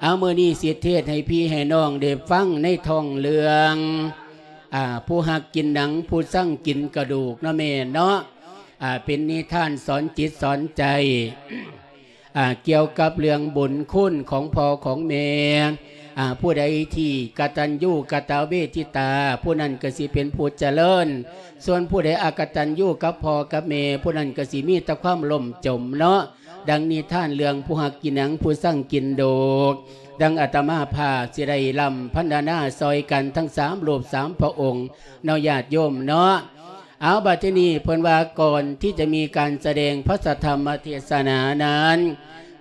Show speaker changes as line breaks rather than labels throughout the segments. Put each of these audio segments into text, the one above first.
เอาเมื่อนี้สิเทศให้พี่ให้น้องได้ฟังในทองเรืองอ่าผู้หักกินหนังผู้สร้างกินกระดูกนาะแม่เนาะอ่าเป็นนิทานสอนจิตสอนใจอ่าเกี่ยวกับเรื่องบุญคุณของพ่อของแม่อ่าผู้ใดที่กตัญญูกตเวทิตา ผู้นั้นก็สิเป็นผู้เจริญ ส่วนผู้ใดอากตัญญูกับพ่อกับแม่ผู้นั้นก็สิมีแต่ความล่มจมเนาะ ดังนิท่านเรื่องผู้หักกินหนังผู้สร้างกินโดก ดังอาตมาภาสิได้ลำพันดานาซอยกันทั้งสามรูปสามพระองค์เนาญาติโยมเนาะเอาบัดนี้เพิ่นว่าก่อนที่จะมีการแสดงพระสธรรมเทศนานั้น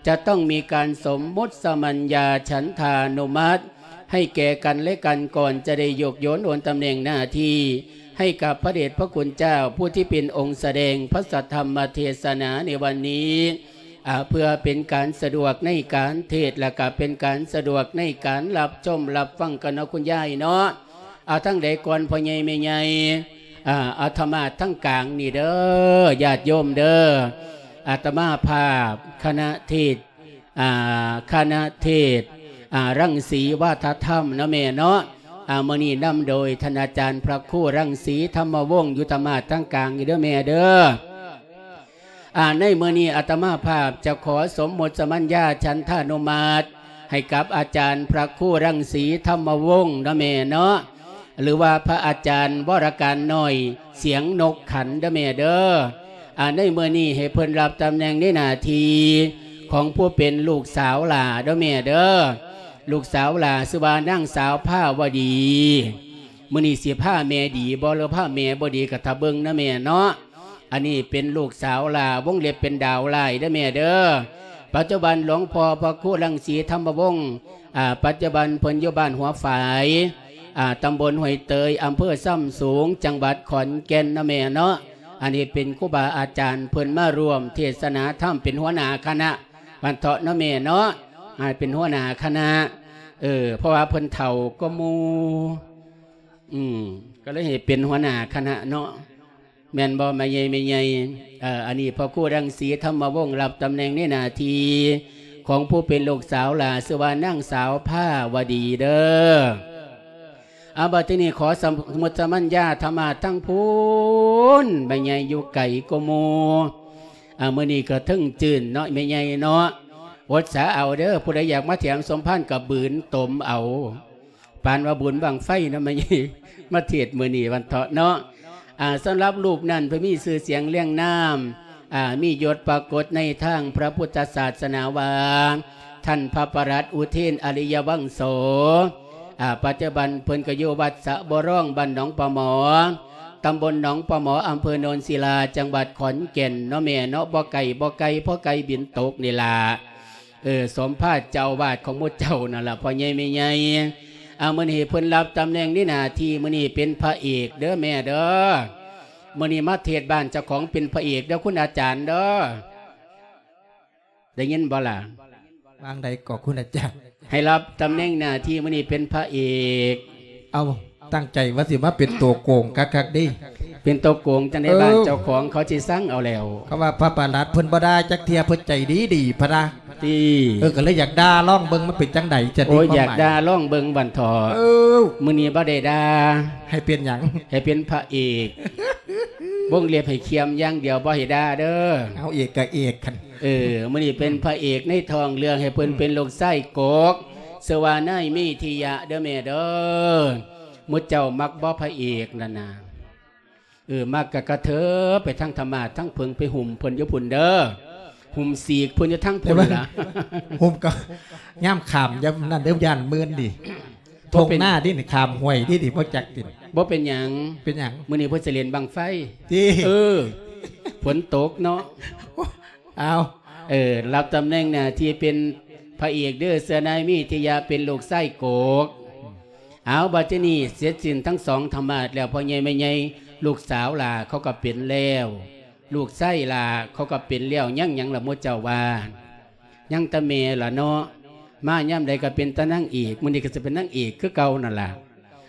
จะต้องมีการสมมติสมัญญาฉันทานุมัติ ให้แก่กันและกันก่อนจะได้ยกโยนโอนตำแหน่งหน้าที่ให้กับพระเดชพระคุณเจ้าผู้ที่เป็นองค์แสดงพระสธรรมเทศนาในวันนี้ เพื่อเป็นการสะดวกในการเทศและก็เป็นการสะดวกในการรับชมรับฟังกันเนาะคุณยายเนาะเอาทั้งใดก่อนพ่อใหญ่แม่ใหญ่อ่าเอาธรรมะทั้งกลางนี่เด้อญาติโยมเด้ออาตมาภาพ คณะเทศอาคณะเทศอารังสีวัฒธรรมนะแม่เนาะอามอนีนำโดยท่านอาจารย์พระคู่รังสีธรรมวงศ์ยุทธมาทั้งกลางนี่เด้อแม่เด้อ ในเมื่อนี้อาตมาภาพจะขอสมมติสมัญญาชันทานุมาตให้กับอาจารย์พระคู่รังสีธรรมวงศ์นะเมเนาะหรือว่าพระอาจารย์วรการหน่อยเสียงนกขันเดเมเดออาในเมื่อนี้ให้เพิ่นรับตำแหน่งในนาทีของผู้เป็นลูกสาวหลาเดเมเดอลูกสาวหลาสุวานั่งสาวผ้าวดีมื่อนี้เสียผ้าแม่ดีบ่หรือผ้าแม่บ่ดีกับทะเบิงนะแม่เนาะ อันนี้เป็นลูกสาวลาวงเล็บเป็นดาวลายได้แม่เด้อปัจจุบันหลวงพ่อพระคู่รังสีธรรมวงศ์อ่าปัจจุบันเพิ่นอยู่บ้านหัวฝายอ่าตำบลห้วยเตยอำเภอซ้ำสูง จังหวัดขอนแก่นนะแม่เนาะอันนี้เป็นครูบาอาจารย์เพิ่นมารวม เทศนาธรรมเป็นหัวหน้าคณะวันเถาะนะแม่เนาะอ่าเป็นหัวหน้าคณะเออเพราะว่าเพิ่นเฒ่าก็มูอืมก็เลยให้เป็นหัวหน้าคณะเนาะ แม่นบ่มาใหญ่ไม่ใหญ่อ่ออันนี้พอคู่รังสีธรรมวงศ์รับตำแหน่งในนาทีของผู้เป็นลูกสาวหลาสวานั่งสาวผ้าวดีเด้ออาบัตินี้ขอสมุตมัญญาธรรมาทั้งพูนไม่ใหญ่อยู่ไก่กโมอ่ามื่อนี้ก็ทึ่งจืนเนาะไม่ใหญ่เนาะวัดสาเอาเด้อผู้ใดอยากมาเถียงสมพันธ์กับบืนตมเอาปานว่าบุญบังไฟเนาะไม่ใหญ่มาเทียดมือนี้วันเถาะเนาะ สำหรับรูปนั้นเพื่อมีสื่อเสียงเลี้ยงน้ำมียศปรากฏในทางพระพุทธศาสนาวาท่านพระประหลัดอุเทนอริยวังโสปัจจุบันเพิ่นกโยวัดสะบร่องบ้านหนองปะหมอตำบลหนองปะหมออำเภอโนนศิลา จังหวัดขอนแก่นเนาะแม่เนาะบ่ไก่บ่ไก่พ่อไก่บินตกนี่ล่ะเออสมภาษเจ้าวาดของมดเจ้านั่นล่ะพ่อใหญ่ไม่ใหญ่ อามื่อนี้เพิ่นรับตำแหน่งนี่นาทีมื่อนี้เป็นพระเอกเด้อแม่เด้อมื่อนี้มาเทศบ้านเจ้าของเป็นพระเอกเด้อคุณอาจารย์เด้อได้ยินบ่ล่ะ
วางใดก่อคุณอาจารย์
ให้รับตำแหน่งหน้าที่มื่อนี้เป็นพระเอก
เอา ตั้งใจว่าสิมาเป็นตัวโกงคักๆดิ
เป็นตัวโกงจังได้บ้าน
เออ
เจ้าของเขาจิสั่งเอาแล้ว
เขาว่าพระประหลัดเพิ่นบ่ได้จักเทียเพิ่นใจดีดีพระนะ
ที่
เออก็เลยอยากด่าล่องเบิ่งมันเป็นจังใดจะดี
โอ้ย
ควม
อยาก
หม
ด่าล่องเบิงบันทอ
เออ
มื่อนี้บ่ได้ด่า
ให้เปลี่ยนหยัง
ให้เป็นพระเอกวงเรียบให้เคียมอย่างเดียวบ่ให้ด่าเด้อ
เอาเอกกับเอกกัน
เออมื่อนี้เป็นพระเอกในทองเรื่องให้เพิ่นเป็นลูกไส้กกสวานายมีทิยะเด้อแม่เด้อ มุดเจ้ามักบ่พระเอกนั่นน่ะเออมักกะกระเถอไปทั้งธรรมะทั้งเพิงไปหุ่มเพิ่นอยู่พุ่นเด้อหุ่มสีกเพิ่นอยู่ทั้งพุ่นล่ะ
ผมก็ย่ามขามย่ำนั่นเด้อย่านมื่นดิท
บ่
ง
เป็น
หน้าดิขามห่วยดิดิบ่จักติด
บ่เป็นหยัง
เป็นหยัง
มื้อนี้เพิ่นสิเล่นบังไฟ
ที่
เออฝนตกเนาะ
เอา
เออรับตำแหน่งหน้าที่เป็นพระเอกเด้อเสือนายมีทิยาเป็นลูกไส้โกก เอาบัดนี้เสียสินทั้งสองธรรมาสแล้วพ่อใหญ่แม่ใหญ่ลูกสาวล่ะเขาก็เป็นแล้ว ลูกไส้ล่ะเขาก็เป็นแล้วยั่งยังละมดเจ้าว่ายั่งตะเมล่ะเนาะมาย่ำใดก็เป็นตะนั่งอีกมันนี้ก็จะเป็นนั่งอีกคือเก่านั่นล่ะ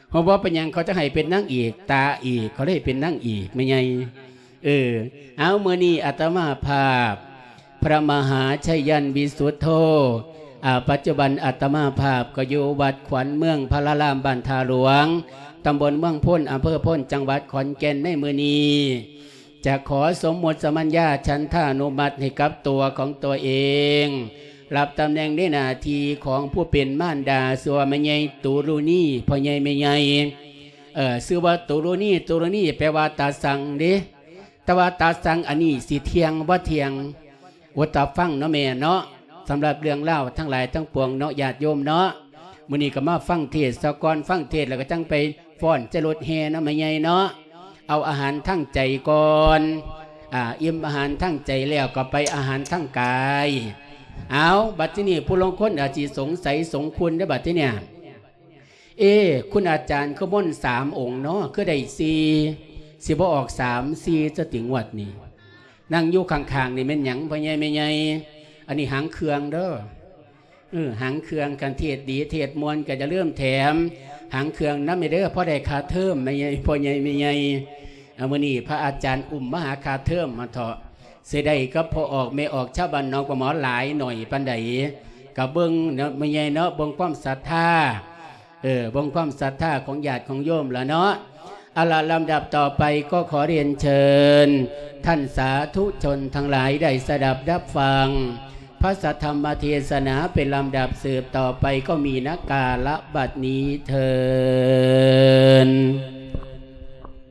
เพราะว่าเป็นหยังเขาจะให้เป็นนั่งอีก ตาอีกเขาได้เป็นนั่งอีกไม่ไงเออ เอาเมื่อนี้อาตมาภาพ พระมหาชัยยันวิสุทโธ ปัจจุบันอัตมาภาพก็อยู่วัดขวัญเมืองพระรามบันทาหลวงตำบลเมืองพ้นอำเภอพ้นจังหวัดขอนแก่นในมือนีจะขอสมมติสมัญญาชันท่านุมัติให้กับตัวของตัวเอง รับตำแหน่งได้นาทีของผู้เป็นม่านดาสัวไม่ใหญ่ตูรูนี่พ่อใหญ่ไม่ใหญ่เออซื้อว่าตูรูนี่ตูรูนี่แปลว่าตาสังเด้แต่ว่าตาสังอันนี้สีเทียงว่าเทียงวัตาฟังเนาะแม่เนาะ สำหรับเรื่องเล่าทั้งหลายทั้งปวงเนาะญาติโยมเนาะมื้อนี้ก็มาฟังเทศสะกอนฟังเทศแล้วก็จังไปฟ้อนจะรถแห่เนาะไม่ใหญ่เนาะเอาอาหารทั้งใจก่อนอ่าอิ่มอาหารทั้งใจแล้วก็ไปอาหารทั้งกาย เอาบัดที่นี่ผู้ลงคนอาจจะสงสัยสงคุณได้บัดที่เนี่ยเอ คุณอาจารย์ขบวนสามองค์เนาะคือได้สี่สิบออกสามสี่จะถึงวัดนี่นั่งอยู่ข้างๆนี่แม่นหยังพ่อใหญ่แม่ใหญ่ อันนี้หางเครืองเด้อเออหางเครืองกันเทศดีเทศมวลก็จะเริ่มแถม หางเครืองน้ำไม่เด้อพ่อได้คาเทิมไม่ใหญ่พ่อใหญ่ไม่ใหญ่เอามือนี้พระอาจารย์อุ่มมหาคาเทิมมาเถอะเสยได้ก็พอออกไม่ออกชาวบ้านน้องประหมอหลายหน่อยปันใดกับเบิ้งเนาะไม่ใหญ่เนาะเบิ้งความศรัทธาเออเบิ้งความศรัทธาของญาติของโยมละเนาะอาละลำดับต่อไปก็ขอเรียนเชิญ ท่านสาธุชนทั้งหลายได้สดับรับฟัง พระสัทธรรมเทศนาเป็นลำดับสืบต่อไปก็มีนักกาละบัดนี้เทิน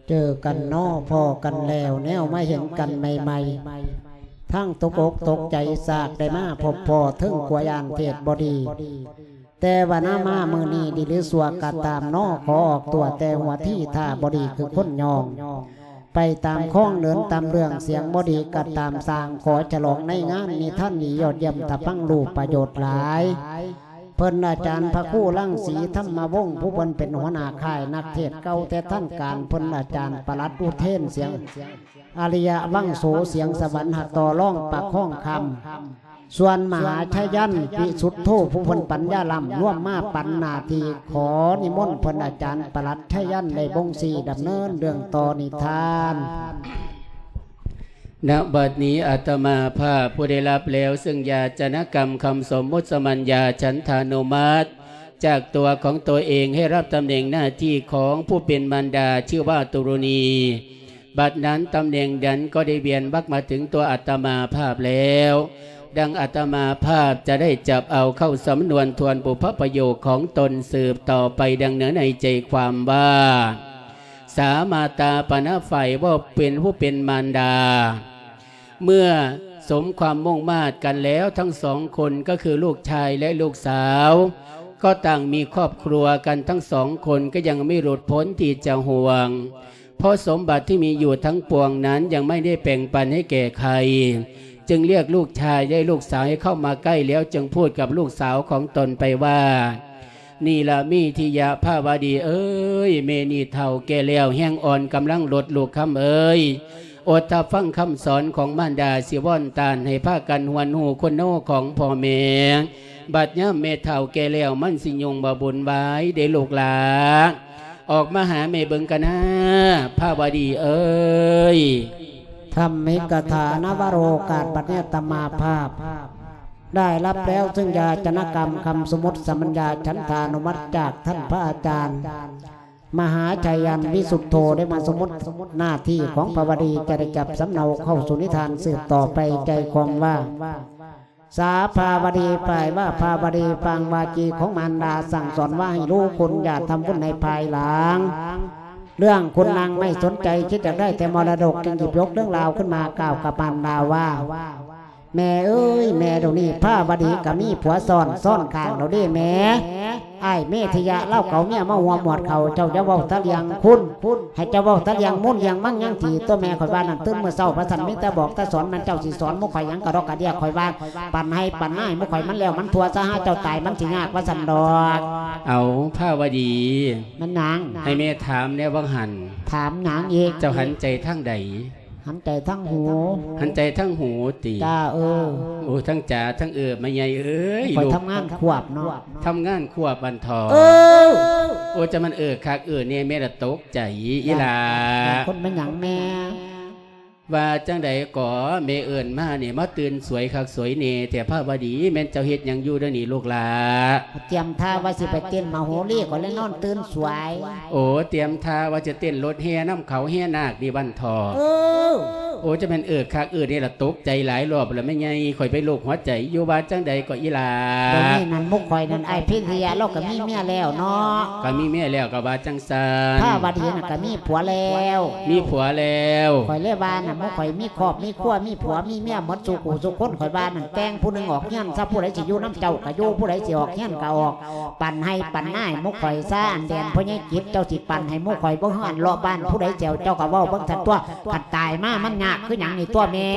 เจอกันนอพอกันแล้วแนวไมาเห็นกันใหม่ๆ ทั้งตกอกตกใจสากได้มาพบพอถึงกวายานเทศบดี แต่ว่าหน้ามามือนีดีหรือสวกาตามนอขอออกตัวแต่หัวที่ท่าบดีคือคนยอง ไปตามข้องเดินตามเรื่องเสียงบดีกัดตามสางขอฉลองในงานมีท่านนียอดเยี่ยมตะพังรูประโยชน์หลาย เพิ่นอาจารย์พระคู่ลั่งสีธรรมวงศ์ผู้เพิ่นเป็นหัวหน้าค่ายนักเทศเก่าแต่ท่านการเพิ่นอาจารย์ประหลัดอุเทนเสียงอาริยะวังโสเสียงสวรรค์หักต่อร่องปากข้องคำ ส่วนมหาชยันปิสุทธโธผู้พันปัญญาลำร่วมมาปันนาทีขอนิมนต์พิ่นอาจารย์ประหลัดชยันในบงสีดำเนินเรื่องต่อนิทาน
ณบัดนี้อาตมาภาพผู้ได้รับแล้ว ซึ่งยาจนกรรมคำสมมุติสมัญญาฉันทานุมัติจากตัวของตัวเองให้รับตำแหน่งหน้าที่ของผู้เป็นมารดาชื่อว่าตุรุณี บัดนั้นตำแหน่งดันก็ได้เวียนวักมาถึงตัวอาตมาภาพแล้ว ดังอาตมาภาพจะได้จับเอาเข้าสำนวนทวนปุพประโยคของตนสืบต่อไปดังเนื้อในใจความว่า สามาตาปณไฟว่าเป็นผู้เป็นมารดา เมื่อสมความมุ่งมาตรกันแล้วทั้งสองคนก็คือลูกชายและลูกสาว ก็ต่างมีครอบครัวกันทั้งสองคนก็ยังไม่หลุดพ้นที่จะห่วง เพราะสมบัติที่มีอยู่ทั้งปวงนั้นยังไม่ได้แบ่งปันให้แก่ใคร จึงเรียกลูกชายและลูกสาวให้เข้ามาใกล้แล้วจึงพูดกับลูกสาวของตนไปว่านี่ละมีทิยาภาวดี เอ้ย เมนีเท่าแก่แล้วแห้งอ่อนกำลังลดลูกคำเอ้ยอดถ้าฟังคำสอนของมารดาสิว่อนตานให้ภากันหวนหูคนโน่ของพ่อแม่บัดย่ำเมเท่าแก่แล้วมันสิยงบาบุญไว้เดลูกหลาออกมาหาเมเบิงกันนะภาวดีเอ้ย
ธรรมิกถานวโรกาสบัดเนตมาภาพ ได้รับแล้วซึ่งยาจนกรรมคำสมุติสมัญญาฉันทานุมัติจากท่านพระอาจารย์ มหาชัยยันวิสุทโธได้มาสมมติหน้าที่ของพระวดีจะได้จับสำเนาเข้าสู่นิทานสืบต่อไปใจความว่าสาภาวดีฝ่ายว่าภาวดีฟังวาจีของมารดาสั่งสอนว่าให้รู้คุณอย่าทำบุญในภายหลัง เรื่องคุณนางไม่สนใจคิดอยากได้แต่มรดกจึงหยิบยกเรื่องราวขึ้นมากล่าวกับปารดาว่า แม่เอ้ยแม่เดี๋ยวนี้ผ้าบดีกับมีผัวซ่อนซ่อนข้างเราดิแม่ไอ้ายเมธยะเล่าเขาเมียมาหัวหมวดเขาเจ้าจะเว้าตะเลียงคุณให้เจ้าเว้าตะเลียงมุ่นเลียงมั่งยังทีตัวแม่ข่อยว่านั่นตื่นเมื่อเช้าพระสันมิตรบอกตาสอนมันเจ้าสิสอนมุกข่อยหยังกระดอกกระเดียข่อยว่าปั่นให้ปั่นให้มุกข่อยมันแล้วมันทัวซะให้เจ้าตายมันสิยากว่าสันดอก
เอาภาวดี
มันนาง
ให้แม่ถามแน่ว่างหัน
ถามนางอีก
เจ้าหันใจทั้งใด
หันใจทั้งหู
หันใจทั้งหูตี
จ้าเออ
โอ้ทั้งจ่าทั้งเอือบมาใหญ่เอ้ย
ข่อย
ลูก
ทำงานขวบเนาะ
ทำงานขวบบันทอง
เออ
โอ้จะมันเอือคักเอือเนี่ยแม่ละตกใจอีหลา
คนเป็นหยังแม่
ว่าจังใดก่อเมเอิญมาเนี่ยมาตื่นสวยคักสวยเนแต่ภาพวดีแม่นเจ้าเฮ็ดหยังอยู่เด้อนี่ลูกหลา
เตรียมท่าว่าสิไปเต้นมาโหรีก็เลยนอนตื่นสวย
โอ้เตรียมท่าว่าจะเต้นรถแห่น้ำเขาแห่นาคดีบันทอ
เออ
โอ้จะเป็นเอิกคักเอิดนี่ละตกใจหลายรอบแล้วไม่ไงข่อยไปโลกหัวใจอยู่บ้านจังใดก็อีหลา
เดี๋ยวนี้นั่นมุกคอยนั่นไอ้พิทยาเราก็มีเมียแล้วเนาะ
ก็มีแม่แล้วก็ว่าจังซัน
ถ้าวัดเห็นน่ะก็มีผัวแล้ว
มีผัวแล้ว
ข่อยเล่บ้านน่ะมุกข่อยมีครอบมีครัวมีผัวมีเมียหมดสุกูสุคนข่อยบ้านนั่นแต่งผู้หนึงออกเฮียนซะผู้ใดสิอยู่น้ำเจ้าก็อยู่ผู้ใดสิออกเฮียนก็ออก ปั่นให้ปั่นหน้าให้มุกข่อยซ่าอันแดนพ่อใหญ่จิตเจ้าสิปั่นให้มุกข่อยบ่ฮือนรอบบ้านผู้ใดเจ้าเจ้าก็เว้าเบิ่งซั่นตัวคันตายมามันยากคือหยังนี่ตัวแม่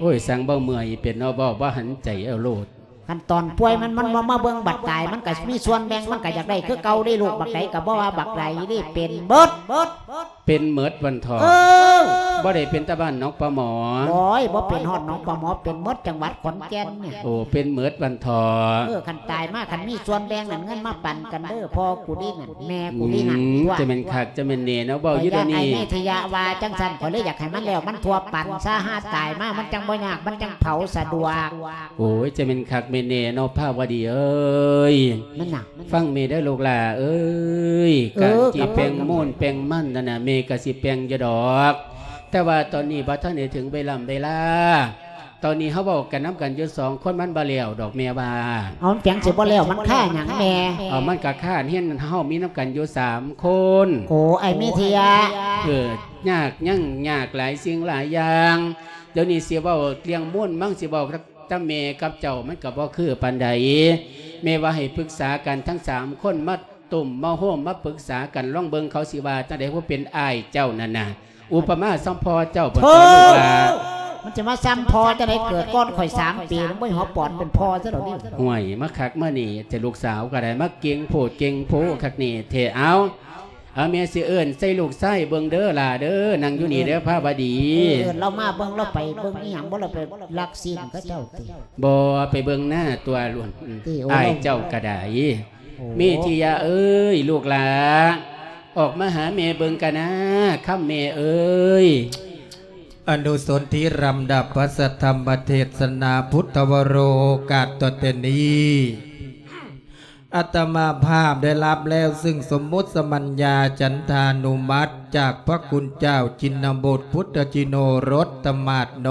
โอ้ยสั่งเบ้าเมื่อยเป็นเนาะบ่ว่าหันใจเอาโลด
คันตอนป่วยมันมันมามาเบิ่งบักตายมันก็มีส่วนแบ่งมันก็อยากได้คือเก่าได้ลูกบักไหนก็บ่ว่าบักไหนนี่เป็นเบิดเบิด
เป็นเมิดวันทอง
เออ
บ่ได้เป็นตาบ้านน้องปลาหมอ
โอ้ยบ่เป็นฮอดน้องปลาหมอเป็นเบิดจังหวัดขอนแก่นเนี่ย
โอ้ เป็นเมิดวันทอ
เออคันตายมาคันมีส่วนแบ่งนั่นเงินมาปั่นกันเด้อพ่อกูดีนั่นแม่กู
อื
ดีนั่น
ม
ว่า
จะเป็นคักจะเป็นเนเนาะ
ข่
เบ้า
อย
อยู่
อ
เดี๋
ยายก
ว
ให้
นี้
แม่ทยาว่าจังสันข่อยเลยอยากให้มันแล้วมันทั่วปั่นซาหาตายมามันจังบ่ยากมันจังเผาสะดวก
โอ้ยจะเป็นคักเมเนเนาะภาพวดีเอ้ย
มันหนัก
ฟังเมได้อลูกหล่าเอ้ย
เอ
การ
อ
จี
ครับ
แปลงม่วนแปลงมั่นนั่นน่ะเมกะสิแปลงจะดอก แต่ว่าตอนนี้บ่ท่านได้ถึงเวลาเวลาตอนนี้เขาบอกกันน้ำกันอยู่สองคนมันบ่แล้วดอกเมียว่า
เอาเปียงสิบ่แล้วมันค่าหยังแม่
เอามันกะค่าเฮียนเฮามีน้ำกันอยู่สามคน
โอ้ไอ้เมทยา
เกิดยากยั่งยากหลายสิ่งหลายอย่างเดี๋ยวนี้เสียเว้าเลี้ยงม่วนมั่งสิเว้ากับตาเมกับเจ้ามันก็บ่คือปานใดแม่ว่าให้ปรึกษากันทั้งสามคนมา ตุ่มมาโฮมมาปรึกษากันล่องเบิงเขาสิว่าจังไดว่าเป็นอ้ายเจ้านั่นน่ะอุปมาสัมพอเจ้าบ่
โธ่
ตัวลูกหลา
มันจะมาซ้ำพอจะได้เกิดก้อนข่อยสามปีแล้วบ่หัวปอดเป็นพอซะดอกนี่
ห่วยมาคักมานี่แต่ลูกสาวก็ได้มาเก่งโพดเก่งโพคักนี่เทเอาเอาเมียสิเอิ้นใส่ลูกไส้เบิ่งเด้อล่ะเด้อนั่งอยู่นี่เด้อพระบดี
เออเรามาเบิ่งเราไปเบิ่งอีหยังบ่เราไปลักซีนเขาเจ้าติ
บอไปเบิ่งหน้าตัวล้วน
ที่โอ้
ไอ้ายเจ้ากระได มีทิยาเอ้ย ลูกหลาออกมาหาเมเบิงกันนะข้ามเมเอ้ย
อนุสนธิรำดับพระสัทธรรมเทศนาพุทธวโรกาสตเตนีอัตมาภาพได้รับแล้วซึ่งสมมุติสมัญญาจันทานุมัติ จากพระคุณเจ้าจินนบทพุทธจิโนรสตมาดน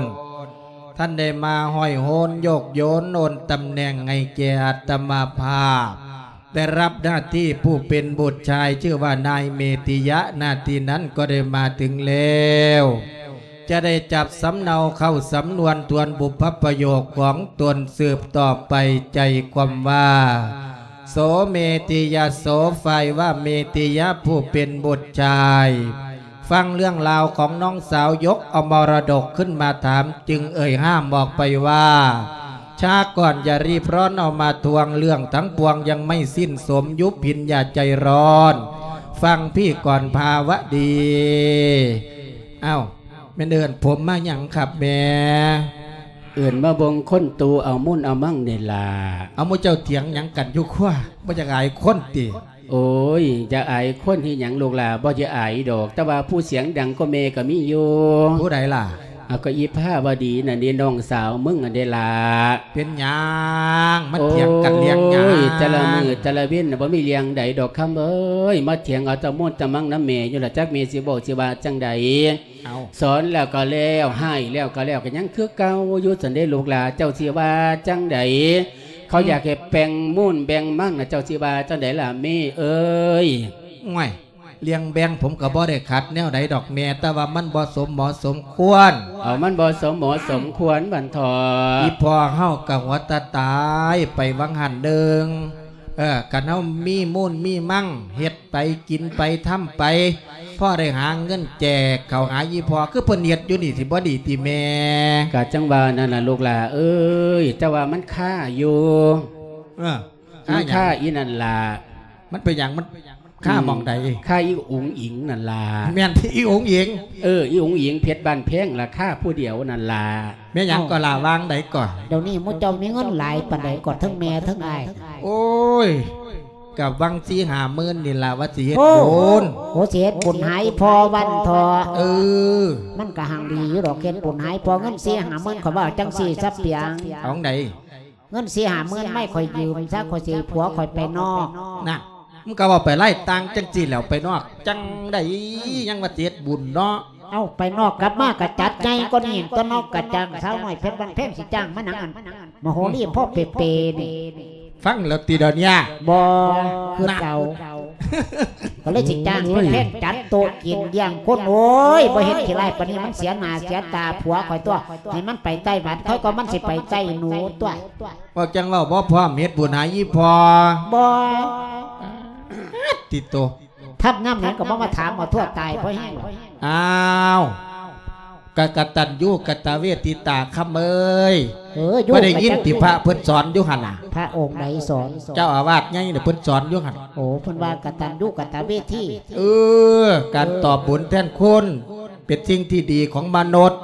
น ท่านได้มาห้อยโหนโยกโยนโอนตำแหน่งไงแก่อัตมาภาพได้รับหน้าที่ผู้เป็นบุตรชายชื่อว่านายเมติยะหน้าที่นั้นก็ได้มาถึงแล้ว จะได้จับสำเนาเข้าสำนวนทวนบุพประโยคของตนสืบต่อไปใจความว่า โสเมติยะโสไฟว่าเมติยะผู้เป็นบุตรชาย ฟังเรื่องราวของน้องสาวยกเอามรดกขึ้นมาถาม จึงเอ่ยห้ามบอกไปว่าชาก่อนอย่ารีบร้อนเอามาทวงเรื่องทั้งปวงยังไม่สิ้นสมยุบพินอย่าใจร้อน ฟังพี่ก่อนภาวะดีเอ้าแม่เดินผมมาอย่างขับแม่
เอื่นมาเบงค้นตูเอามุ่นเอามั่งเนล่ะ
เอาโมเจ้าเถียงหยังกันอยู่ขั้วบ่จะกอายคนติ
โอ้ยจะอายคนที่หยังลูกหลาบ่จะอายดอก แต่ว่าผู้เสียงดังก็เมก็มีอยู่
ผู้ใดล่ะ
เอาก็อีผ้าบดีน่ะนี่น้องสาวมึงอันเดล่ะ
เป็นหยังมันเถียงกันเลี้ยงหยั
โอ้
ง
แต่ละมือแต่ละเว้นน่ะบ่มีเลี้ยงใดดอกคำเอ้ยมาเถียงเอาแตะมุ่นแตะมั่งน้ำเมอยู่ละจักเมสิบอกสิว่าจังใด
เอา
สอนแล้วก็แล้วให้แล้วก็แล้วก็ยังคือเก่าอยู่สันเดลูกหลาเจ้าสิว่าจังใด เขาอยากให้แบ่งมุ่นแบ่งมั่งนะเจ้าสิว่าจังใดล่ะเมเอ้ย
ง่วยเลี้ยงแบงผมก็บ่ได้ขัด แนวใดดอกแม่แต่ว่ามันบ่สมเหมาะสมควร
เอามันบ่สมเหมาะสมควรบันทอ
อีพอเฮากับหัวตาตายไปวังหันเดิงเออกันเฮามีมูลมีมั่งเฮ็ดไปกินไปทำไป พ่อได้หาเงินแจกเขาหาอีพอคือเพิ่นเฮ็ดอยู่นี่สิบ่ดีติแม่
กะจังว่านั่นน่ะลูกหลาเอ้ยแต่ว่ามันค่าอยู่
เออ
มัน
ค่า
ค่า
หยัง
อีนั่นล่ะ
มันเป็นหยังมันค่าหมองใด
ค่าอีอุ๋งอิงนั่นล่ะ
แม่นที่อีองค์เอง
เอออีอุ๋งอิงเพชรบ้านแพงราคาผู้เดียวนั่นล่ะ
แม่หยังก็ลาวางใดก่อน
เดี๋ยวนี้มุเจ้ามีเงินหลายปานใดก่อนทั้งแม่ทั้งอ้าย
โอ้ย กกับวังสีหาหมื่นนี่ล่ะว่าสิเฮ็ด
โอ้
บุญ
โหเสียบุญหายพอวันทอ
เออ
มันก็หังดีอยู่ดอกเฮ็ดบุญหายพอเงินเสียหาเมื่นเขาว่าจังสี่ซับเปียง
ของใด
เงินเสียหาเมื่นไม่ค่อยยืมซะค่อยสิผัวค่อยไปนอก
น่ะมึงก็ว่าไปไล่ตังจังสิแล้วไปนอก จังไดยังว่าสิเฮ็ดบุญเนาะ
เอาไปนอกกลับมากระจัดไงก็นี่ต้นนอกกระจังเช้าหน่อยเพชรบันเพ่งสิจ้างมาหนังอันมโหรีพ่อเปเปนี่
ฟังแล้วตีเดยวเนี้
บอคือเก่าก็เลยสิจ้างเพชรเพ่งจัดโต๊ะกินเลี้ยงคนโอ้ยบ่เห็นขี้ไรปานนี้มันเสียหน้าเสียตาผัวข่อยตัวให้มันไปไต้หวันค่อยก็มันสิไปไต้หนูตัว
ว่าจังว่าบ่พร้อมเฮ็ดบุญหายี่พอ
บ่
ติดโต
ทับน้ำนั้นก็บ่มาถามเอาทั่วตายเพราะแห้ง
อ้าว กะกะตันยูกะตะเวทิตาคำเอ้ย
เออ
บ่ได้ยินติพระเพิ่นสอนอยู่หั่นน่ะ
พระองค์ไหนสอน
เจ้าอาวาสใหญ่เนี่ยเพิ่นสอนอยู่หั่น
โอ้เพิ่นว่ากตัญญูกตเวที
เออ การตอบบุญแทนคนเป็นสิ่งที่ดีของมนุษย์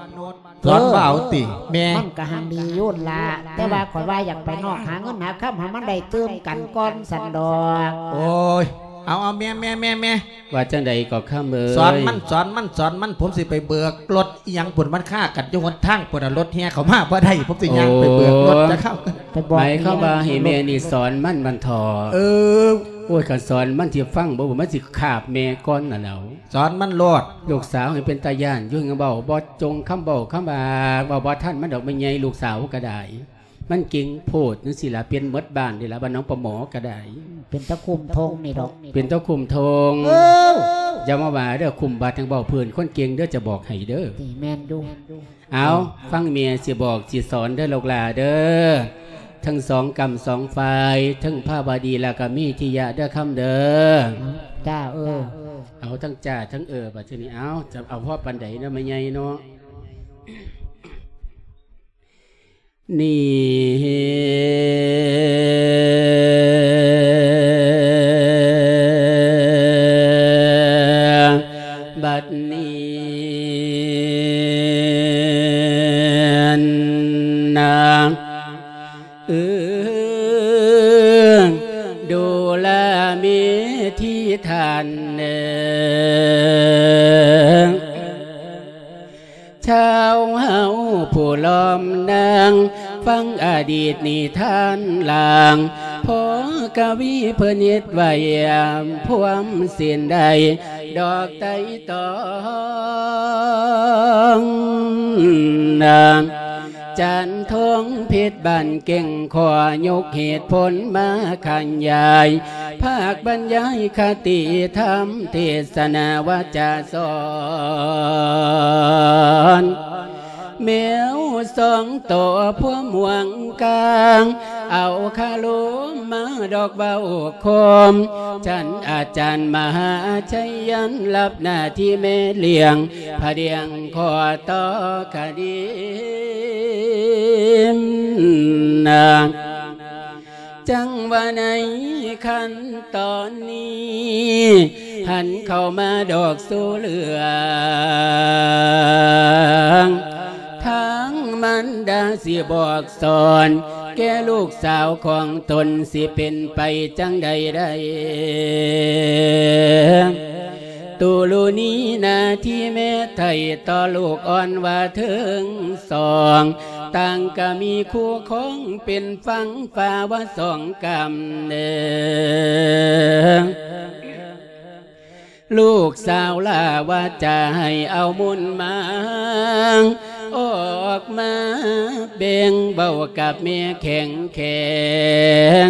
สอนว่าเอาติแม่
มันก็หังดีอยุ่นละแต่ว่าข่อยว่าอยากไปนอกหาเงินหาค่ำหามันได้เติมกันก้อนสันดอก
โอ้ย เอาเอาแม่แม่แม่แม่
ว่าจังใดก็ข้ามเมย
สอนมันสอนมันสอนมันผมสิไปเบิกรถอิหยังผลมันค่ากันอยู่หนทางผลรถเฮียเขามาบ่ได้ผมสิย่างไปเบิกรถจะเข้ากัน
ไปบอก
หมายเข้ามว่าให้แม่นี่สอนมันมันทอ
เออ
โอ้ยคันสอนมันที่ฟังบ่ว่ามันสิขาบแม่ก้อนน่ะแล้ว
สอนมันโลด
ลูกสาวให้เป็นตาย่านยุ่งกับเบาบ่จงคำเบาคำบาเบาบ่ท่านมันดอกไม่ใหญ่ลูกสาวก็ได้ มันเก่งโพดนึกสิล่ะเปลี่ยนหมดบ้านนี่ล่ะบ้านน้องประหมอก็ได้
เป็นตะคุมทงนี่ดอก
เป็นเจ้าคุมทง
เออ
อย่ามาว่าเด้อคุมบาดทางเบาเพื่นคนเก่งเด้อจะบอกให้เด้อ
ตีแมนดู
เอาฟังเมียสิบอกสิสอนเด้อลูกหลาเด้อทั้งสองกรรมสองฝ่ายทั้งผ้าบาดีและก็มีทิยะเด้อคำเด้อ
จ้าเออ
เอาทั้งจ่าทั้งเออบัดนี้เอาจะเอาพ่อปันไดเนาะไม่ใหญ่เนาะ นี่บัดนี้นางเออดูแลมีที่ทานเนงชาวเฮาผู้ล้อมนาง ฟังอดีตนิทานหลางพอกวีเพื่อนิดไว้พวมเสียนใด ดอกไตตองนางจันทงเพชรบันเก่งขอยกเหตุผลมาขันยาย ภาคบรรยายคติธรรมเทศนาวาจาสอน แมวสองตัวพวมหวงกลาง เอาคาลุมมาดอกเบาคม ฉันอาจารย์มหาชัยยันรับหน้าที่แม่เลี้ยงพระเดียงขอต่อคดีนางจังว่าในขั้นตอนนี้หันเข้ามาดอกสูเหลือง ทั้งมันดาสิบอกสอน แก่ลูกสาวของตนสิเป็นไปจังใดได้ตูลูนี้นาที่แม่ไทยต่อลูกอ่อนว่าถึงสอง ต่างก็มีคู่ของเป็นฟังฟ้าว่าสองกำเนิงลูกสาวลาว่าจะให้เอามุนมา ออกมาเบ่งเบากับเมียแข็งแข็ง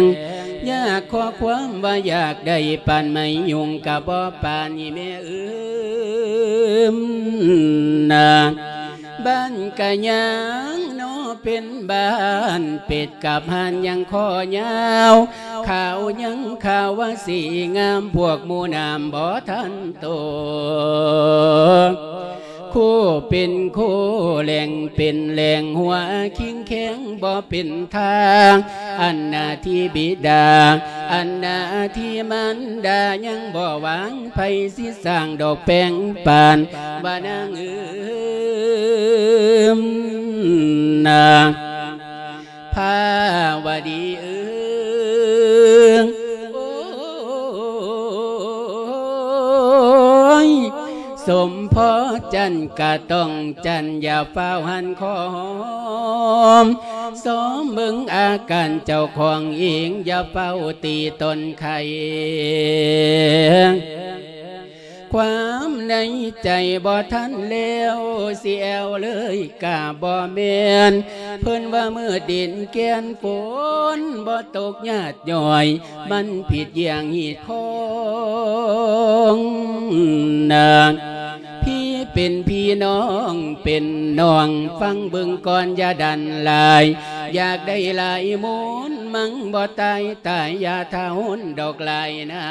อยากขอความว่าอยากได้ปานไม่ยุ่งกับบ่ปานนี่แม่เอื้มนาบ้านกะยังโนเป็นบ้านเป็ดกับหันยังคอยาวข่าวยังข่าวว่าสีงามพวกมูนามบ่ทันโต คู่เป็นคู่แหล่งเป็นแหล่งหัวคิงแข็งบ่เป็นทาง อันนาที่บิดา อันนาที่มันดายังบ่หวังไผสิสร้างดอกแป้งปานบ่นางเอื้อมนาภาวดีเอื้อโอ้ สมพอจันกะต้องจันอย่าเฝ้าหันคอมสมมึงอาการเจ้าของเองอย่าเฝ้าตีตนไข่ ความในใจบ่ทันเลวเสียวเลยกะบ่เมนเพิ่นว่าเมื่อดินแกนฝนบ่ตกญาติย่อย มันผิดอย่างหีดคงนางพี่ เป็นพี่น้องเป็นน้อง ฟังเบิ่งก่อนอย่าดันลาย อยากได้ลายมูนมังบ่ตายตายอย่าเท่าหนดอกลายนา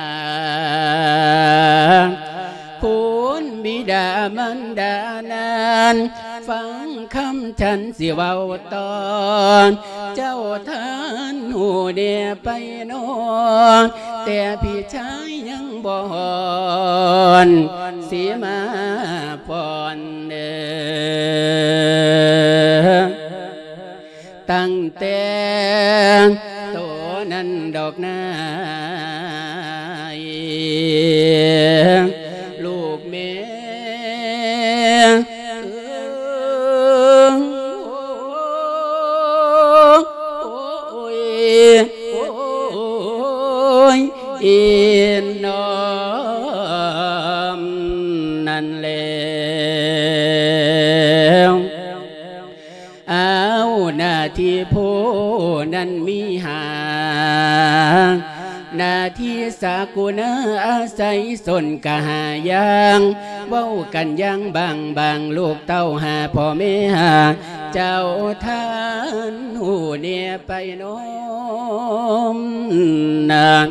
คุณบิดามันดานานฟังคำฉันสิเว้าตอน เจ้าท่านหูเดียไปนอนแต่พี่ชายยัง บอนสีมาปอนเดตั้งแต่ตัวนั้นดอกนาย ที่สากุณาอาศัยสนกะหายางเว้ากันยังบางบางลูกเต้าหาพ่อแม่หาเจ้าท่านหูเนี่ยไปน้มนาง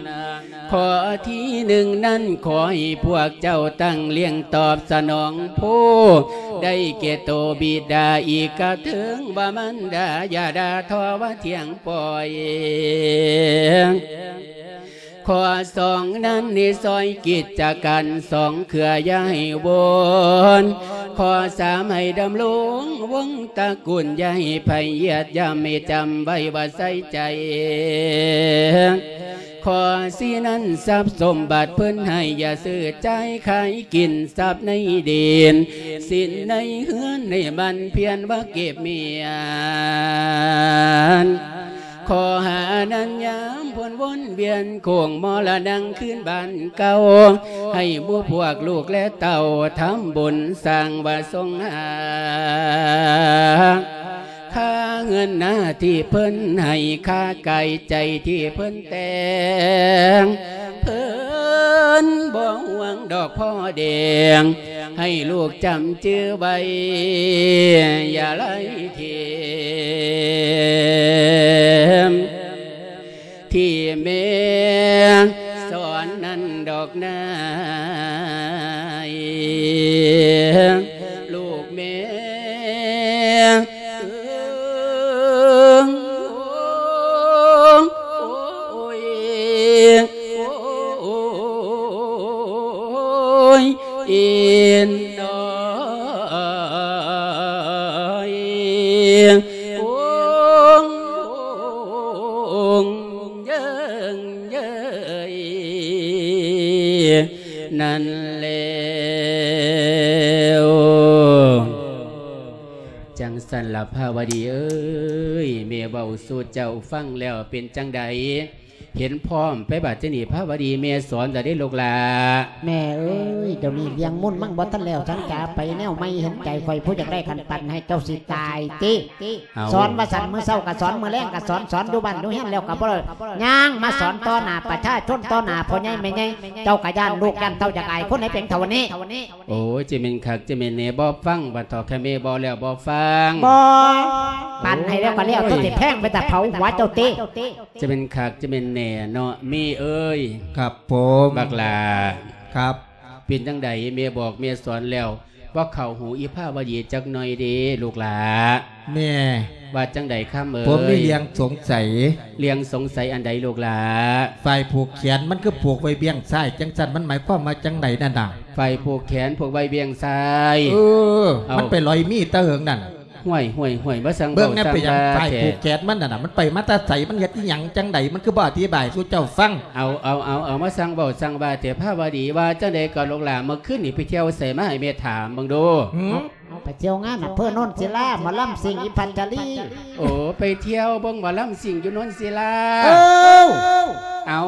ขอที่หนึ่งนั้นขอให้พวกเจ้าตั้งเลี้ยงตอบสนองผู้ได้เกโตบิดาอีกกระถึงบ่ามันดาอย่าดาทอว่าเทียงปล่อย ขอสองนั้นนี่ซอยกิจการสองเขื่อย้ายวนขอสามให้ดำลงวงตระกุลย้ายไผเยียดยามไม่จำไว้ว่าใส่ใจขอสีนั้นทรัพย์สมบัติเพิ่นให้อย่าซื้อใจขายกินทรัพย์ในดินสินในเฮือนในมันเพียนว่าเก็บเมียน ขอหานันยามพวนวนเวียนโคงมอละนังขึ้นบ้านเก่า ให้บูพวกลูกและเต่าทำบุญสร้างวาทรงหา ค่าเงินหน้าที่เพิ่นให้ค่าไก่ใจที่เพิ่นแต่งเพิ่นบ่หวังดอกพ่อแดง ให้ลูกจำชื่อไว้อย่าไล่เทียมที่เมสอนนั้นดอกนายลูกเม ลภาวดีเอ้ยเมียเบาสู่เจ้าฟังแล้วเป็นจังใด เห็นพร้อมไปบัดเจนีภาวดีเมียสอนจะได้ลูกหลา
แม่เอ้ยเดี๋ยวนี้เลี้ยงมุ่นมั่งบ่ทันแล้วฉันจะไปแนวไม่เห็นใจคอยผู้อยากได้คันปันให้เจ้าสิตายติ
เอา
สอนว่าสันมือเศร้ากับสอนมือแรงกับสอนสอนดูบ้านดูเฮียนแล้วกับบ่เลยย่างมาสอนต่อหน้าประชาชนต่อหน้าพ่อใหญ่แม่ใหญ่เจ้ากะย่านลูกยันเท่าจากอายคนไหนเป็นเท่าวันนี้
โอ้ยจะเป็นคักจะเป็นเนบอฟังบัดทอแค่เมบอแล้วบอฟัง
บ่ปันให้แล้วก็แล้วตัวติแพงไปแต่เผาหัวเจ้าติ
จะเป็นคักจะเป็นแหน่เนาะมีเอ้ย
ครับผม
บักลา
ครับ
เป็นจังใดเมียบอกเมียสอนแล้วว่าเข่าหูอีผ้าวดีจักหน่อยเดีลูกหลา
แม่
ว่าจังใดข้ามเอ้ย
ผมมีเลี้ยงสงสัย
เลี้ยงสงสัยอันใดลูกหลา
ฝ่ายผูกแขนมันก็ผูกไว้เบี้ยงซ้ายจังสันมันหมายความมาจังไหนนั่นน่ะ
ไฟผูกแขนผูกใบเบียงซ้าย
เออ
เอามั
มันไปลอยมีดตะเหิงนั่น
หห่วยห่วยห่วยบ่สั่ง
เบิ่งแน่
สั่
ไปยัง
ว่า
ไป
แท้
ผูกแขนมันน่ะนะมันไปมาแตาใสมันเฮ็ดอีหยังจังใดมันคือบ่อธิบายสู่เจ้าฟัง
เอาเอาเอาเอามาสั่งเบาสั่งว่าแต่ภาพวดีว่าจังใดก็ลูกหลานเมื่อคืนนี่ไปเที่ยวใส่มาให้แม่ถามเบิ่งดู
หืม
เอาไปเที่ยวงานอำเภอโนนศิลาหมาล่ำสิงอิพันจารี
โอ้ไปเที่ยวเบิ่งหมอลำสิ่งอยู่นนศิลา
เออ
เอา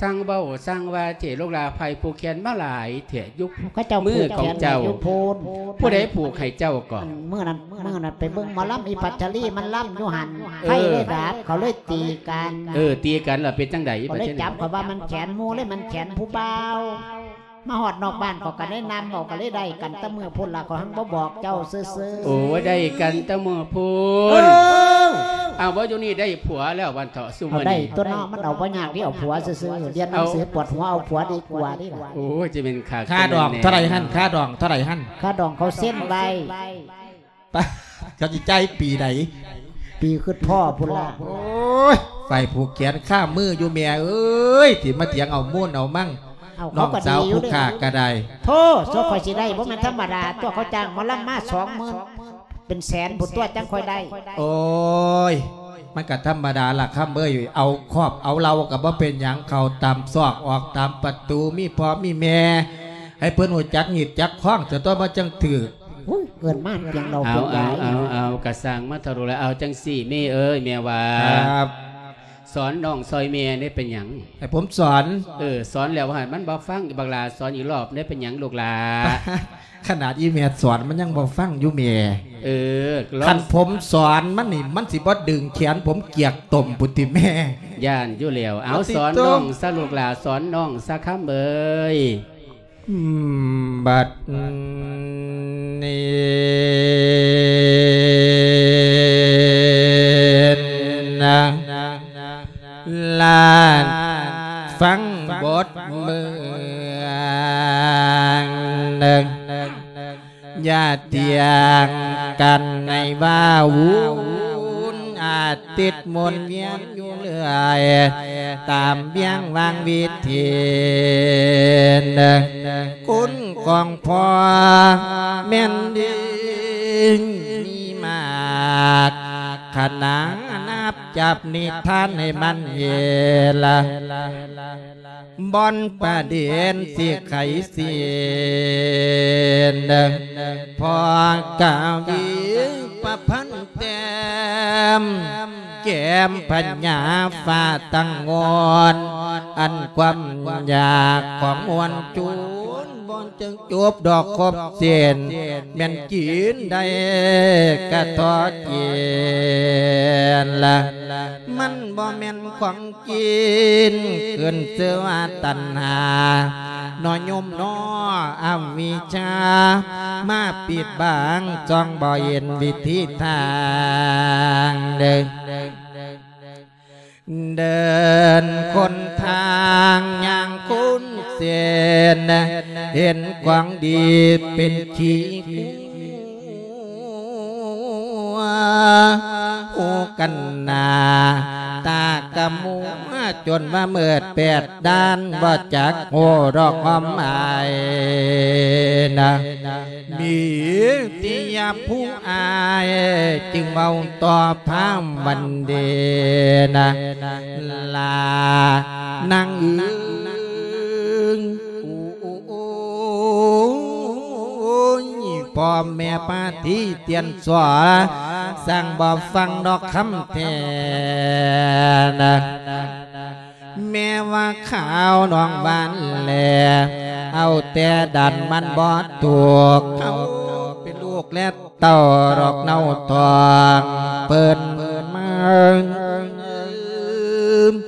สั่งเบาสั่งว่าเจลูกหลานภัยผูกแขนมาหลายเถะยุค
เขาเจ้า
มือของเจ้า
ผูกแขนไว้อยู่โพน
ผู้ใดผูกให้เจ้าก่อน
เมื่อนั้นเมื่อนั้นไปเบิ่งหมอลำอีพันจารีมันล่ำอยู่หัน
เออ
ไฟเลยดาบเขาเลยตีกัน
เออตีกันล่ะเป็นจังใด
เขาเลยจับเขาว่ามันแขนหมูเลยมันแขนผู้เบา มาหอดนอกบ้านก็กันได้นำบอกกันได้ได้กันแตะมือพุ่นละก็หังบ่บอกเจ้าซื่อๆ
โอ้ได้กันแตะมือพู
เอนอ
เอาว่าอยู่นี่ได้ผัวแล้ววันเถาะซุ
เอา
มื้อ
ได้
นี้
ตัวน้องมันเอาปัญญากที่เอาผัวซื่อๆเรียนหนังสือปวดหัวเอาผัวดีกว่านี่ล่ะ
โอ้ยจะเป็นขา
ค่าดอกเท่าไหร่หั่นค่าดอกเท่าไหร่หั่น
ค่าดองเขาเส้นไว้
ปะเขาสิใจายปีใด
ปีขึ้นพ่อพุ่นละ
โอ้ยไฟผูกแขนข้ามมืออยู่แม่เอ้ยที่มาเถียงเอาม่วนเอามั่ง
เอา
น้
เขา
อง
ก็
สา
ดี
ว
อยู่
ผู้
ด้วย
ขาก็ได้
โทษโซคอยสิได้เพราะมันธรรมดาตัวเขาจ้างหมาลำมาสองหมื่นเป็นแสนผุนตัวจังคอยได้
โอ้ย มันก็ธรรมดาล่ะครับเอ้ยเอาครอบเอาเรากับว่าเป็นหยังเขาตามซอกออกตามประตูมีพ่อมีแม่ ให้เพิ่นหัวจักหยิบจักคล้องจะต้องมาจังถือ
อุ้ยเกินมากเพียงเรา
เอา
เพียงให
เอา
ญ่
เอาเอากระสังมาทะลุแล้วเอาจังสี่แม่เอ้ยแม่ว่า
ครับ
สอนน้องซอยแม่ได้เป็นหยัง
ให้ผมสอน
เออสอนแล้วว่ามันบ่ฟังบักลาสอนอีกรอบได้เป็นหยังลูกหลา
ขนาดอีเมียสอนมันยังบ่ฟังอยู่เมีย
เออลอ
คั
ง
นผมสอนมันนี่มันสิบ่ดึงแขนผมเกียกต่มปุติแม่
ย่านอยู่แล้วเอา
เอาติด
สอน
ต้
น้อ
ม
งซะลูกหลาสอนน้องซะคำเอ้ย
อืมบัดนี้นะ ลานฟังบทเมืองหนึ่งญาติเตี ยงกันในว่าวุนอาจติดมนต์เวียนอยู่เรื่อยตามเบี้ยงวางวิธีคุณของพ่อแม่นดิงมีมากขนังนับจับนิทานให้มันเยละบอนประเด็นสิไขเสียนพอกาวีประพันแต้ม แก้มพัญญาฟาตั้งงอนอันความอยากของมวลจูนบอนจึงจบดอกครบเสียนแม่นกินได้กระทอดเยนละมันบ่แม่นของกินเกินเสื้อว่าตัณหาน้อยยมน้ออวิชา มาปิดบังจองบ่เห็นวิธีทางเดิน เดินคนทางอย่างคุ้นเสียนเห็นกวางดีเป็นขี้ หูกันนาตากะมัวจนว่าเมื่อแปดด้านว่จักโหดอกหอมอายนะมีที่ยาผู้อายจึงเมาต่อพามวันเดนะลานางอึง พ่อแม่ปาที่เตียนสวสั่งบ่ฟังดอกคำแทนแม่ว่าข้าวน้องบ้านแล เอาแต่ดันมันบอดถูกเขาเป็นลูกและเต่าดอกเน่าทองเปิดมานะลาคุณพ่อแม่ใหญ่ก็ฟ้ากว้างกว่าทอละนี้เปิ่นปา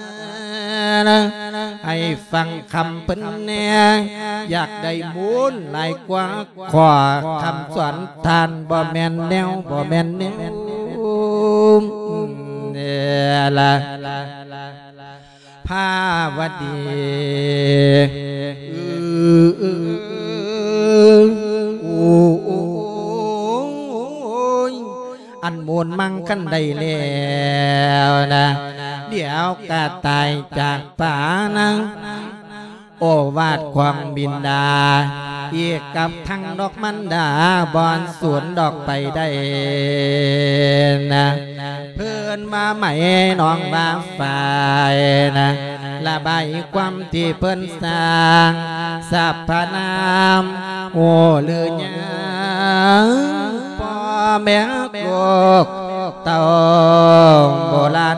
ให้เสิร์ชสูงพอกับเมียนะให้ฟังคำเป็นแน่อยากได้มูลหลายกว่าขอคำสอนทานบ่แมนแนวบ่แมนแนวเนี่ยละภาวดีอันมูลมั่งกันได้แล้วนะ เดียวก็ตายจากป่านังโอวาดความบินดา เอียกับทั้งดอกมันดาบอนสวนดอกไปได้นะเพื่อนมาใหม่น้องมาฝ่ายนะระบายความที่เพิ่นสร้างสัพพนามโอ้เลือยังพ่อแม่กกเต่าโบราณ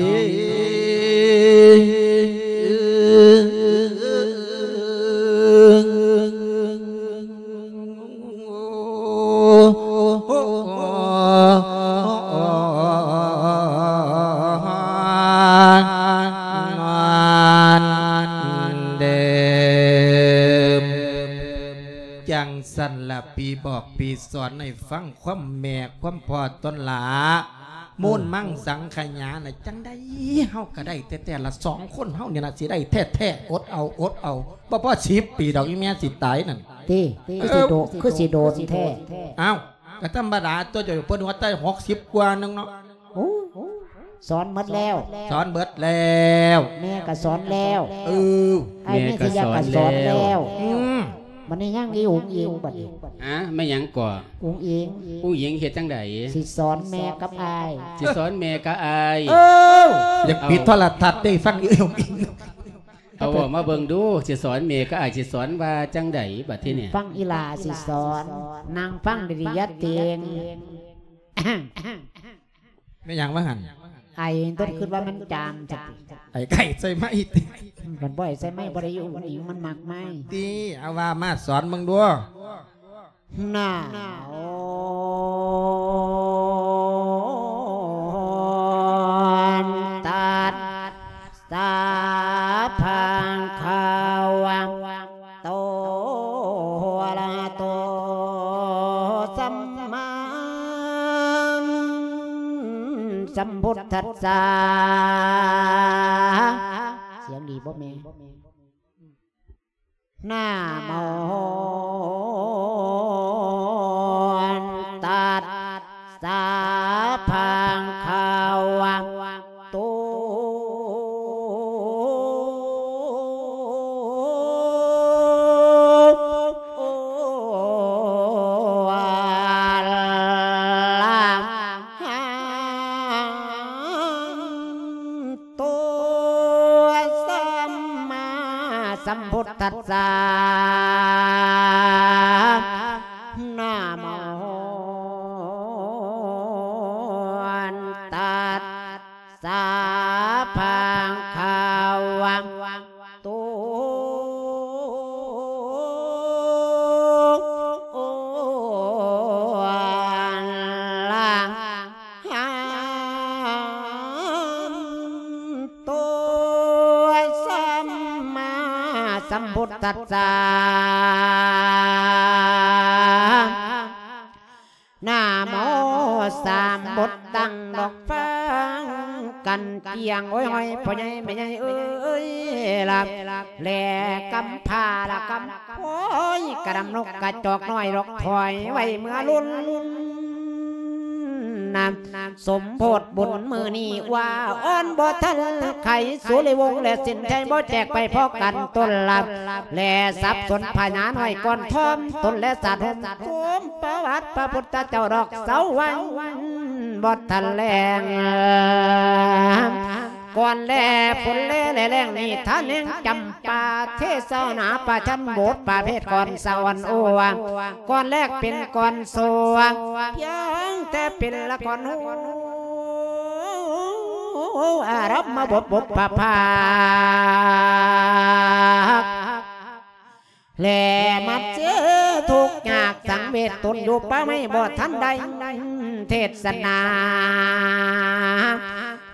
สันละปีบอกปีสอนให้ฟังความแม่ความพอต้นหลามูลมั่งสังขยาน่ะจังได้เฮาก็ได้แต่แต่ละสองคนเฮาเนี่ยนะสิได้แท้แท้ๆอดเอาอดเอาบ่พอสิบปีดอกอีแม่สิตายนั่น
ตีคือสิโดคือสิโดนแท้
เอ้าก็ธรรมดาตัวเจ้าอยู่เพิ่นว่าใต้60กว่านึงเนาะ
โอ้สอนหมดแล้ว
สอนเบิดแล้ว
แม่ก็สอนแล้ว
เออ
ไอ้แม่ทยาก็สอนแล้ว
อื ม
มันนี่ยังอีอุงอิงบัดนี้
อะไม่หยังก่อ
อุงอิง
ผู้หญิงเฮ็ดจังได
สิสอนแม่กับอาย
สิสอนแม่ก็อาย
อยากปิดโทรทัศน์ได้ฟังอีหลงอิง
เอาออกมาเบิ่งดูสิสอนแม่ก็อายสิสอนว่าจังไดบัดที่เนี่ย
ฟังอีหลาสิสอนนางฟังดิริยะเตียง
ไม่หยังว่าหั่น
ไอ้ต้นคิดว่ามันจามจัก
ไอ้ไก่ใส่ไม้ติ
มันบ่อยใส่ไม่บ่ได้อยู่มันอิงมันมักไม่
ตีเอาว่ามาสอนมึงดู
น่าตัดสา ทธัสสะเสียงดีบ่แม่นาโม กำโอ้ยกระดำนกกระจอกน้อยดอกถอยไว้เมื่อรุ่นนำสมโพธบุญมือนีว่าอ้อนบ่ทันไขสุริวงศ์และสินใจบ่แจกไปพอกันต้นลับและทรัพย์สนพญาน้อยก่อนทอมต้นและสัตว์หมโคมประวัติพระพุทธเจ้าดอกเสาวันบ่ทันแรง ก่อนแลผลแลแลแรงนี่ท่านเองจำปาเทศนาป่าชันโบสถ์ป่าเพศก่อนสวรรค์โอวก่อนแรกเป็นก่อนสวงเพียงแต่เป็นละก่อนหูอารับมาบบบปะพาแลมาเจอทุกยากสังเวชตนอยู่ป้าไม่บ่ทันใดเทศนา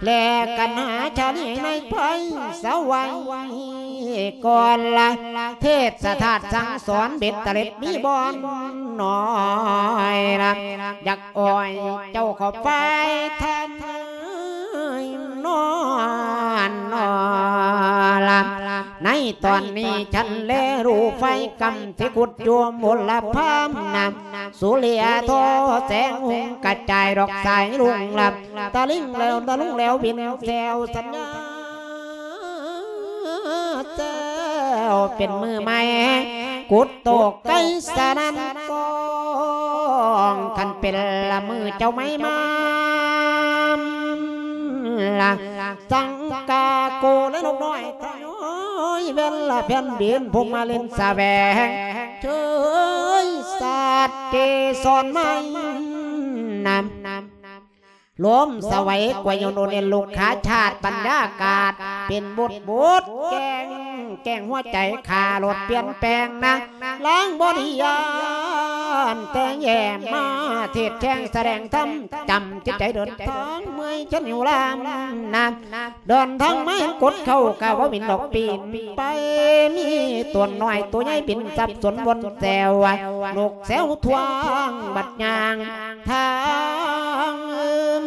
แลกันหาชาลีในไปสวัยก่อนละเทศสถานสั่งสอนเบ็ดตะเล็ดมีบอนน้อยละอยากอ่อยเจ้าขอไปแทนนอนนอนละ ในตอนนี้ฉันแลรู้ไฟกำที่กุดจวมมลพามนำสุเลียโทแสงหุงกระจายดอกสายลุงลับตะลิงแล้วตะลุงแล้วบินแซวสัญญาเจ้าเป็นมือใหม่กุดตกไก่สนันกองคันเป็นละมือเจ้าไม่มาละสังกาโกและนกน้อยทน้อ ยเวลาแผ่นดินพงมาเล่นสาแวงเชยสัตว์เกสรไม่นำ ล้มสวัยกว่าโยนเนลูกขาชาติบรรยากาศ เป็นบทบทแกงแกงหัวใจขาลดเปลี่ยนแปลงนะล้างบริยานแต่แย่มาเทศแจ้งแสดงธรรมจำจิตใจเดินทางเมื่อยฉันหิวลามนะเดินทางไม่กดเข้ากะว่าบินดอกปีนไปมีตัวน้อยตัวใหญ่บินสับสนวนแซวลูกแซวทวงบัดยางทาง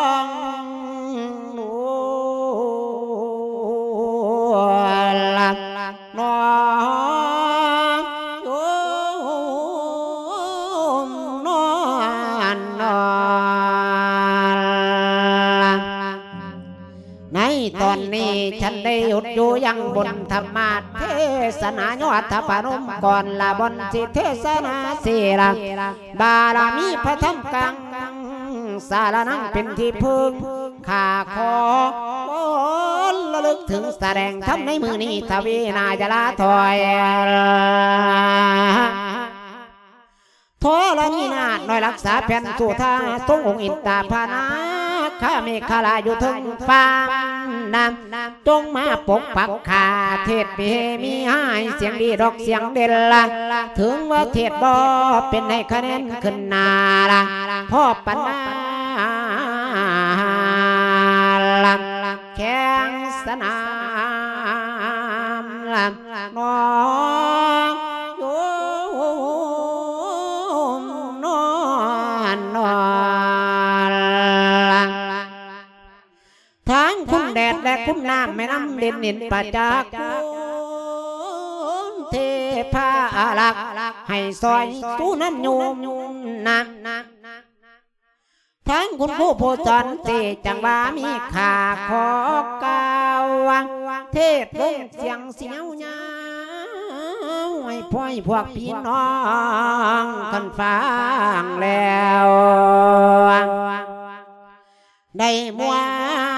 ยังบนธรรมาเทศนายอดทพนมก่อนละบนสิเทศนาเสียบารมีพระธรรมกังสารนังเป็นที่พึ่งข้าขอระลึกถึงแสดงทำในมือนี้ทวีนาจะลาถอยทอละมีนาดน้อยรักษาแผ่นสู่ทาทรงองค์อินตาพานา ข้าเมฆลาอยู่ถึงฟ้านำจงมาปกปักขาเทศเปมีให้เสียงดีดอกเสียงเด่นละถึงว่าเทศบอเป็นให้คะแนนขึ้นนาละพ่อปัญญาลแข่งสนามลน้อ แดดและคุณน้ำแม่น้ำเด่นเนินประจักษ์เทพาลักให้ซอยตู้น้ำโยมนะทั้งคุณผู้โพจันเจจังว่ามีขาขอกาวังเทศลงเสียงเสียวยาให้พ่อยพวกพี่น้องกันฟังแล้ว ได้มวน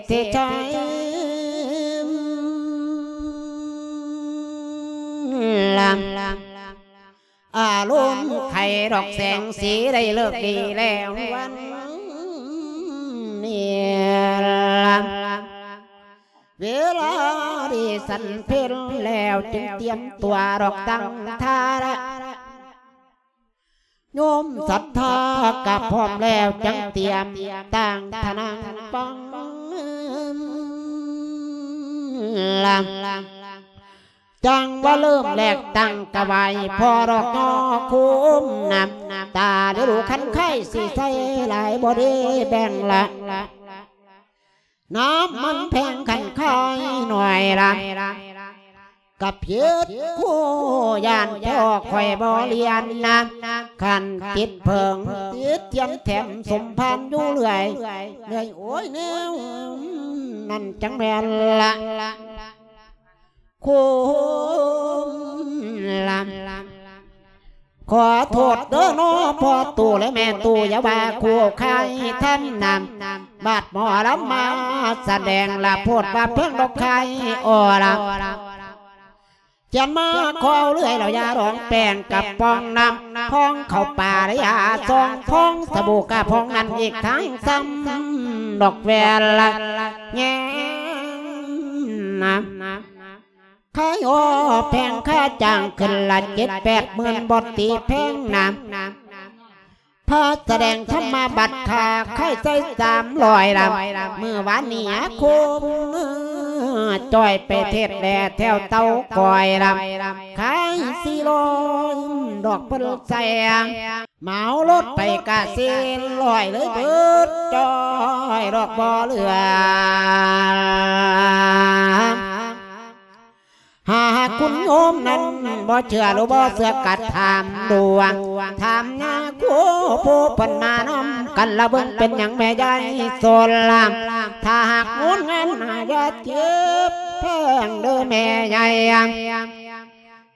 ษฐีชัยลำอาลุนไข่ดอกแสงสีได้เลิกดีแล้ววันนี้ลำเวลาดีสันเพลแล้วจึงเตรียมตัวดอกตั้งทาระโยมศรัทธากับพร้อมแล้วจังเตรียมตั้งทนังปัง ลำจังว่าเริ่มแหลกตั้งกะไวพอรอกนอคุ้มนำตาเดี๋ยวดูคันไข่สีใสหลายบอดีแบ่งละน้ำมันแพงขันคายหน่อยละกับเพียดคู่ยานแท้ออกข่อยบ่เรียนนะขันติดเพิงติดเทียมแถมสมพันอยู่เรื่อยเหนื่อยโอ้ยแนว นั่นจังแม่นละคู่ลำขอโทษเด้อน้อพ่อตู่และแม่ตู่อย่าว่าคู่ใครท่านนำบาดหมอลำมาแสดงละพูดว่าเพิ่งดอกใครโอละเจียนมาขอเอาเรื่อยเรายาร้องแป้งกับปองน้ำพองเข้าป่าระยาซองพองสบู่กะพองนั่นอีกทั้งซ้ำ ดอกแวลละแง่น้ำขายอ้อแพงค่าจ้างขึ้นละเจ็ดแปดหมื่นบทตีแพงน้ำพระแสดงธรรมบัตรค่าค่ายใจสามลอยลำเมื่อวานนี้คุม จ่อยไปเทศแด่แถวเต้าก่อยรำขายสีลอยดอกเปิ้ลแสงเหมารถไปกะเซนลอยเลยเบิดจ่อยดอกบ่อเหลือ หากคุณโยมนั้นบ่เชื่อหรือบ่เสือกัดถามดวงถามนาคูผู้เพิ่นมาน้ำกันละเบิ่งเป็นหยังแม่ยายโซนลามถ้าหากงนงานหายาเจ็บแพงเด้อแม่ใหญ่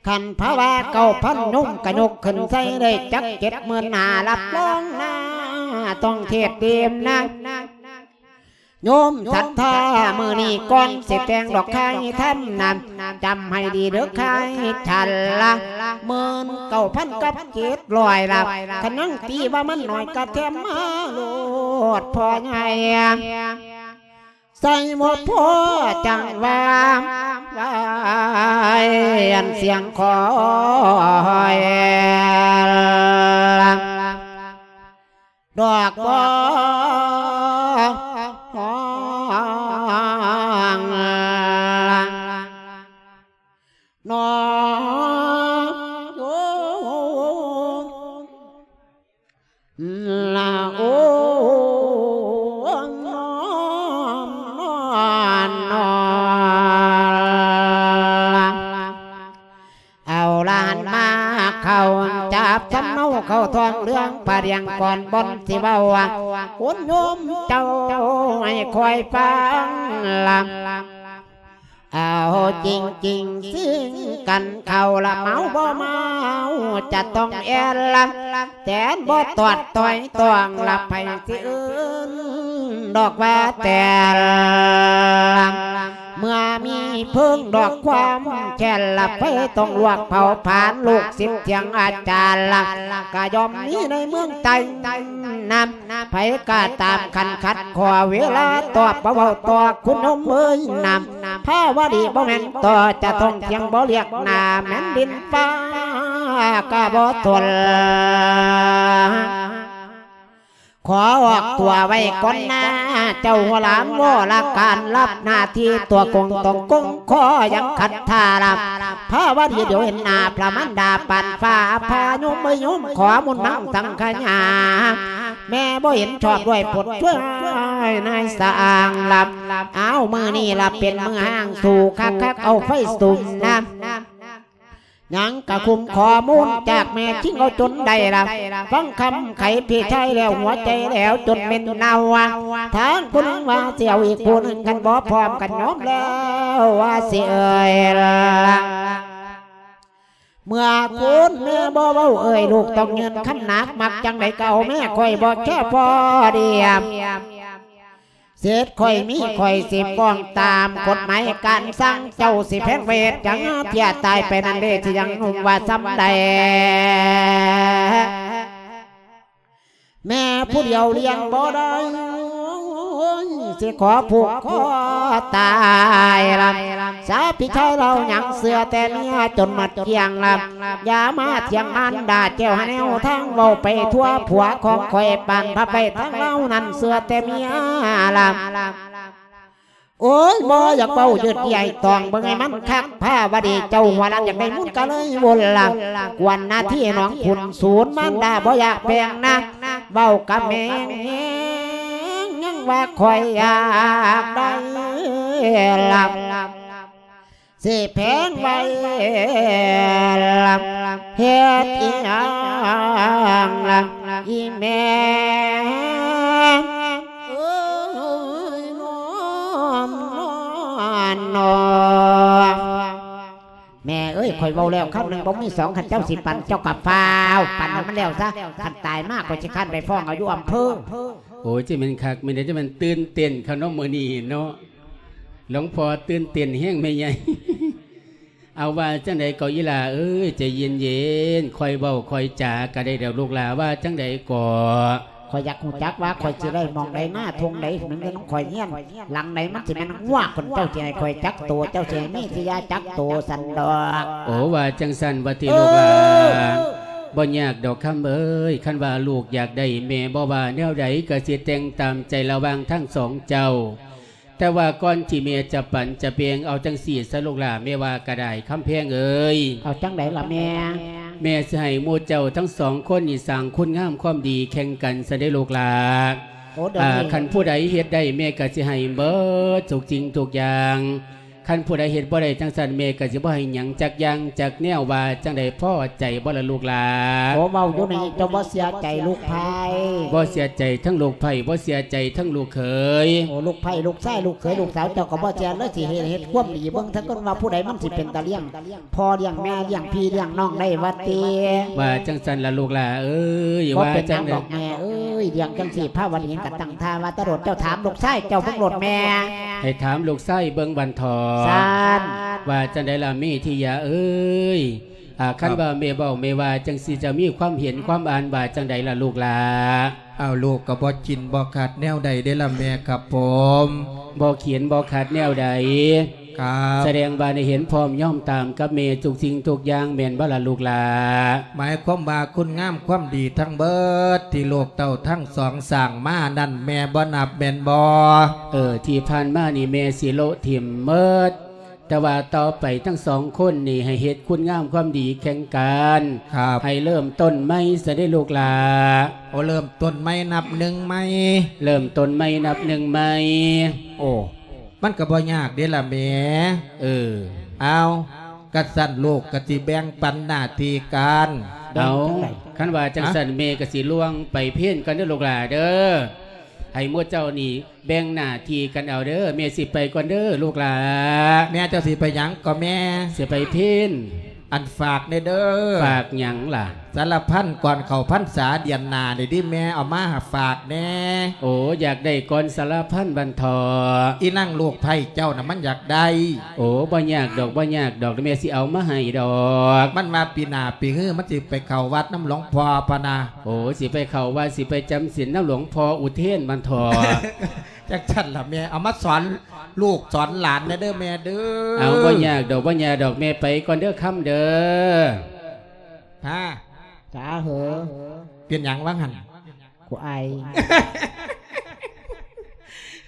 ขันพระว่าเก่าพันนุ่มกระยกขึ้นใส่ได้จักเจ็ดหมื่นหารับรองนะต้องเทศเตรียมนะ โยมศรัทธามือนี้ก่อนสิแต่งดอกไข่ทำนำจำให้ดีเด้อไข่ฉันละหมื่นเก้าพันกับเจ็ดร้อยละขนังตีว่ามันหน่อยกระแทมมาโลดพอไงใส่หมดพ่อจังว่าว่าอันเสียงคอยดอกบัว ทองเรื่องปะเรียงก่อนบนสิเบาว่าคุณโยมเจ้าให้คอยฟังลำเอาจริงจริงๆซึ่งกันเขาละเมาบ่เมาจะต้องแอลละแต่นบ่ตอดต่อยตวงละไปสิอื่นดอกว่าแต่ลำ เมื่อมีเพิ่งดอกความแค่ละไปต้องลวกเผาผ่านลูกสิบเทียงอาจารย์ละกะยอมนี้ในเมืองไตนำไผกาตามขันขัดขอเวลาตอบเบาต่อคุณนมเอ้ยนำผ้าว่าดีบ่แม่นต่อจะต้องเทียงบ่เรียกนาแม่นดินฟ้ากะบ่ทน ขอออกตัวไว้ก่อนน้าเจ้าหัวหลามว่าละการรับหน้าที่ตัวกงต้องกงขอยังขัดทารับพระว่าดีเดี๋ยวเห็นหน้าพระมันดาปันฟ้าพายุมไม่ยุมขอมุนมังสังขยาแม่บ่เห็นชอบด้วยผลช่วยนายสางลับเอามือนี่ลับเป็นมือห้างสู่คักคักเอาไฟสุ่มน้ำ ยังกะคุมข้อมูลจากแม่ทิ้งเอาจนได้ละฟังคำไขพี่ชายแล้วหัวใจแล้วจนเป็นเนาอะทางคุณว่าเสียวอีกผู้หนึ่งกันบ่พร้อมกันยอมแล้วว่าสิเอ่ยละเมื่อคุณแม่บ่เว้าเอ่ยลูกต้องเงินคำหนักมักจังไดเก่าแม่คอยบอกแค่พอเดียม เศษข่อยมีข่อยสิฟ้องตามกฎหมายการสั่งเจ้าสิแพงเวทจังเที่ยตายไปนั่นเด้ที่ยังนุ่มว่าซ้ำใดแม่ผู้เดียวเลี้ยงบ่ได้ สิขอผูกคอตายลำสาพี่ชายเราหยังเสือแต่เนี้ยจนหมัดเกียงลำอย่ามาเถียงมันด่าเจ้าให้แนวทั้งเบาไปทั่วผัวของข่อยปั่นพาไปทั้งเล่านั่นเสือแต่เมียลำโอ้ยบ่อยากเป้ายืดใหญ่ตองเบิ่งไงมันคักผ้าวดีเจ้าหัวลังอยากได้มุนก็เลยวนหลังกวนหน้าที่น้องขุนศูนย์มันดาบ่อยากแพงนะเบากับแมง ว่าคอยอยากได้ลับสิแพงไว้ลับเฮ็ดอีหยังลับอีแม่เอ้ยน้อมนอนนอแม่เอ้ยคอยเบาแล้วคำหนึ่งบ่มีสองขันเจ้าสิปันเจ้ากับฟ้าวปันให้มันแล้วซะขันตายมากกว่าจะขันไปฟ้องเอาอยู่อำเภอ
โอ้ยจะเป็นคักไม่ได้จะเป็นตื่นเต้นเขาเนาะมื้อนี้เนาะหลวงพ่อตื่นเต้นแห้งไม่ใหญ่เอาว่าจังใดก็อีหลาเอ้ยใจเย็นๆคอยเว้าคอยจาก็ได้เดี๋ยวลูกหลาว่าจังใดก็
คอยอยากหูจักว่าคอยจะได้มองใดหน้าทงใดมันก็ต้องคอยเงี้ยนหลังใดมันสิแมันว่าคนเจ้าสิให้คอยจักตัวเจ้าสิให้มีสิยาจักตัวสันดอก
โอ้ว่าจังสันว่าที่ลูกหลา บ่ยากดอกคำเอ้ยคันว่าลูกอยากได้แม่บ่ว่าแนวใดก็สิแต่งตามใจระหวางทั้งสองเจ้า แต่ว่าก่อนที่เมียจะปั่นจะเพียงเอาจังสี่สลูกหลาไม่ว่ากระไดคำเพงเอ้ย
เอาจังไดล่ะแม่
แม่สิให้หมู่เจ้าทั้งสองคนนี่สั่งคุณงามความดีแข่งกันซะได้ลูกหลา
โอ้เดี๋ยว
อ่า
นี้
คันผู้ใดเฮ็ดได้แม่ก็สิให้เบิดทุกจริงทุกอย่าง คันผู้ใดเฮ็ดบ่ได้จังสันแม่ก็สิบ่ให้หยังจักอย่างจักแนวว่าจังไดพอใจบ่ละลูกหลา
โอ้เบาอยู่นี่เจ้าบ่เสียใจลูกไผ่
บ่เสียใจทั้งลูกไผ่บ่เสียใจทั้งลูกเขย
โอ้ลูกไผ่ลูกชายลูกเขยลูกสาวเจ้าก็บ่เสียเลยสิเฮ็ดเฮ็ดความดีเบิ่งทั้งคนว่าผู้ใดมันสิเป็นตาเลี้ยงพ่อเลี้ยงแม่เลี้ยงพี่เลี้ยงน้องได้ว่าติ
ว่าจังสันละลูกหลาเอ้ย
บ่
ว่า
เป็นห
จั
ยังง
ได
ดอกแม่เอ้ยเลี้ยงจังสี่พาวันเห็นกับตั้งท่าว่าตะโดดเจ้าถามลูกชายเจ้าเพิ่งโหลดแม่
ให้ถามลูกไส้เบิ่งบันทอ
ซาน
ว่าจังไดล่ะมีที่ยาเอ้ยอ่าคันว่าแม่เบ้าแม่ว่าจังสิจะมีความเห็นความอ่านว่าจังไดล่ะลูกหลา
เอาลูกก็บ่กินบ่ขาดแนวใดได้ละแม่ครับผม
บ่เขียนบ่ขาดแนวใด
ครับ
แสดงว่าได้เห็นพร้อมย่อมตามกับเมทุกสิ่งทุกอย่างแม่นบ่ล่ะลูกหลา
หมายความว่าคุณงามความดีทั้งเบิด ที่โลกเต่าทั้งสองสั่งมานั่นแม่บ่นับแม่นบ่
เออที่ผ่านมานี่แม่สิโลทิมเมิดแต่ว่าต่อไปทั้งสองคนนี่ให้เฮ็ดคุณงามความดีแข่งกัน
ครับ
ให้เริ่มต้นไม่เสได็จลูกหลา
โอเริ่มต้นไม่นับหนึ่งไหม
เริ่มต้นไม่นับหนึ่งไม่
โอ้ มันก็บ่ยากเด้ละแม่
เออ
เอากษัตริย์โลกกติแบ่งปันหน้าที่การ
เอาคันว่าจังสันเมกสิล่วงไปเพี้ยนกันเด้อลูกหลาเด้อให้หมวดเจ้านี่แบ่งหน้าที่กันเอาเด้อเมสิไปก่อนเด้อลูกหลา
แม่เจ้าสิไปหยังก็แม่
เสียไปเพี้ยน
อันฝากในเด้อ
ฝากหยังล่ะ
สารพันก่อนเขาพันษาเดียนนาได้ดิแม่เอามาฝากแน่
โอ้อยากได้ก่อนสารพันบันทอ
อีนั่งลูกไผ่เจ้าน่ะมันอยากได้
โอ้บ่ยากดอกบ่ยากดอกแม่สิเอามาให้ดอก
มันมาปีหน้าปีฮื้อมันสิไปเข้าวัดน้ำหลวงพ่อปะนะ
โอ้สิไปเข้าว่าสิไปจำศีลน้ำหลวงพ่ออุเทนบันทอ
จักฉันล่ะแม่เอามาสอนลูกสอนหลานนะเด้อแม่เด้อ
เอาบ่ยากดอกบ่ยากดอกแม่ไปก่อนเด้อค่ำเด้อ
ฮะ
จ๋าเหอะ
เปลี่ยนหยังว่างหัน
กูไอ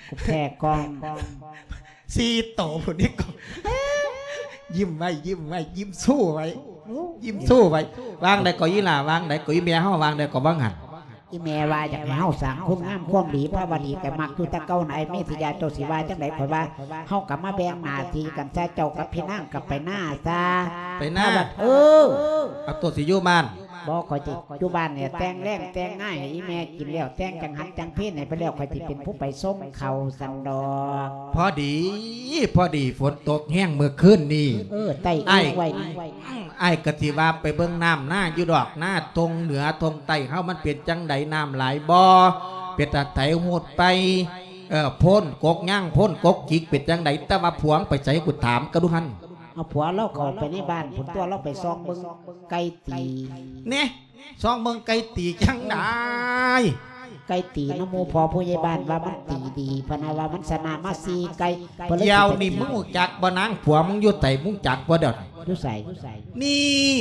กูแพ้กอง
ซีโตผู้นี้ก็ยิ้มไว้ยิ้มไว้ยิ้มสู้ไว้ยิ้มสู้ไว้วางได้ก็ยี่หล่าวางได้ก็ยี่เมียเฮาวางได้ก็ว่างหัน
อีแม่ว่าอยากให้เฮาสร้างคุณงามความดีพระบดีแต่มักคือแตะเก้าไหนเมธิยาโจสิว่าจังไดข่อยว่าเฮากลับมาแบ่งหน้าที่กันซะเจ้ากับพี่นางกลับไปหน้าซะ
ไปหน้า
เออ
เอาตัวสิอยู่บ้าน
บอกข่อยจิอยู่บ้านเนี่ยแต่งแรงแต่งง่ายให้อีแม่กินแล้วแต่งจังหันจังเพี้ยนให้ไปแล้วข่อยสิเป็นผู้ไปส่งเขาสันดอก
พอดี พอดีฝนตกแห้งเมื่อคืนนี่
เออไต่
ไอ้
อีไว้นี่
ไอ้กะทิว่าไปเบิ่งน้ำหน้าอยู่ดอกหน้าตรงเหนือตรงใต้เฮามันเปลี่ยนจังใดน้ำหลายบ่อเป็นตาไตโหดไปเออพ่นกกย่างพ่นกกจิกเป็นจังใดแต่ว่าผวงไปใส่กูถามกระดูหัน
เอาผัวเราเข้าไปในบ้านผลตัวเราไปซองเบิ่งไก่ตี
เนี่ยซองเบิ่งไก่ตีจังได
ไก่ตีน้ำหมูพอผู้ใหญ่บ้านว่ามันตีดีพะนาว่ามันสนามาซีไก่เพิ่นเลยสิ
เยาว
ไป
นี่มึงรู้จักบ่นางผัวมึงอยู่ไตมึงจักบ่เดด
อยู่ใส่
นี่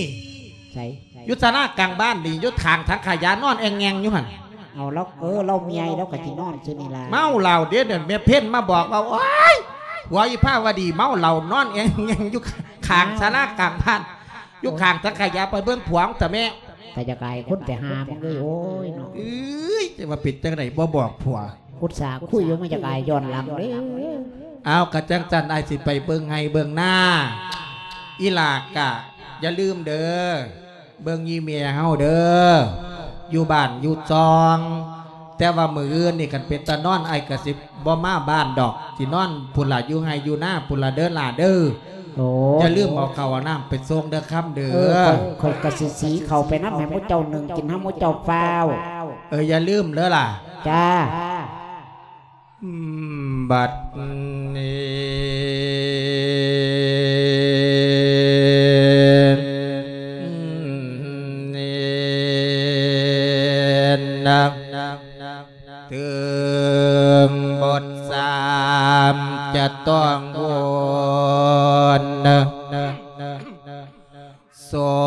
ใส่
อยู่สนากลางบ้านนี่อยู่ทางทางขายานอนแองแงงอยู่หั่น
เอาเราเออเราเมียเราก็สินอนซื่อนี่ล่ะ
เมาเหล้าเดี๋ยวเดี๋ยวแม่เพ่นมาบอกว่าโอ้ย หัวอีผ้าวดีเมาเหล่านอนเองยังอยู่ข้างสารากลางพันอยู่ข้างตะขยาไปเบื้องผวงแต่แม่
แต่จะกลายคนแต่หามึงเลยโอ้ยเนาะ
เอ้ยจะมาปิดจังไหนบ่บอกผัว
อุตส่าห์คุยอยู่มันจะกลายย้อนหลังเลย
เอากระจังจันไอายสิไปเบิ่งให้เบิ่งหน้า อีหลากกะอย่าลืมเด้อเบิ่งยีเมียเฮาเด้ออยู่บ้านอยู่จอง แต่ว่ามืออื่นนี่กันเป็นตะนอนไอ้กระสิบบ่มาบ้านดอกสินอนพุ่นละอยู่ให้อยู่หน้าพุ่นละเด้อล่ะเด้อ
โอ้
อย่าลืมเอาข้าวเอาน้ำไปส่งเด้อครับเด้
เออ
อ
คอยกระสีสีเขาไปนับแม่มดเจ้าหนึ่งกินห้ามดเจ้าเฝ้าว
เอออย่าลืมเด้อล่ะ
จ้า
อืมบัดนี้ จะต้องวนสอ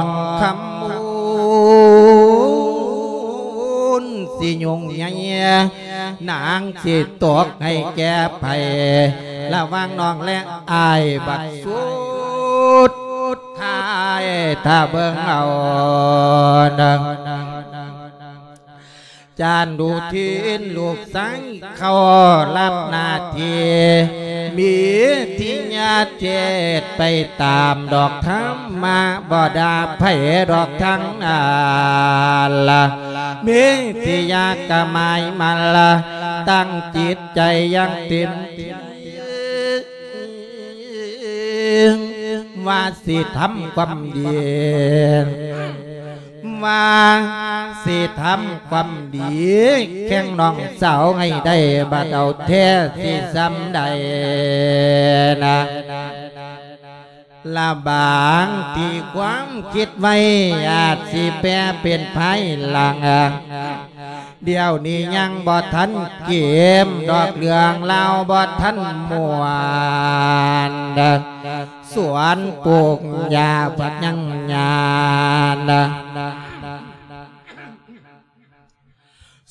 งคำมูลสิยงใหญ่นางสิตกให้แก่ไประวังน้องและอายบัดสุดท้ายถ้าเบิ่งเอานัง จานดูทินลูกสังเขารับนาทีมีที่ญาเจตไปตามดอกธรรมะบ่ดาไผ่ดอกทั้งอาละมีที่ยากกะไมมาละตั้งจิตใจยังเต็มว่าสิทำความดี ว่าสิทำความดี แข่งน้องสาวให้ได้บัดเอาแท้สิซ้ำใดนะละบางที่ความคิดไว้อาจสิแปรเป็นภายหลังเดี๋ยวนี้ยังบ่ทันเกม ดอกเรืองเล่าบ่ทันมวนสวนปลูกยาพัดยังยาน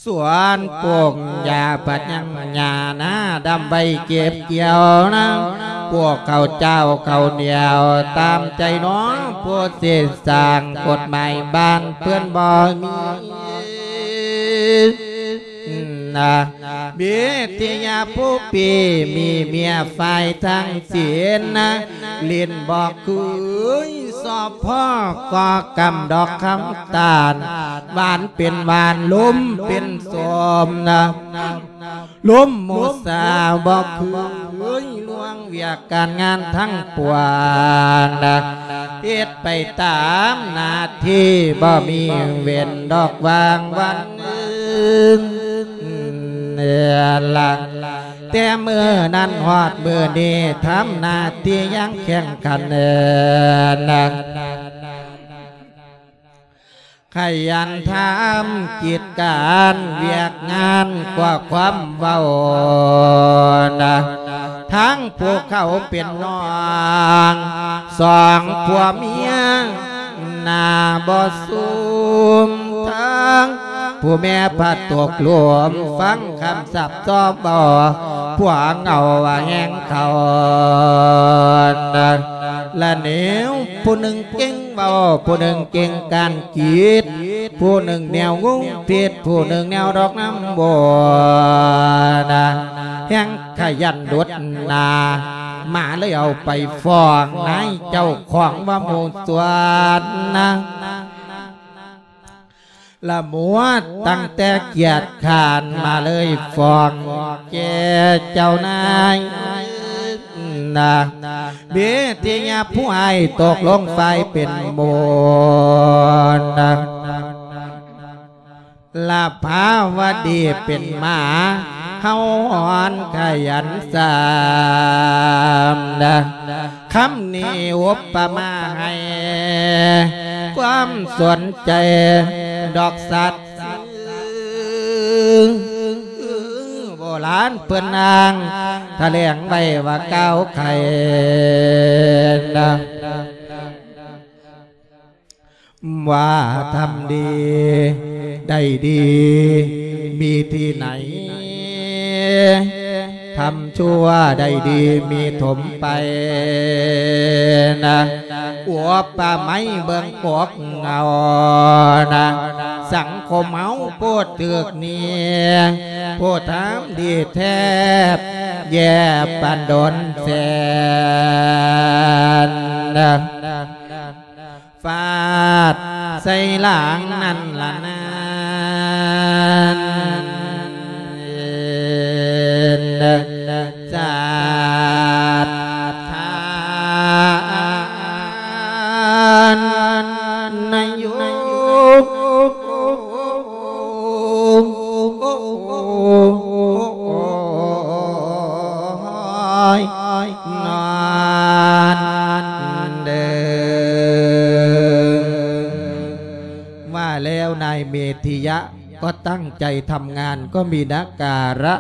สวนปวกยาปัดยังยานะดำใบเก็บเกี่ยวนะพวกเขาเจ้าเขาเดียว ตามใจน้องพวกเสียสร้างกฎหมายบ้านเพื่อนบ่มี นะเบติยาผู้ปีมีเมียฝ่ายทั้งเสียนนะเลียนบอกคุยสอบพ่อก็กำดอกคำตาลหวานเป็นหวานลุ่มเป็นสมนะลุ่มโมสาบอกคุยลวงเวียกการงานทั้งปวงนะเฮ็ดไปตามนาที่บ่มีเว้นดอกวางวันอื่น ละแต่เมื่อนั้นหอดเมื่อนี้ทำหน้าที่ยังแข่งขันเนินนะขยันทำกิจการเวียกงานกว่าความเบานะทั้งพวกเขาเป็นน้องสองผัวเมียหน้าบ่ซุมทั้ง ผู้แม่พัดตกหลวมฟังคำสับจอบบ่ผัวเงาว่าแห้งเขาละเหนียวผู้หนึ่งเก่งเบาผู้หนึ่งเก่งการกีดผู้หนึ่งแนวงุ้งเทียดผู้หนึ่งแนวดอกน้ำบัวนะแห้งขยันดดนามาเลยเอาไปฟ้องนายเจ้าของว่าหมูสวนนะ ละมัวตั้งแต่เกียรติขานมาเลยฟองแกเจ้านายนะเบียที่ยาผู้ให้ตกลงไฟเป็นโมนนะลาภาวดีเป็นหมาเฮาหอนขยันสามนะคำนี้อุปมาให้ ความสนใจ ดอกสัตว์โบราณเพื่อนนางทะเลงไว้ว่าเก้าไข่นะว่าทำดี ได้ดี มีที่ไหน ทำชั่วได้ดีมีถมไปนะหัวป่าไม้เบิ่งปอกเงานะสังคมเมาโพดเถือกเนียโพดทำดีแทบ แย่ปันดนแสนนะฟาดใส่หลังนั่นละนาน ใจทำงานก็มีนัการะ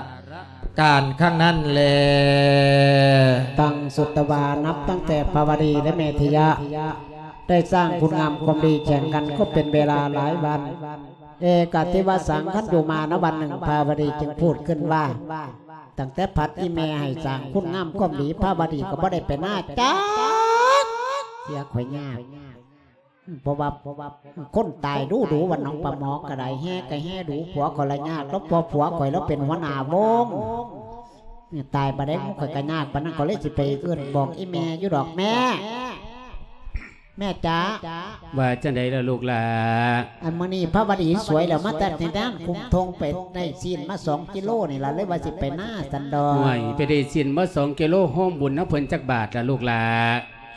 การข้างนั้นแล
ตั้งสุตวานับตั้งแต่ภาวดีและเมธยะ ได้สร้างคุณงามความดีแข่งกันก็เป็นเวลาหลายวัน เอกติวสังคันอยู่มาณวันหนึ่งภาวดีจึงพูดขึ้นว่าตั้งแต่พัดอีเมให้สร้างคุณงามความดีภาวดีก็บ่ได้ไปหน้าจ้าเสียข่อยยาก เพราะว่าเพราะว่าคนตายดูดูวันน้องปลาหมอกระไดแห่กระแห่ดูผัวก็ละยากแล้วพอผัวข่อยแล้วเป็นหัวหน้าวงเนี่ยตายไปได้ข่อยกระยากปานนั้นก็เลยสิไปเอื้อนบอกอีแม่อยู่ดอกแม่ แม่จ๋า
ว่าจังไดล่ะลูกหลา
อันมื้อนี้พระบดีสวยแล้วมาแต่ในด้านคุมทงเป็ดในซีนมาสองกิโลนี่ล่ะเลยว่าสิไปหน้าสันดอ
ห่วยไปได้สินมาสองกิโลห้อมบุญน้ำเพิ่นจักบาทล่ะลูกหลา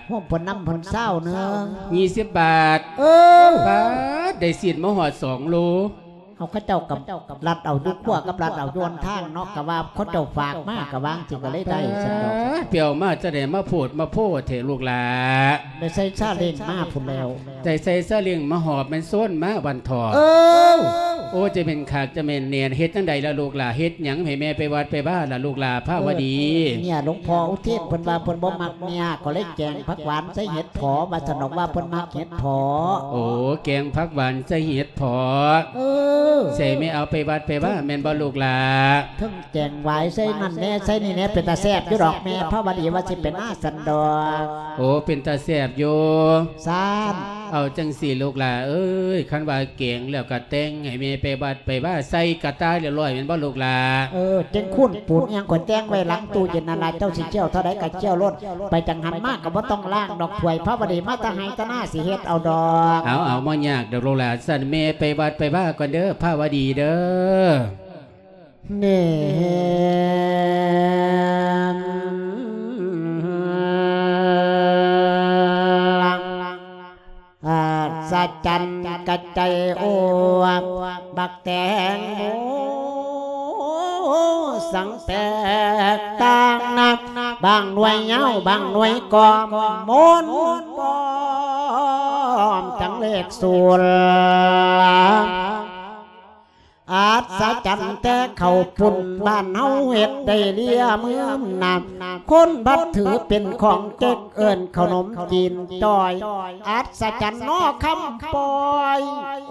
พวกเพนน้ำเพนเศร้าเนือง
ยี่สิบบาท
เออ บา
ทได้สินมาหอดสองโล
เขาเขาเจ้ากับรัดเอายุกพวกกับรัดเอาโยนทางเนาะกับว่าเขาเจ้าฝากมากกับวางจิก็เลยได้สันดอก
เปรียวมาจะได้มาพูดมาโพดเถอะลูกหลา
ได้ใส่ซาเล่งมาพุ่นแล้ว
ใจใส่ซาเลียงมาหอบมันส้นมาบันทอ
เออ
โอ้จะเป็นขากจะเป็นเนียนเฮ็ดจังใดล่ะลูกหลาเฮ็ดหยังให้แม่ไปวัดไปบ้านล่ะลูกหลาพระวดี
เนี่ยหลวงพ่ออุทิศเพิ่นว่าเพิ่นบ่มักเมียก็เลยแกงผักหวานใส่เห็ดผอมาสนอกว่าเพิ่นมักเห็ดผอ
โอ้แกงพักหวานใส่เห็ดพอ
เออ
ใส่ไม่เอาไปวัดไปบ้านแม่นบ่ลูกหลา
ทั้งแกงหวายใส่นั่นแน่ใส่นี่แน่เป็นตาแซ่บอยู่ดอกแม่พระบดีว่าสิเป็นหน้าสันดอก
โอ้เป็นตาแสบอยู่
ซาน
เอาจังสี่ลูกหลาเอ้ยคันว่าเก่งแล้วก็แต่งให้แม่ไปวัดไปบ้านใส่กระต่ายเรียบร้อยแม่นบ่ลูกหลา
เออจังคุ้นปูนอิหยังก็แจ้งไว้หลังตู้เย็นนั่นล่ะเจ้าสิเจียวเท่าใดก็เจียวรถไปจังหันมากก็บ่ต้องล้างดอกถวยพระบดีมาแตะไห้ตะหน้าสิเฮ็ดเอาดอก
เอาเอามายากเดี๋ยวลูกหลาสั่นแม่ไปวัดไปบ้านก่อนเด้อพระวดีเด้อ
เน่อาสัจจันกระใจโอวบักแตงโมสังแตกต่างนักบางหน่วยเงาบางหน่วยกอมมนปอมจังเลขสูล อาจสะจันแต่เขาปุ่นบ้านเฮาเฮ็ดได้เลียเมื่อนำคนบัดถือเป็นของเจ๊กเอิ้นขนมจีนจอย อาจสะจันนอคำปอย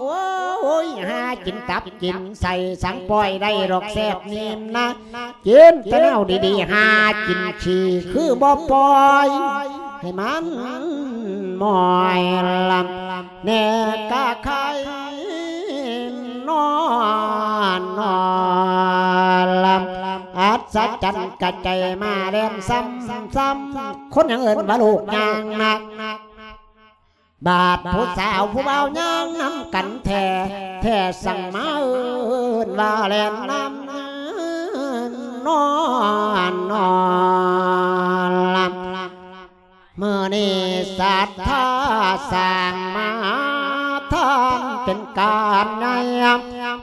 โอ้ยหากินตับกินใส่สังปอยได้หรอกแซ่บนิ่มนะกินแต่แนวดีๆหากินชีคือบ่ปอยให้มันมอยลำแน่กะไข่ นอลำอัศจรรย์กระใจมาเรียนซ้ำซ้ำคนอย่างเอิญว่าลูกยางหนักบาดผู้สาวผู้เบาย่างน้ำกันแท้แท้สั่งมาเอิญว่าเรียนน้ำนอนนอนลำเมื่อนี้ศรัทธาสร้างมาานเป็นการใน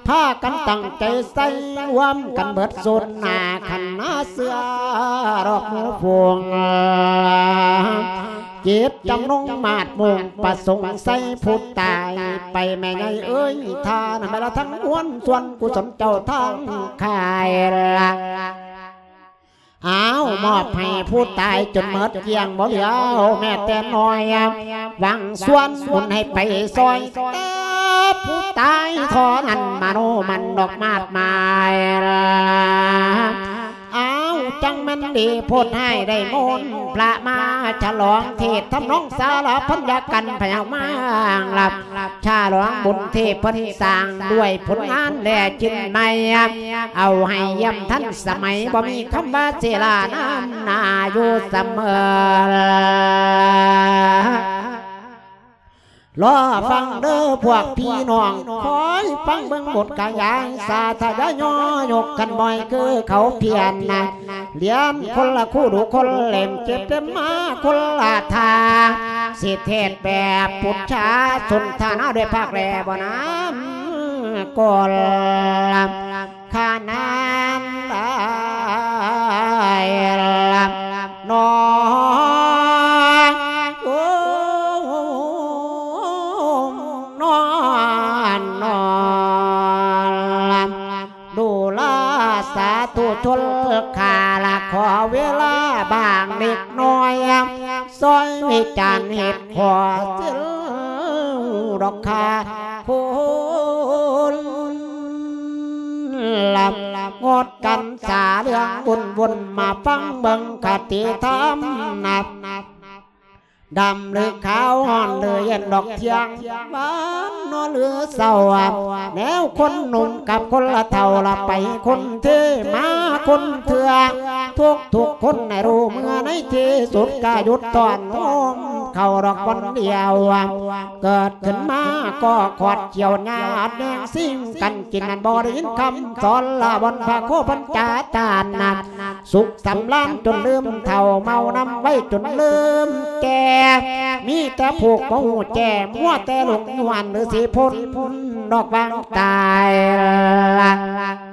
พากันตั้งใจใส่รวมกันเบิดสุดหน้าขันหน้าเสือรอกหมูพวงจิตจำนงมาดมุงประสงค์ใส่ผู้ตายไปแม่ไงเอ้ยทานไม่ละทั้งวลส่วนกุศลเจ้าทางขายละ อ้าวมอบให้ผู้ตายจนเมดเกียงบ่เหลือแม่แต่น้อยหวังส่วนบุญให้ไปซอยแต่ผู้ตายขอนันมาโนมันดอกมาดไม้ละเอา จังมันดีพูดให้ได้มนพระมาฉลองเทศทำน้องสารพันยากันพยามางหลับชาลองบุญเทพเพันสางด้วยผลงานแลจินไม่เอาให้ย่ำท่านสมัยบ่มีคำว่าเจลาน้ำนาอยู่เสมอ รอฟังเด้อพวกพี่น้องคอยฟังเบิ่งบทกะยางสาธยายอยกกันบ่อยคือเขาเพียนนะเลี้ยนคนละคู่ดูคนเล่มเจ็บเต็มมาคนละทาสิเทศแบบปุจฉาสุนทานาด้วยภาคแรบน้ำก่อนขานานได้ลำนอน ซอยวิจารณ์เหตุขอเจ้ารอกคาคุณหลับงดกันสาเรื่องบุญบุญมาฟังเบิ่งคติธรรมนับนับ ดำหรือขาวห่อนหรือเย็นดอกเทียงบ้านนอนหรือเศร้าแนวคนหนุ่มกับคนละเท่าละไปคนเทมาคนเถื่อทุกทุกคนในรู้เมื่อในที่สุดกายุดตอนโน้ม เข้าดอกคนเดียว เกิดขึ้นมาก็ขอดเกี่ยวหน้าแดงสิ่งกันกินนันบริยินคำสอนละบนพระโคปัญจาจานนันสุขสำลานจนลืมเท่าเมานำไว้จนลืมแก่มีแต่ผูกมูแจ่มัวแต่หลงนวลหรือสีพ้นดอกบางตายละ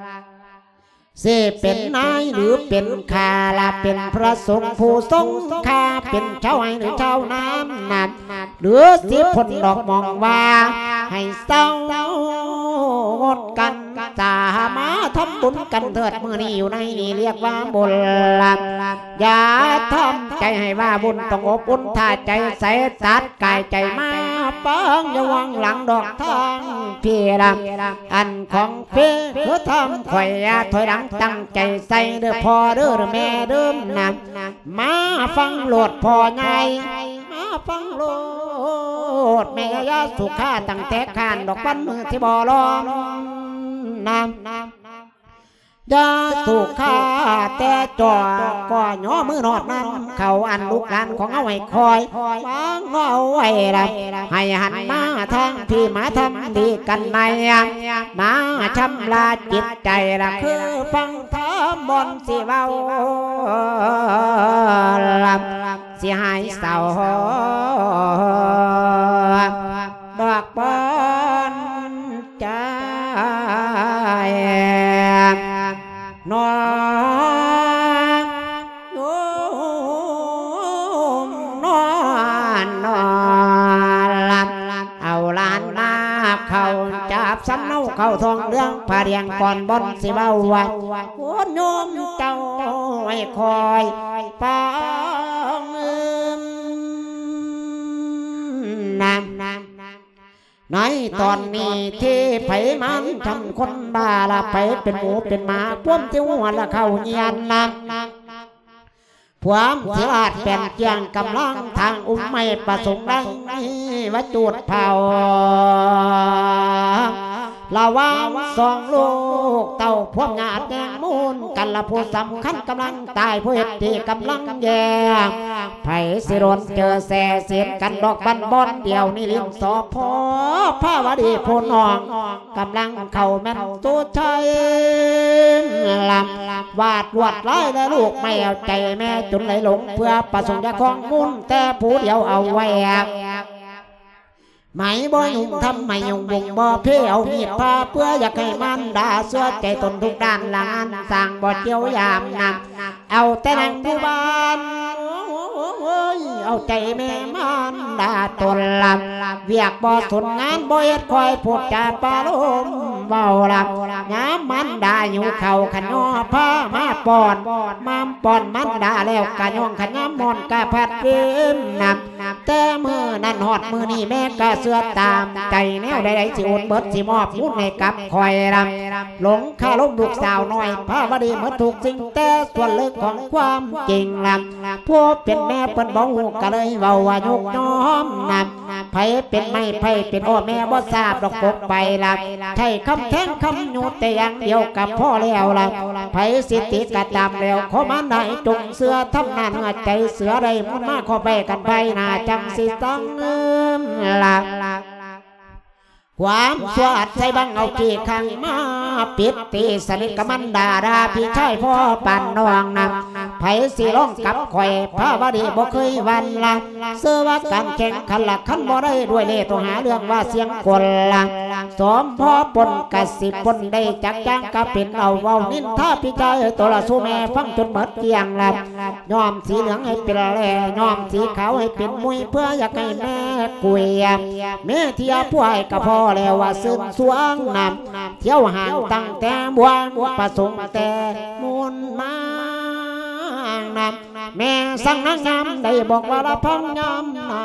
เสเป็นนายหรือเป็นข้าละเป็นพระสงฆ์ผู้ทรงข้าเป็นเจ้าไห้หรือเจ้าน้ำนันหรือสิพ้นดอกมองว่า ให้เศร้างดกันสามาทำบุญกันเถิดมือนี้อยู่ในนี่เรียกว่าบุญละอย่าทำใจให้ว่าบุญต้องอบอุ่นถ้าใจใสสัดกายใจมา ปังอย่าวังหลังดอกทางเพียรอันของเพื่อทำข่อยอย่ถอยหลังตั้งใจใส่เด้อพ่อเด้อแม่เด้อนะมาฟังโหลดพ่อไงมาฟังโหลดแม่ยาสุขาตั้งแต่ขานดอกวันมือที่บ่อลองน้ำน้ำ ยาสุขาแต่จอก่อย่อมือนอดน้ำเขาอันลูกหลานของเอาไว้คอยวางเอาไว้ละให้หันมาทางพี่มาทำดีกันในมาชำระจิตใจละคือฟังธรรมบนสิเบาลำสิหายเศร้าดอกบอนใจ นอนโยมนอนนอนหลับเอาลานมาเขาจับสำเนาเขาทองเรื่องพาเรียงก่อนบนสิเบาวัดโอนโยมเจ้าให้คอยปังน้ำน้ำ ในตอนนี้ที่ไผมันทำคนบ้าละไปเป็นหมูเป็นหมาพ่วมที่หัวละเข้าเยียนนักพวามเสียอาดเป็นเกียงกำลังทางอุ้มไม่ประสงค์ดังวัจูดเผา ละวางสองลูกเต่าพวกงาดแดงมูลกันละผู้สำคัญกำลังตายผู้เหตุที่กำลังแย่ไผสิรนเจอแส่เสียนกันดอกบันบอนเดียวนี่ลิมสอพอพาวดีพูนองกำลังเข้าแม่นตัวชัยลำวาดวดไล่และลูกไม่เอาใจแม่จนไหลหลงเพื่อประสงค์จะของมุ่นแต่ผู้เดียวเอาไว้ ไหมบ่ยุ่งทำไม่ยุ่งวงบ่เพี้ยวมีดพาเพื่ออยากให้มันด่าเสื้อใจตนทุกด้านละงานสั่งบ่เจียวยามนำเอาแต่นังผู้บ้านเอาใจแม่มันดาตนลำเวียกบ่สนงานบ่เฮ็ดคอยพูดจาปาลมเบาลำย้ำมันดาอยู่เข่าขนอผ้ามาปอนมามปอนมันดาแล้วกะยองขย้ำมอนกะพัดเพิ่มนำแต่เมื่อนั้นหอดมือนี่แม่ก็เสือตาม ใจแนวใดๆสิโอนเบิดสิมอบมุนให้กับคอยรำหลงข้าลมลูกสาวน้อยพระวดีเมื่อถูกสิ่งแต่ส่วนลึกของความจริงลำผู้เป็นแม่เปิ้นบ่ฮู้ก็เลยเว้าว่ายุกน้อมนำไผเป็นไม่ไผเป็นโอแม่บ่ทราบดอกปกไปละใช่คำแท้งคำหยุดแต่อย่างเดียวกับพ่อแล้วล่ะไผสิทธิกระตามแล้วขอมาไหนจงเสือทำนานใจเสือไดมันมาขอไปกันไปหนาจังสิตั้งละ ความสวัสดใจบังเอากี่ครั้งมาปิดตีสนิทกับมันดาดาพี่ชายพ่อปันนองนำไผสิร้องกับข่อยพระวดีบ่เคยวันละเสื้อว่าการแข่งขันละขันบ่ได้ด้วยเล่ตัวหาเรื่องว่าเสียงกลละสมพ่อปนกสิปนได้จักจ้างก็เป็นเอาเว้านินท่าพี่ชายตัวละสู้แม่ฟังจนหมดเกียงละยอมสีเหลืองให้เป็นแร่ยอมสีขาวให้เป็นมุยเพื่ออยากให้แม่กุยแม่เทียผู้ให้กับพ่อแล้วว่าซึ้งสวงนำเที่ยวห่างตั้งแต่บวงประสงค์แต่มุนมานำแม่สั่งนางงามได้บอกว่าละพังงามนา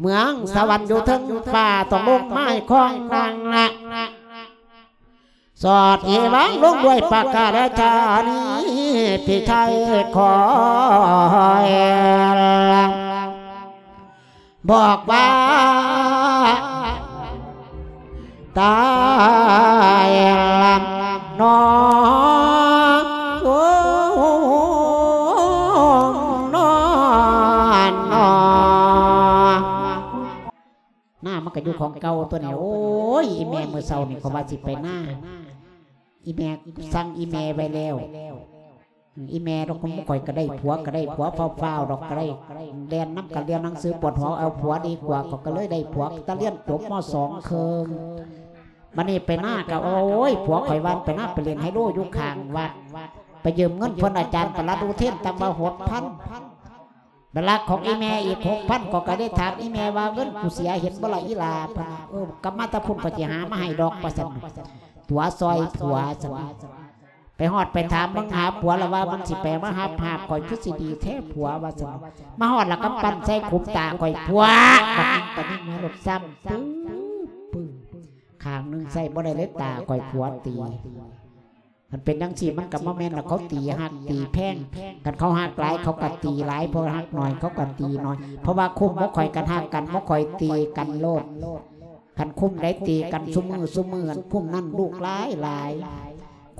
เมืองสวรรค์อยู่ถึงฟ้าต้องลงไม้คล้องนางนะสอดเอวังลงด้วยปากกาและจานีพี่ชายคอย บอกว่าตายลำน้อนโอ้นอนนอนหน้ามันก็อยู่ของเก่าตัวนี้โอ้ยอีแม่มือเศร้านี่เขาว่าสิไปหน้าอีแม่สั่งอีแม่ไปแล้ว อีแม่เราก็ไม่ค่อยก็ได้ผัวก็ได้ผัวเฝ้าๆดอกก็ได้เรียนน้ำกันเรียนหนังสือปวดหัวเอาผัวดีกว่าก็ก็เลยได้ผัวตะเลียนจบมสองเคิงมันนี่ไปหน้ากับโอ้ยผัวข่อยวันไปหน้าไปเรียนไฮโลอยู่ข้างวัดไปยืมเงินพนอาจารย์ประลัดอุเทนตำบาหดพันเวลาของอีแม่อีกหกพันก็ก็ได้ถามอีแม่ว่าเงินกูเสียเห็นบ่ละอีลาพะเออกำมตะพุ่นปฏิหามาให้ดอกประสันตัวซอยผัวสัน ไปหอดไปถามบังหาผัวแล้วว่ามันสิแปลมาหาภาพข่อยคือสิดีแท้ผัวว่าสันมาหอดแล้วก็ปั้นใส่ขุมตาข่อยผัวบัดนี้ตอนนี้มาหลบซ้ำปื้อปื้อข้างหนึงใส่บ่ได้เลยตาข่อยผัวตีมันเป็นดังสีมันกับมาแม่นแล้วเขาตีหักตีแพงกันเขาหักหลายเขาก็ตีหลายพอหักหน่อยเขาก็ตีน้อย เพราะว่าคุ้มมกข่อยกันหักกันมกข่อยตีกันโลดคันคุ้มได้ตีกันซุมือซุมือคุ้มนั่นลูกหลายหลาย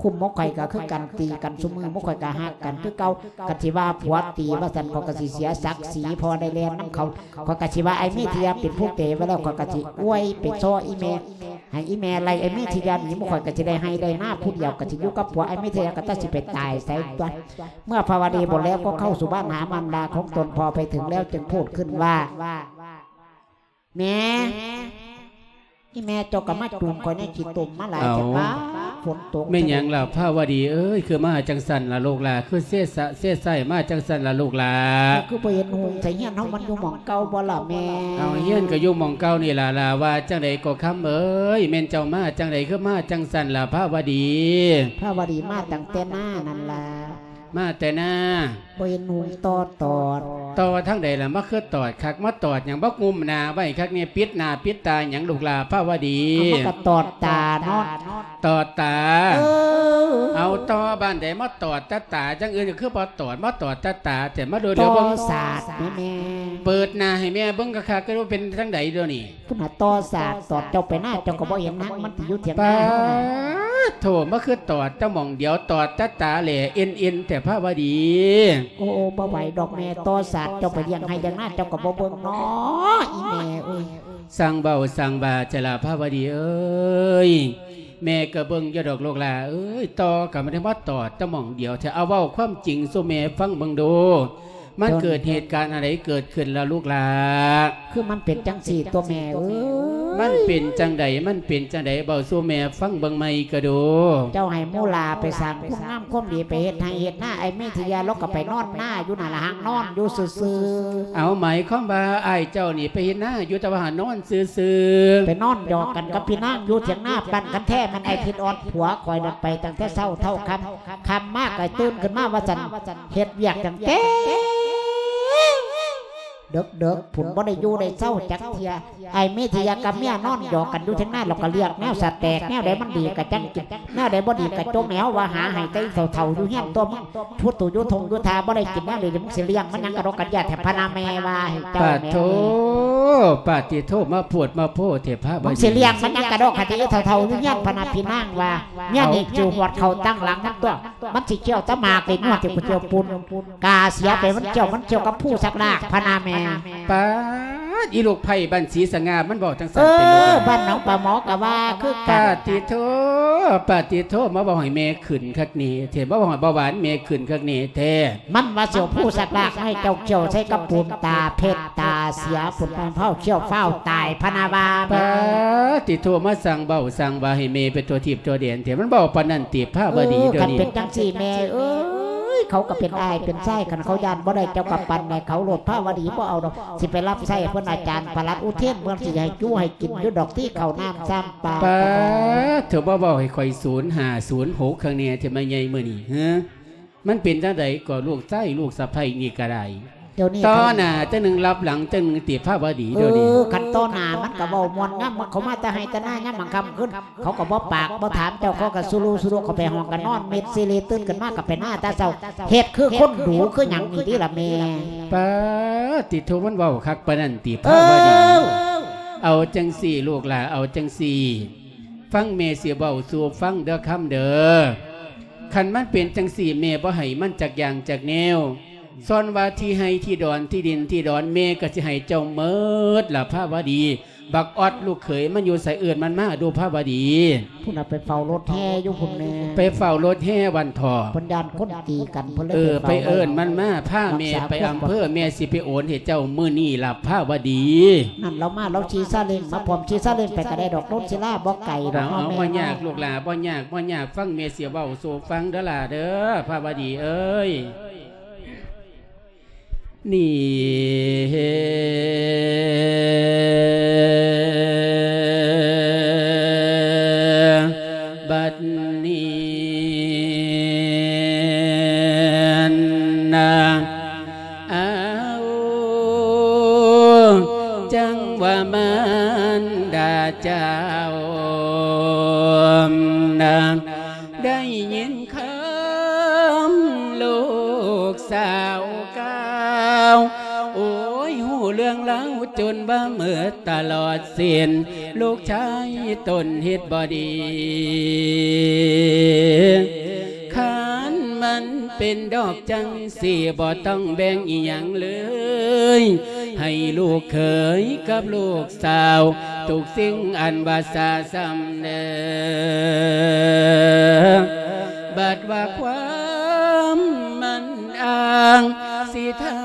คุ้มมกข่อยก็คือกันตีกันซุมือมกข่อยก็หักกันคือเก่ากะสิว่าผัวตีว่าสันขากะสิเสียศักดิ์ศรีพอได้เรียนน้ำเขาขากะสิว่าไอ้เมธียาเป็นผู้เตะไว้แล้วขากะสิอวยไปโซ่อีเมให้อีเมอะไรไอ้เมธียาหนีมกข่อยกะสิได้ให้ได้หน้าพูดเดียวกะสิอยู่กับผัวไอ้เมธียาก็ต้องสิไปตายใส่ตัวเมื่อภาวดีหมดแล้วก็เข้าสู่บ้านหามันดาของตนพอไปถึงแล้วจึงพูดขึ้นว่าแม่ อีแม่เจกกะมาจูงคอยในขีตุ่มมาหลายแต่ว่าฝนตก
ไม่นหยังล่ะพระวดี เอ้ยคือมาจังสันละลูกหลาคือเสียสะเสียใส่มาจังสันละลูกหลา
คือไปเห็นหงใส่เฮียนเฮามันอยู่หม่องเก่าบ่ล่ะแม่
เอาเฮียนก็อยู่หมองเก่านี่ล่ะล่ะว่าจังใดก็คำเอ้ยแม่นเจ้ามาจังใดคือมาจังสันล่ะพระวดี
พระวดีมาตั้งแต่หน้านั่นล่ะ
มาแต่หน้า
บ่เห็นหงตอดตอด
ต่อทั้งใดล่ะมาคือตอดคักมาตอดหยังบ่งุมหน้าไว้คักเนี่ยปิดหน้าปิดตาหยังลูกหลาพระวดี
เอามันก็ตอดตาเนาะ
ตอดตา
เออ
เอาต่อบ้านใดมาตอดตาตาจังอื่นก็คือบ่ตอดมาตอดตาตา แต่มาดู
ต
เดี๋ยว
อ
เบิ่ง
ศาสตร์แม่แม่
เปิดหน้าให้แม่เบิ่งกะคักก็รู้เป็นจังใดเดี๋ยวนี้
พุ่นน่ะตอศาสตร์ตอดเจ้าไปหน้าเจ้าก็บ่เห็นนังมันสิอยู่เถียงห
ป้า
น้าเฮาน่ะ
ดโถมาคือตอดเจ้าหม่องเดียวตอดตาตาแหล่เอ็นเอ็นแต่พระวดี
โอ้บ่ไหวดอกแม่ตอศาสตร์เจ้าไปเลี้ยงให้เลี้ยงหน้าเจ้าก็บ่เบิ่งเนาะอีแม่เอ้ย
สั่งเบาสั่งบาจะลาพระวดีเอ้ยแม่ก็เบิ่งอยาดอกโลกลาเอ้ยต่อกับมันได้ว่าตอดเจ้าหม่องเดียวจะเอาเว้าความจริงสู่แม่ฟังเบิ่งดูมันเกิดเหตุการณ์อะไรเกิดขึ้นแล้วลูกหลา
คือมันเป็นจังสี่ตัวแม่เอ้ย
มันเป็นจังใดมันเป็นจังใดเบาสู่แม่ฟังเบิ่งไม่ก็ดู
เจ้าให้มูลาไปสั่งคุ้มงามคุ้มดีไปเฮ็ดให้เฮ็ดหน้าไอ้เมธิยาลกก็ไปนอนหน้าอยู่นั่นล่ะหางนอนอยู่ซื่อ
เอาไหมข้อมว่าไอ้ายเจ้านี่ไปเห็นหน้าอยู่แต่ว่าหานอนซื่อ
ๆไปนอนหยอกกันกับพี่นางอยู่เถียงหน้าปั่นกันแท้มันไอ้ทิดออดผัวคอยดันไปตั้งแต่เช้าเท่าค่ำค่ำมากไอ้ตื่นขึ้นมาว่าจันเฮ็ดเวียกจังเต้ เด็กเด็กผุนบ่ได้อยู่ได้เศร้าจักเทียไอ้เมธียกับเมียนอนหยอกกันอยู่ทั้งหน้าเราก็เรียกแนวสัตว์แตกแนวใดมันดีกับจังกินแนวใดบ่ดีกับโจมแมวว่าหาให้ไตเถ่าๆอยู่เฮียนตัวมึงชุดตัวอยู่ทงอยู่ทาบ่ได้กินแนวใดเดี๋ยวมึงสิเลี้ยงมันยังกระดกกระยาแถบพนาแม่ว่าให้เจ้า
ปา
แม
โท
ว
ปาติโทมาปวดมาโพเทพะ
มึงสิเลี้ยงมันยังกระดกกระติเถ่าๆอยู่เฮียนพนาพี่นางว่าเนี่ยนี่จูหวดเขาตั้งหลังนั่นตัว มันสิเกี่ยวตะหมากเป็นนวดที่กูเจียวปุนกาเสียไปมันเจียวมันเจียวกับผู้สักลากพนาแม่
ปาดอีลูกไผ่บันสีสง่ามันบอกจังสั
เอน
เป็นลูก
อ
หลาน
บ้านน้องปลาหมอก็ว่าคือกั
ปานติโทปาติโทมาบอกให้แม่ขึ้นคักนี้เทบ่บอกให้เบาหวานแม่ขึ้นคักนี้แท้
มันว่าเสียวผู้สักลากให้เจ้าเจียวใช้กับปูนตาเพชรตาเสียผลแปเผาเขี้ยวเฝ้าตายพนาวา
ปาติโทมาสั่งเบาสั่งว่าให้แม่เป็นตัวทิพย์ตัวเด่นเทมันบอกปานนั้นติภาพบดี
เออ
เดี๋ยว
คัน
นี้
เป็นจังสี่แม่เอ้ ยเขาก็เป็นอายเป็นไส้กันเขายานบ่ได้เจ้ากับปันในเขาโหลดผ้าวดีบ่เอาดอกสิไปรับไส้เพื่อนอาจารย์ปลัดอุเทนเมื่องสิให้จู้ให้กินยู่ดอกที่เขาน้ำซ้ำปลา
เถอะบ่บอกให้คอยศูนย์หาศูนย์หกครั้งนี้เทมาใหญ่มื้อนี้ฮะมันเป็นจังไดก็ลูกไส้ลูกสะใภ้นี่ก็ได้
เดี๋ยวนี้
ต่อ
เขา
หน้าเจ้าหนึ่งรับหลังเจ้าหนึ่งติภาพบดี
เอ
เดี๋ยวนี้
อคันโตหนามันก็เว้ามวนง้ำเขามาแต่ให้แต่หน้าย่ำบังคำขึ้น เขาก็บ่ปากบ่ถามเจ้าเขาก็สุรุสุรุเขาไปห้องกันนอนเม็ดซีรีตื่นกันมากกับไปหน้าตาเศร้าเฮ็ดคือคนดูคือหยังนี่ที่ละแม่
ป้าติโทมันเว้าคักปานนันติ
เอ
ภาพบดี
อ
เอาจังสี่ลูกหล่ะเอาจังสี่ ฟังเมเสียเบาสู่ฟังเด้อคำเด้อคันมันเป็นจังสี่เมบ่ให้มันจากอย่างจากแนว ซ่อนว่าที่ให้ที่ดอนที่ดินที่ดอนเมก็สิให้เจ้าเมิดล่ะภาพบดี บักออดลูกเขยมันอยู่ใส่เอื่นมันมาดูภาพบดี
พุ่นน่ะไปเฝ้ารถแห่อยู่พุ่นแน่
ไปเฝ้ารถแห่วันทอ
เพิ่นยานคนตีกันเพิ่นเลย
เออไป
ฝ้า
เอิญมันมาผ้าเม
รักษา
ไปอำเภอเมสิไปโอนเหตุเจ้ามือนี่หลับผ้าวดี
นั่นเรามาเราชีซาเล้งมาพร้อมชีซาเล้งไปก็ได้ดอกโน้นศิลาบ่ไก่ดอ
เอา
ก
เอา
แม่
บ่ยากลูกหลาบ่ยากบ่ยากฟังเมเสียเบาสู่ฟังเด้อล่ะเด้อผ้าวดีเอ้ย นี่ เรื่องเล่าจนบ้าเมื่อตลอดเสียนลูกชายตนเฮ็ดบอดีขานมันเป็นดอกจังสี่บ่ต้องแบ่งอีหยังเลย ให้ลูกเขยกับลูกสาวทุกสิ่งอันบาสาสำเนอบัดว่าความมันอ้างสิทำ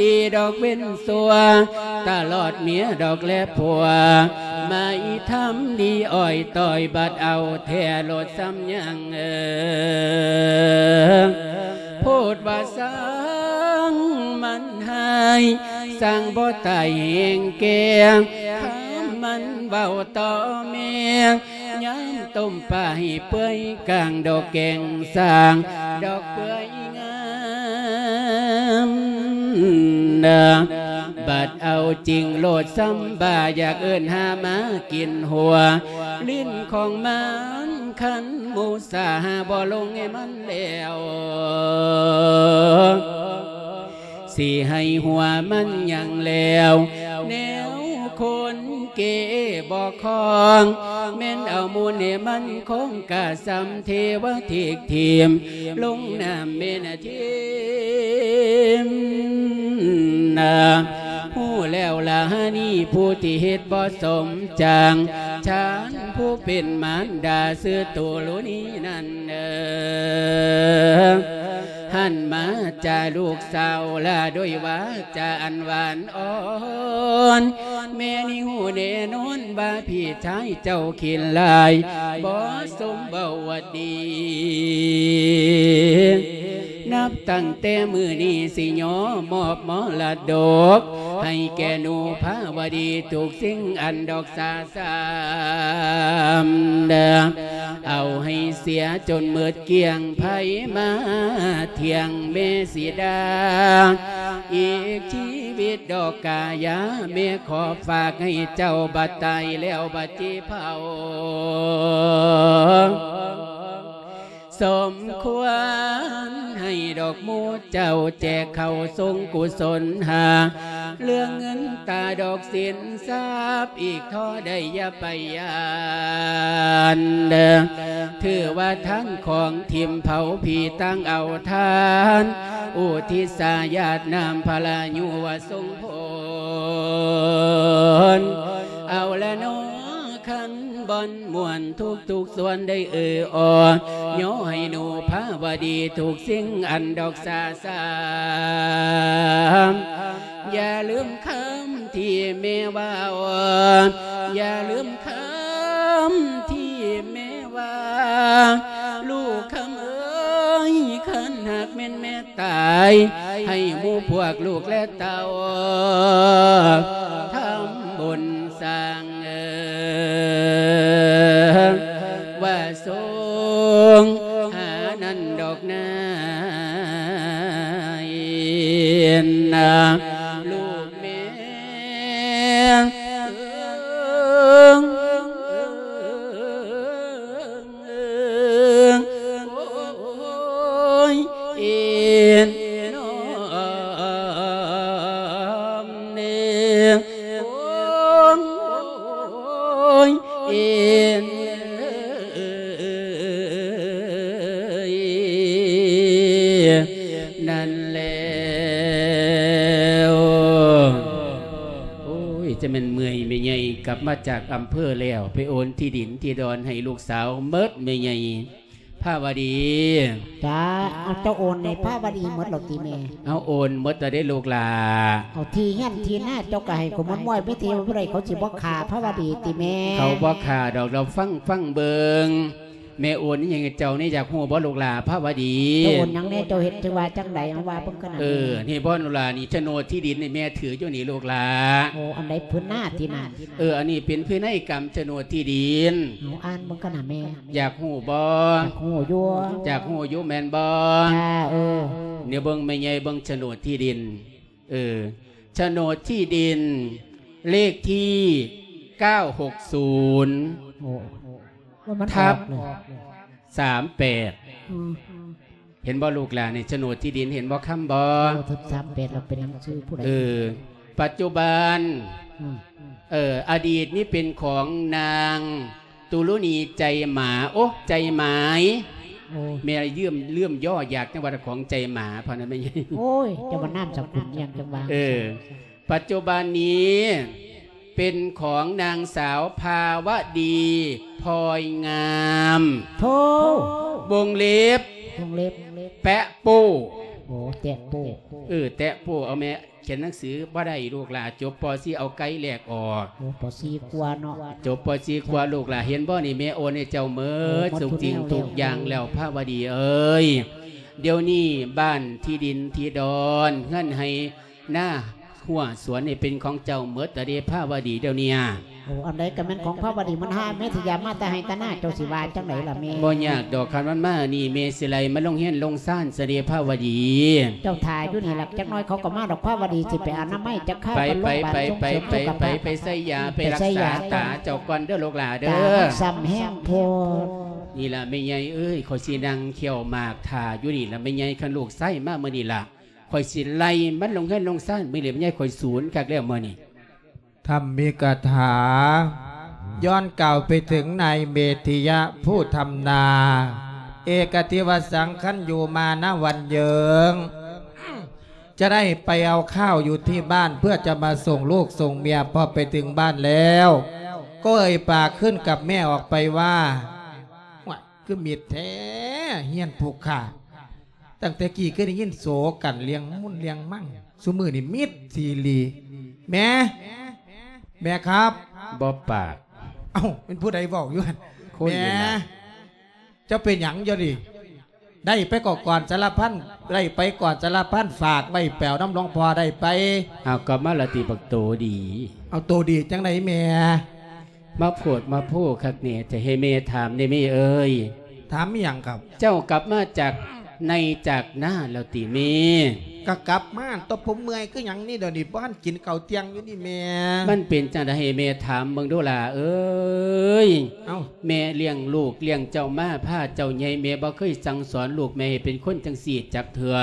ดีดอกเว้นสัวตลอดเมียดอกและผัว มาอีทำดีอ้อยต่อยบัดเอาแท่โลดซ้ำยังเออพูดว่าสังมันให้สั่งบ่ตายเฮงเกียงคำมันเบาต่อเมียงย้ำต้มปลาให้เปื่อยกลางดอกแกงสาง ดอกเปื่อยงา บัดเอาจริงโลดซ้ำบาอยากเอิ้นหามากินหัว ลิ้นของมันขันมูสาหาบ่ลงให้มันแล้วสีให้หัวมันยังแล้วแนว คนเกบ่คองแม่นเอามูลให้มันคงกะสำเทวทิกทีมลงน้ำเมนทิมนาผู้แล้วละนี่ผู้ที่เฮ็ดบ่สมจังฉันผู้เป็นมารดาซื้อตัวลุนี้นั่นเออ หันมาจาลูกสาวลาด้วยว่าจาอันหวานอ่อนแม่นี่หูเนนนบาพี่ชายเจ้าขินลายบ่สมบวดีนับตั้งแต่มือนี้สิยอมอบมรดก ให้แกนูพาวดีถูกสิ่งอันดอกสาสามเดอเอาให้เสียจนเมืดเกียงไผมาเที่ยงเมสีดา อีกชีวิตดอกกายาเมขอฝากให้เจ้าบัดไตแล้วบัดจีเผา สมควรให้ดอกมูเจ้าแจกเข้าทรงกุศลหา เรื่องเงินตาดอกสินทรัพย์อีกท่อได้ยาไปยานเดถือว่าทั้งของทิมเผาผีตั้งเอาทานอุทิศาญาตินามพลายุวทรงพลเอาละน้อ นบนมวนทุกทุกส่วนได้เออออย่อให้หนูพาวดีถูกสิ่งอันดอกสาสามอย่าลืมคำที่แม่ว่าอย่าลืมคำที่แม่ว่า ลูกคำเอ้ยขันหากแม่นแม่ตาย ให้หมู่พวกลูกและเต่าทำบุญ สร้างเออว่ จากอำเภอแล้ว ไปโอนที่ดินที่ดอนให้ลูกสาวเมิดไม่ใหญ่ผ้าวดี
จ้าเอาเจ้าโอนในผ้าวดีหมดหรอกตีแม่
เอาโอนเมิดแต่ได้ลูกหลา
เอาทีเงี้ยนทีหน้าเจ้าก็ให้ขมันม้อยพิธีว่าผู้ใดเขาจิบ่ขาผ้าวดีตีแม่
เขาบอกขาดอกเราฟังฟังเบิง แม่โอนนี่ยังไงเจ้านี่อยากหัวบ่ลูกหลาผ้าวดี
เจ้าโอนหยังแน่เจ้าเห็ดจังว่าจังใดเอาว่าเพิ่งขนาด
เออนี่บ่ลูกหลานี่โฉนดที่ดินนี่แม่ถืออยู่นี่ลูกหลา
โอ้อันใดพื้นหน้าที่นั่น
เอออันนี้เป็นพื้นให้กรรมโฉนดที่ดิน
หนูอ่านเบิ่งขนาดแม่
อยากหูบ่
โอ้ยัว
อยากหูอยู่แม่นบ่
จ้าเออ
เนี่ยเบิ่งไม่ใหญ่เบิ่งโฉนดที่ดิน เออโฉนดที่ดิน เลขที่960
โอ้ ว่ามัน
ทับ
ออกเลย
38
อืม
เห็นบ่ลูกหลานในโฉนดที่ดินเห็นบ่คำบ่
เราทึบสามเป็ดเราเป็นหนังสือผู้ใด
เออ ปัจจุบัน
ม
เออ อดีตนี่เป็นของนางตุลุนีใจหมา โอ้ใจหมาย
โอ้
เมียเยื่อมเลื่อมย่ออยากจังหวัดของใจหมาเพราะนั้นไม่ใช่
โอ้ยจะมาน้ำสับกุลยังจังหวะ
เออ ปัจจุบันนี้ เป็นของนางสาวภาวดีพลอยงาม
โธ่
วงเล็บ
วงเล็บ
แปะปู้
โอ้แตะโป้
เออแตะปู้เอาแม่เขียนหนังสือบ่ได้ลูกหลาจบปอซีเอาไกด์แหลกออก
โอ้ปอซีกว่าเนาะ
จบปอซีกว่าลูกหลาเห็นบ่นี่แม่โอนให้เจ้าเมิด
โอ้หมด
สุขจริง
ทุ
ทุ
ก
ก
แนว
อย่างแล้วภาวดีเอ้ยเดี๋ยวนี้บ้านที่ดินที่ดอนเงื่อนให้หน้า หัวสวนนี่เป็นของเจ้าเมิดแต่เดภาวดีเดี๋ยวเนี้
โอ้อันใดก็แม่นของพระบดีมันห้าแม่สิยามาแต่ให้ตาหน้าเจ้าสิวาจังไหนล่ะแม่
บ่ยากดอกคันมันมานี่เมสิไลมาลงเฮียนลงซ่านเสด็จภาวดี
เจ้าทายอยู่นี่หลักจักหน้อยเขาก็มาดอกพระบดีสิไปอานามัยจักข้าว
ไป
กันโร
ไป
งพยาบาล
ไป
ส่ง
ไป
เสริม
ไป
สุข
ไป
ภาพ
ไปใส่ยาไป
ไป
รัก
ใส่
ษายาตาเจ้าก่อนเด้อลูกหลาเด้
ตา
อ
ซ้ำแห้งโพด
นี่ล่ะไม่ใหญ่เอ้ยข่อยสินั่งเขียวหมากถ่าอยู่นี่ล่ะไม่ใหญ่คันลูกไส้มามื้อนี้ล่ะ ข่อยสิไล่มันลงเฮือนลงซ่านมื้อนี้ไม่ใหญ่ข่อยศูนย์คักแล้วมื้อนี้
ธรรมีกถา ย้อนเก่าไปถึงนายเมธิยะผู้ทำนา เอกทิวสังขันอยู่มาณวันเยิงจะได้ไปเอาข้าวอยู่ที่บ้านเพื่อจะมาส่งลูกส่งเมียพอไปถึงบ้านแล้ว ก็เอ่ยปากขึ้นกับแม่ออกไปว่าว่าคือมีดแท้เฮียนผูกขาด ตั้งแต่กี่ก็ได้ยินโสกันเลี้ยงมุ่นเลี้ยงมั่งสุมือนี่มิดทีรีแม่แม่ครับ
บ่ปาก
เอ้าเป็นผู้ใดบอกอยู่หั่น
คน
แม่
นี่นะ
เจ้าเป็นหยังเจ้าดิได้ไปก่อนก่อนสารพันได้ไปก่อนสารพันฝากไว้แปวน้ำหลวงพอได้ไป
เอาก็มาละติบักโตดี
เอาตัวดีจังไหนแม่
มาโพดมาพูดคักเนี่ยจะให้เมถามได้ไหมเอ้ย
ถามมีหยังครับ
เจ้ากลับมาจาก ในจากหน้าแล้วติเม
ก็กลับมาตัวผมเมื่อยคือหยังนี่เดี๋ยวนี้บ้านกินเก่าวเตียงอยู่นี่แม่
มันเป็นจังได้ให้เมถามเบิ่งดูล่ะเอ้ย
เอ้า
แม่เลี้ยงลูกเลี้ยงเจ้ามาผ้าเจ้าใหญ่แม่บ่เคยสั่งสอนลูกแม่ให้เป็นคนจังสีจักเถื่อ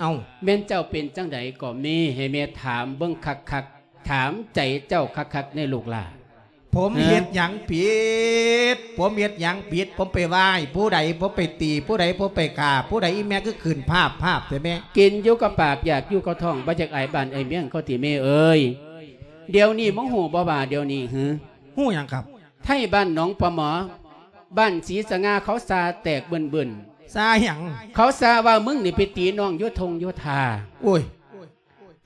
เอ้า
แม่นเจ้าเป็นจังใดก็มีให้แม่ถามเบิ่งคักๆถามใจเจ้าคักๆในลูกล่ะ
ผม
ฮะ
เฮ็ดหยังผิด ผมเฮ็ดหยังผิด ผมไปไหว้ผู้ใดผมไปตี ผู้ใดผมไปกาผู้ใดอีแม่ก็คืนภาพภาพใช่ไหม
กินอยู่กับปากอยากอยู่กับท้องบ่จักไอ้บ้านไอ้เมียงเขาติแม่เอ้ยเดี๋ยวนี้มองหูบ่บ่าเดี๋ยวนี้หือ
หู้หยังครับ
ไทยบ้านหนองปลาหมอ บ้านศรีสง่าเขาซาแตกเบิ่น
ซาหยัง
ๆเขาซาว่ามึงนี่ไปตีน้องโยธงโยธา
โอ้ย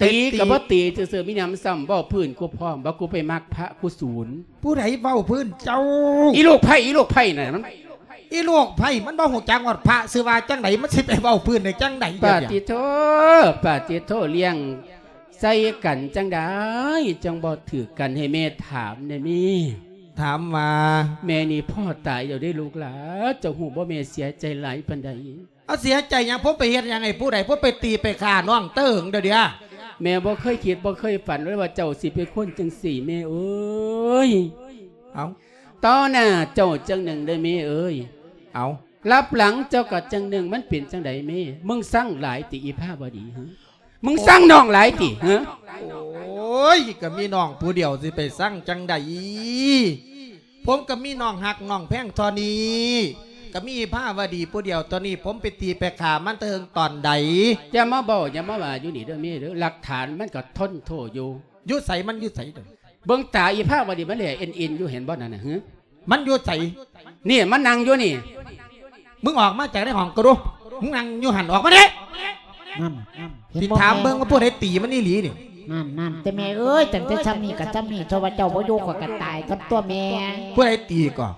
ตีกับว่าตีเสือๆมีน้ำซ้ำบ่พื้นกูพร้อมบ่กูไปมักพระกูศูนย์
ผู้ใดเฝ้าพื้นเจ้า
อีลูกไผ่อีลูกไผ่น่ะมัน
อีโลกไผ่มันบ่ฮู้จักว่าพระซื้อว่าจังไดมันสิไปเว้าพื้นในจังได
ปา
เดี๋ยว
ติโทปาติโทเลี้ยงใส่กันจังได้จังบ่ถือกันให้แม่ถามได้มี
ถามมา
แม่นี่พ่อตายอยู่ได้ลูกหลาเจ้าหูบ่แม่เสียใจหลายปานใด
เอาเสียใจหยังผมไปเฮ็ดหยังไงผู้ใดผมไปตีไปฆ่าน้องเติ้งเดี๋ยวเดียว
แม่บ่เคยคิดบ่เคยฝันเลยว่าเจ้าสิเป็นคนจังสี่แม่เอ้ย
เอา
ต่อหน้าเจ้าจังหนึ่งได้แม่เอ้ย
เอา
รับหลังเจ้าก็จังหนึ่งมันเป็นจังใดแม่มึงสั่งหลายติอีผ้าบดีฮะมึงสั่งน้องหลายติฮะ
โอ้ยก็มีน้องผู้เดียวสิไปสั่งจังไดผมก็มีน้องหักน้องแพงเทอนี้ ก็มีผ้าวดีผู้เดียวตอนนี้ผมไปตีไปขามันเติงตอนใด
อย่ามาบอกอย่ามาว่าอยู่นี่เด้อแม่เด้อหลักฐานมันก็ทนโทษอยู่
อยุใสมันอยุใสเด้อ
เบิ่งตาอีผ้าบดีมันเลยเอ็นเอ็นอยู่เห็นบ่นั่นน่ะฮะ
มันอยุใส
นี่มันนั่งอยู่นี่
มึงออกมาจากในห้องก็ดูมึงนั่งอยู่หันออกมาเด้
นั่นนั่นเห็น
สิ
บ่
ถาม
แเบิ่
งว่าผู้ใดตีมันนี่หลีนี่
นั่นนั่นแต่แม่เอ้ยตั้งแต่ซ้ำนี่กับซ้ำนี่เจ้าว่าเจ้าบ่อยู่กับกันตายกันตัวแม่
ผู้ใดตีก่อน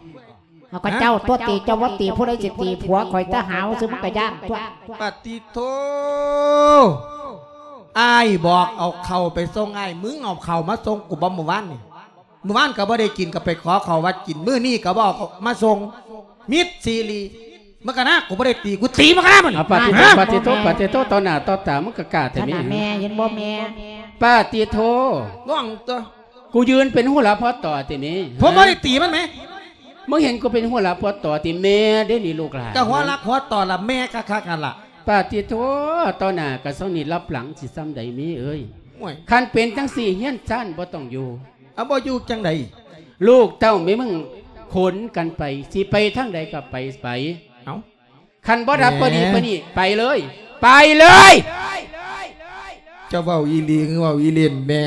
เอาก็เจ้าตัวตีเจ้าว่าตีผู้ใดสิตีผัวข่อยตาหาวซึ่งมันก็ย่านตัว
ปฏิโทไอ้ายบอกเอาเข่าไปส่งไอ้ายมึงเอาเข่ามาส่งกูบ่เมื่อวานนี่เมื่อวานก็บ่ได้กินก็ไปขอเขาวัดกินมื้อนี้ก็บอกมาส่งมิดซีรีมันก็นะกูบ่ได้ตีกูตีมันก็นะมัน
เอาปาติโท
ฮะ
ปาติโทปาติโทต่อหน้าต่อตามันก็กล้าแต่
ข
แม่
นาดแม่เห็นบ่แม่
ปาติโท
น้องตัว
กูยืนเป็นหัวหลาพอต่อติแม่
ผมบ่ได้ตีมันไหม
มึงเห็นกูเป็นหัวหลาพอต่อติแม่ได้นี่ลูกหลาน
ก็หัวรักหัวต่อละแม่ก็คักกันล่ะ
ปาติโทต่อหน้าก็เซานี่รับหลังสิซ้ำใดมีเอ้ย
โอ้ย
คันเป็นจังสี่เฮียนซ่านบ่ต้องอยู่
เอาบ่อยู่จังได
ลูกเต้าไม่มึงขนกันไปสิไปทางใดก็ไปไป
เอา
คันบ่รับ
แหม
บ่ดีบ่นี่ไปเลย ไปเลย
เจ้าเว้าอีหลีคือเว้าอีเล่นแม่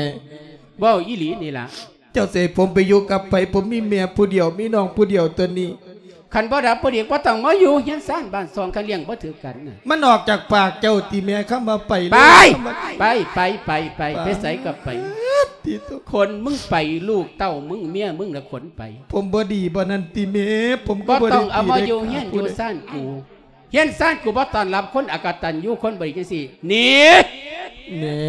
เว้าอีหลีนี่ล่ะ
เจ้าเสยผมไปอยู่กับไป ผมมีเมียผู้เดียวมีน้องผู้เดียวตัวนี้
คันบ่รับบ่ดีบ่ต้องมาอยู่เฮียนซ่านบ้านซองคันเลี้ยงบ่ถือกันน่ะ
มันออกจากปากเจ้าตีแม่เข้ามาไปเลย
ไป
เข้ามา
ไปไปไปไปไปใส่กับไป
ที่ตัว
คนมึงไปลูกเต้ามึงเมียมึงละขนไป
ผมบ่ดีบ่นั่นตีแม่ผมก็
บ่
บ่ได้
ต้องเอามา
ตี
อยู่
ด็ก
เฮียนอ
ผู้
ยู่
ใด
ซ่านกูเฮียนซ่านกูบ่ต้อนรับคนอากตันอยู่คนบริจังซี่หนี
แหม่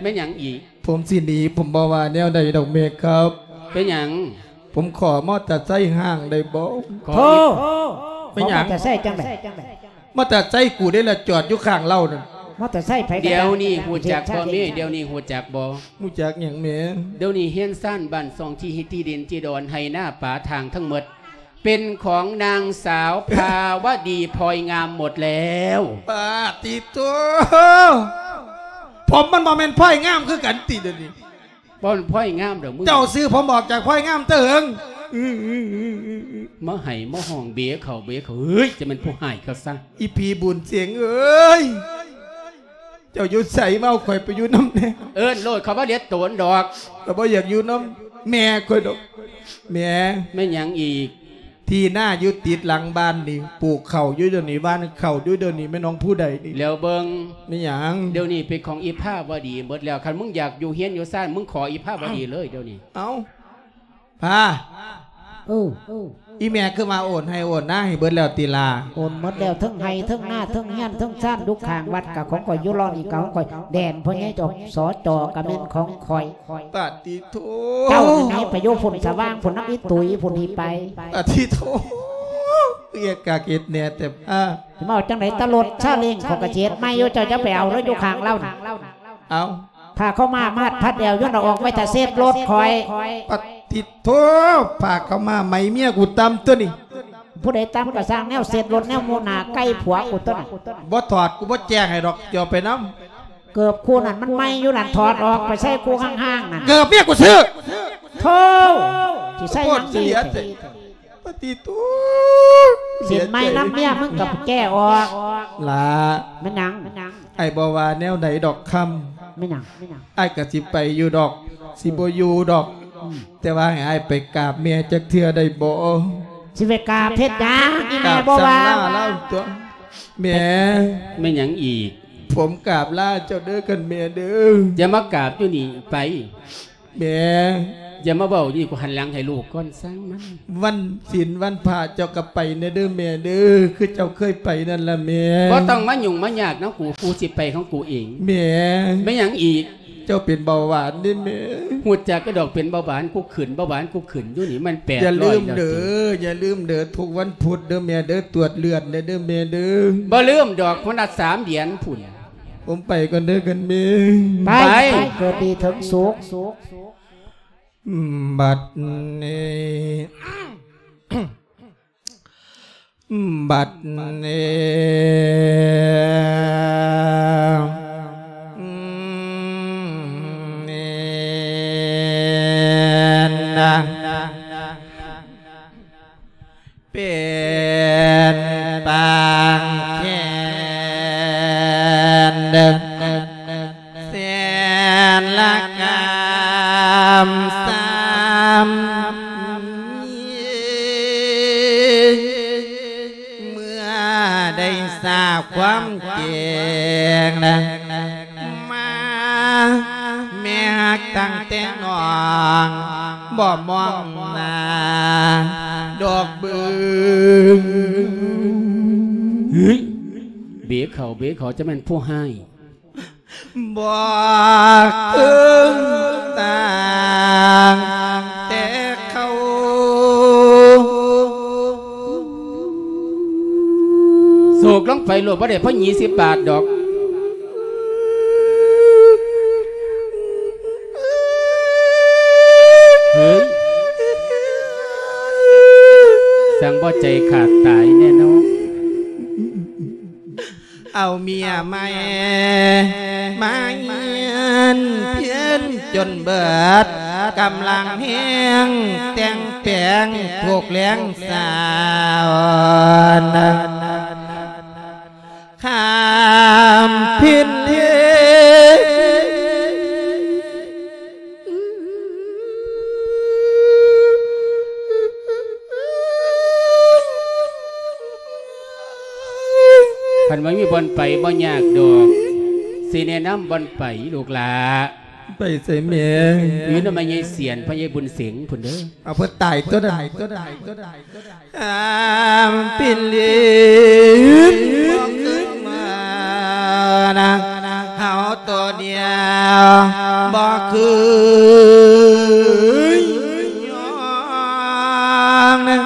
แม่นหยังอีก
ผมสิหนีผมบ่ว่าแนวใดดอกแม่ครับ
เป็นหยัง
ผมขอมอเตอร์ไซค์ห้างได้บ่
ขอ
โธ่
เป็นหยัง
แต่ใส่จังได
มอเตอร์ไซค์กูได้ละจอดอยู่ข้างเล่านั่น
มอแต่ใส่ไผ
เดี๋ยวนี้หูจักบ่มีเดี๋ยวนี้หูจักบ่
มูจักหยังแม่
เดี๋ยวนี้เฮียนซ่านบ้านซองที่ฮิตที่ดินที่ดอนให้หน้าป่าทางทั้งหมดเป็นของนางสาวภาวดีพลอยงามหมดแล้ว
ปาติโต ผมมันบ่แม่นพ่อยงามคือกันติเดี๋ยวนี้
บ่นพลอยงามเด้อมึง
เจ้าซื้อผมออกจากพ่อยงามเติง
มาให้มาห้องเบียเขาเบียเขาเฮ้ยจะเป็นผู้ให้เขาซะ
อีพีบุญเสียงเอ้ยเจ้าอยู่ใส่เมาข่อยไปอยู่น้ำแน่
เอิ้นโลดเขาว่าเลียดโตนดอก
แต่บ่อยากอยู่น้ำแม่ข่อยดอกแม่
แม่นหยังอีก
ที่หน้าอยู่ติดหลังบ้านนี่ปลูกเข่าอยู่เดี๋ยวนี้บ้านเข่าอยู่เดี๋ยวนี้แม่น้องผู้ใดนี่
แล้วเบิง
ไม่หยัง
เดี๋ยวนี้เป็นของอีภาพวดีหมดแล้วคันมึงอยากอยู่เฮียนอยู่ซ่านมึงขออีภาพวดีเลยเดี๋ยวนี้
เอาพา
เออ
อีแม่คือมาโอนให้โอนหน้าให้เบิดแล้วตีลา
โอนหมดแล้วทั้งไห้ทั้งหน้าทั้งเฮียนทั้งซ่านลูกข้างวัดกับของข่อยอยุรอนอีกกับของข่อยแดนพ่อใหญ่จบสอจอกับเม่นของข่อย
ปฏิโท
เจ้าหนี้ไปโยฝุ่นสว่างฝุ่นน้ำอีตุยฝุ่นหีไป
ปฏิโทเรียกกาเกตเนี่ยแต่อ่า
สิมาเอาจังไหนตลดชาเล้งของกระเจี๊ยดไม่โยเจ้าจะไปเอาแล้วอยู่ข้างเล่าน่ะ
เอา
พาเข้ามามาดพัดเดียวย้อนเอาออกไว้แต่เซฟรถคอย
ปฏิโทฝากเขามาไหมเมียกูตำตัวนี่
ผู้ใดตามกระสร้างแนวเสร็จรถแนวโมนาใกล้ผัวกูต้นน่ะ
บ่ถอดกูบ่แจ้งให้ดอกเดี๋ยวไปน้
เกือบคู่นั่นมันไม่อยู่นั่นถอดออกไปใส่คู่ข้างๆนั่นำ
เกือบเมียกูซื้อ
โธ่ที่ใส่หยังดี
เสียใจปฏิโท
สินไม่น้ำเมียมึงกับแก้ออก
ลา
มันหยังมันหยัง
ไอ้บ่ว่าแนวไหนดอกค
ไม่หยังไม่หยังำ
ไอ้ก็สิไปอยู่ดอก สิบ่อยู่ดอก แต่ว่าให้ไอ้ไปกราบเมียจักเทื่อได้บ่
สิเวกาเพชรหยังอี
ก
แม่
ราบ
บ่
สั่ง
ว่า
ลาเล่าตัวแม่
ไม่หยังอีก
ผมกราบลาเจ้าเด้อกันแม่เด้อ
อย่ามากราบอยู่นี่ไป
แม่
อย่ามาเบาอยู่กูหันหลังให้ลูกก่อนสร้างมัน
วันศีลวันพระเจ้าก็ไปเนเด้อแม่เด้อคือเจ้าเคยไปนั่นล่ะแม่
บ่ต้องมายุ่งมายากนะกูกูสิไปของกูเอง
แม่
ไม่หยังอีก
เจ้าเป็นเบาหวานนี่แม่
หูจากกระดอกเป็นเบาหวานกูขืนเบาหวานกูขืนอยู่นี่มันแปด
อย่า
ร้
ลื
อย
ม
แล้ว
เด้ออย่าลืมเด้อทุกวันพุธเด้อแม่เด้อตรวจเลือดเด้อเด้อแม่เด้อ
บ่ลืมดอกพนัดสามเหรียญผุ่น
ผมไปก่อนเด้อกันแม่
ไป
ไป
ไปเกิดดีถึงสุข
บัดนี้บัดนี้
จะเป็นผู้ให้
บอกถึงต่างแต่เขา
โศกลงไปโลดบ่ได้เพราะยี่สิบบาทดอก นะ
นำ
บอลไปลูกหลา
ไปใส่เมีย
ยืนมาใหญ่เสียนพระยายบุญเสียงพุ่นเด้อ
เอาเพื่อตายตัวใดตัวใดตัวใดตัวใดอามปินลีบอกขึ้นมานะเขาตัวเดียวบอกคือย้อนนะ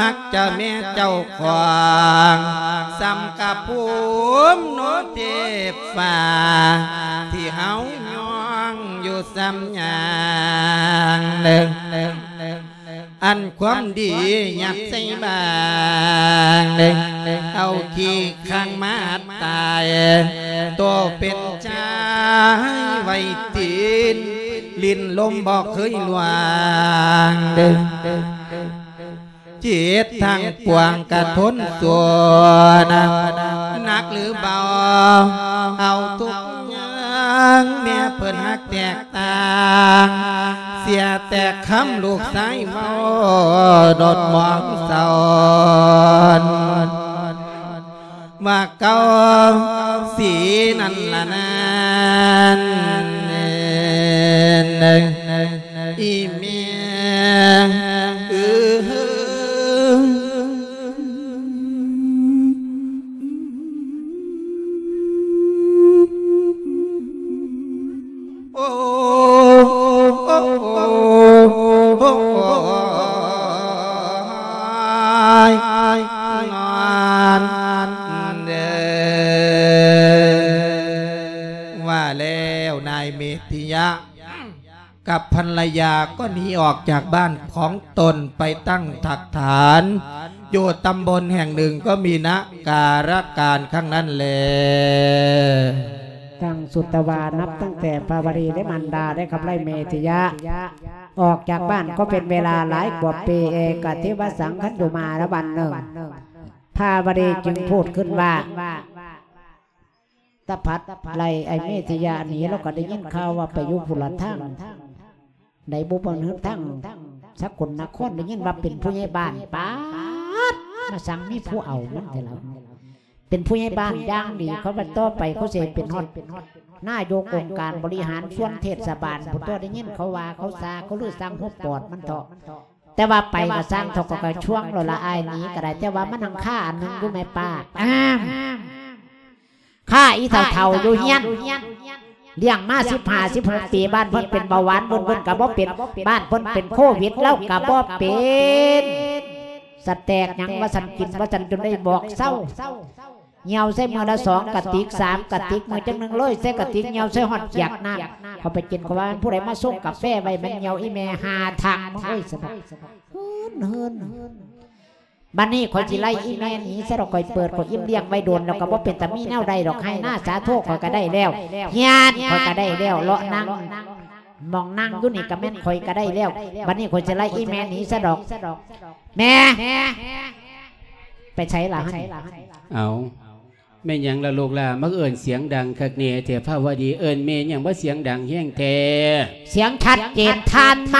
หักเจะแม่เจ้าควาง ซ้ำกับภูมิโนเทพฟ้าที่เฮาย้องอยู่ซ้ำยางหนึ่งอันความดียัดใส่บางหนึ่งเอาขี้ข้างมาตายตัวเป็นใจไว้ตีน ลิ้นลมบอกเคยลวางเด้อ จิตทางปวงกระทนตัวนะหนักหรือเบา เอาทุกอย่างแม่เพิ่นหักแตกต่างเสียแต่คำลูกสายเมาดดมองเศร้าว่าเก่าสีนั่นละนั้นอีเมีย กับภรรยาก็หนีออกจากบ้านของตนไปตั้งถักฐาน อยู่ตำบลแห่งหนึ่งก็มีนะการการข้างนั้นแหละ
ตั้งสุตวานับตั้งแต่ปาวรีได้มันดาได้ขับไล่เมธิยะ ออกจากบ้านก็เป็นเวลาหลายกว่าปีเอกทิวสังคันดูมาล้ววันหนึ่งพาวรีจึงพูดขึ้นว่าตะพัดไล่ไอเมธิยะหนีแล้วก็ได้ยินข่าวว่าไปอยุพุลทั้ง ในบุบันเฮือทั้งสักคนนครได้ยินว่าเป็นผู้ใหญ่บ้านป้าดมาสั่งมีผู้เอามันแต่ละเป็นผู้ใหญ่บ้านย่างดีเขาไปต่อไปเขาเสเป็นฮอดหน้าโยกองค์การบริหารส่วนเทศบาลผู้ตัวได้ยินเขาว่าเขาซาเขาลือสร้างหัวปอดมันเถาะแต่ว่าไปก็สร้างเถก็ก็ช่วงเราละอายนี้ก็ได้แต่ว่ามันนังค่าอันหนึงรู้ไหมป้าอ้ามค่าอีเท่าเท่าๆอยู่เฮียน เลี้ยงมาสิบห้าสิบหกปีบ้านเพิ่นเป็นเบาหวานเพิ่นเพิ่นกับบ่เป็นบ้านเพิ่นเป็นโควิดแล้วกับบ่เป็นสแตกหยังว่าสันกินว่าสันจนได้บอกเศร้าเหี่ยวใส่มือละสองกะติกสามกะติกมือจังหนึ่งเลยใส่กะติกเหี่ยวใส่หอดเจียกน้ำเขาไปกินเขาว่าผู้ใดมาส่งกาแฟไว้มันเหี่ยวอีแม่หาทางมันเอ้ยสบายเฮินเฮิน บันนี้คอยจิไล่อีแม่หนีซะเราคอยเปิดคอยอิ่มเลี้ยงไว้โดนแล้วก็บ่เป็นตะมีแนวใดดอกให้หน้าสาโทษคอยก็ได้แล้วเฮียนคอยก็ได้แล้วเลาะนั่งมองนั่งอยู่นี่ก็แม่นคอยก็ได้แล้วบันนี้คอยจะไล่อีแม่หนีซะดอกแม่ไปใช้หลัง
เอาแม่นหยังละลูกล่ะมักเอิญเสียงดังคักเนี่ยเถพาวดีเอิญเมย์หยังว่าเสียงดังแห้งแท้
เสียงชัดเจนทานไหม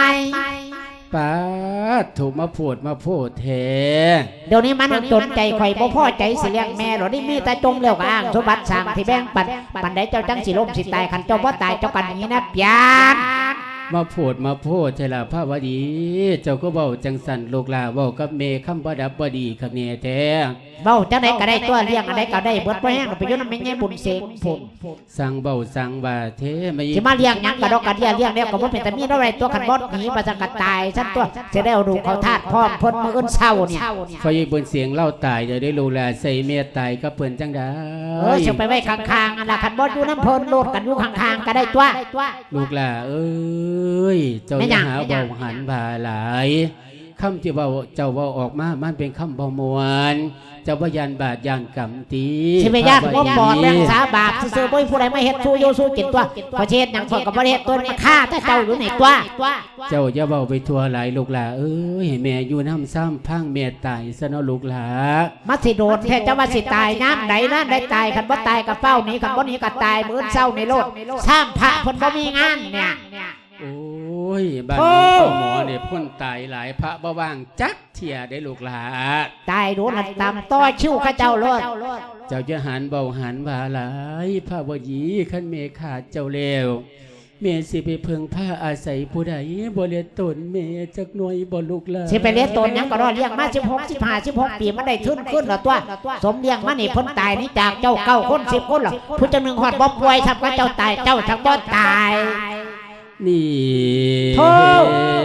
ป้าถูกมาพูดมาพูดเท
เดี๋ยวนี้มันจนใจข่อยบ่พ่อใจสิเลี้ยงแม่หรอนี่มีแต่จงเลี้ยวก้างสมบัติสั่งที่แบ่งปันปันได้เจ้าจังสิล้มสิตายขันเจ้าบ่ตายเจ้ากันอย่างนี้นะเปียน
มาพูดมาพูดเทละภาวดี เจ้าก็เบาจังสันลูกล่ะเบากับเมย์คำบ่ดับบ่ดีคักเนี่ยแท้
เบ้าจังไดก็ได้ตัวเลี้ยงอันใดก็ได้เบิดบ่แห้งไปอยู่นำแม่ใหญ่บุญเสกผล
สั่งเบาสั่งว่าเทไม่
สิมาเลี้ยงหยังก็ดอกกระเดียเลี้ยงแล้วก็บ่เป็นแต่มีเท่าไรตัวขันบ่หนีประจังกะตายซั่นตัวสิได้เอาดูเขาทาดพร้อมเพิ่นมื้ออื่นเช้าเนี่ย
พอยบนเสียงเล่าตายเดี๋ยวได้ลูกล่ะใส่เมียตายก็เพิ่นจังได้
เออสิไปไว้ข้างๆอันล่ะขันบ่อยู่น้ำเพิ่นโลดกันอยู่ข้างๆก็ได้ตัว
ลูกล่ะเอ้ย เจ้า
แม่
อย่า
หยัง
หา
แม่หยั
เบางหันบาหลายคำที่เบาเจ้าเบาออกมา มันเป็นคำเบามวนเจ้าบ่ยันบาดยันกรรมตี
สิไปย่านบ่ปอดแบ่ง
สา
สาบาปซื่อๆบ่มีผู้ใดมาเฮ็ดสู้อยู่สู้กินตัวประเทศหยังข่อยก็บ่ได้เฮ็ดตัวมาฆ่าแต่เจ้าอยู่นี่ตัว
เจ้าอย่าเบาไปทั่วหลายลูกหลาเอ้ยให้แม่อยู่น้ำซ้ำพังแม่ตายซะเนาะลูกหลา
มาสิโดนแท้เจ้าว่าสิตายยามใดนะได้ตายคันบ่ตายก็เฝ้าหนีคันบ่หนีก็ตายมื้อเช้าในโลดสร้างพระเพิ่นบ่มีงานเนี่ย
โอ้ยบ้าน
โอ้
หลวงพ่อหมอเนี่ยพ่นตายหลายพระบ่ว่างจักเที่ยได้ลูกหลา
ตายโดนนั่นตามต่อชิวเขาเจ้าโลด
เจ้าจะหันเบาหันว่าหลายพระวยีขันเมขาดเจ้าเลวเมสิไปเพิงผ้าอาศัยผู้ใดบ่เลียตนเมจักหน่วยบ่ลูกหลา
สิไปเลี้ยงตนหยังก็รอเลี้ยงมา16 15 16ปีมันได้ทุนขึ้นแล้วตัว สมเลี้ยงมานี่เพิ่นตายนี่จากเจ้าเก้าคน10คนหรอกผู้จังหนึงฮอดบ่ป่วยทับว่าเจ้าตายเจ้าทับบ่ตาย
นี่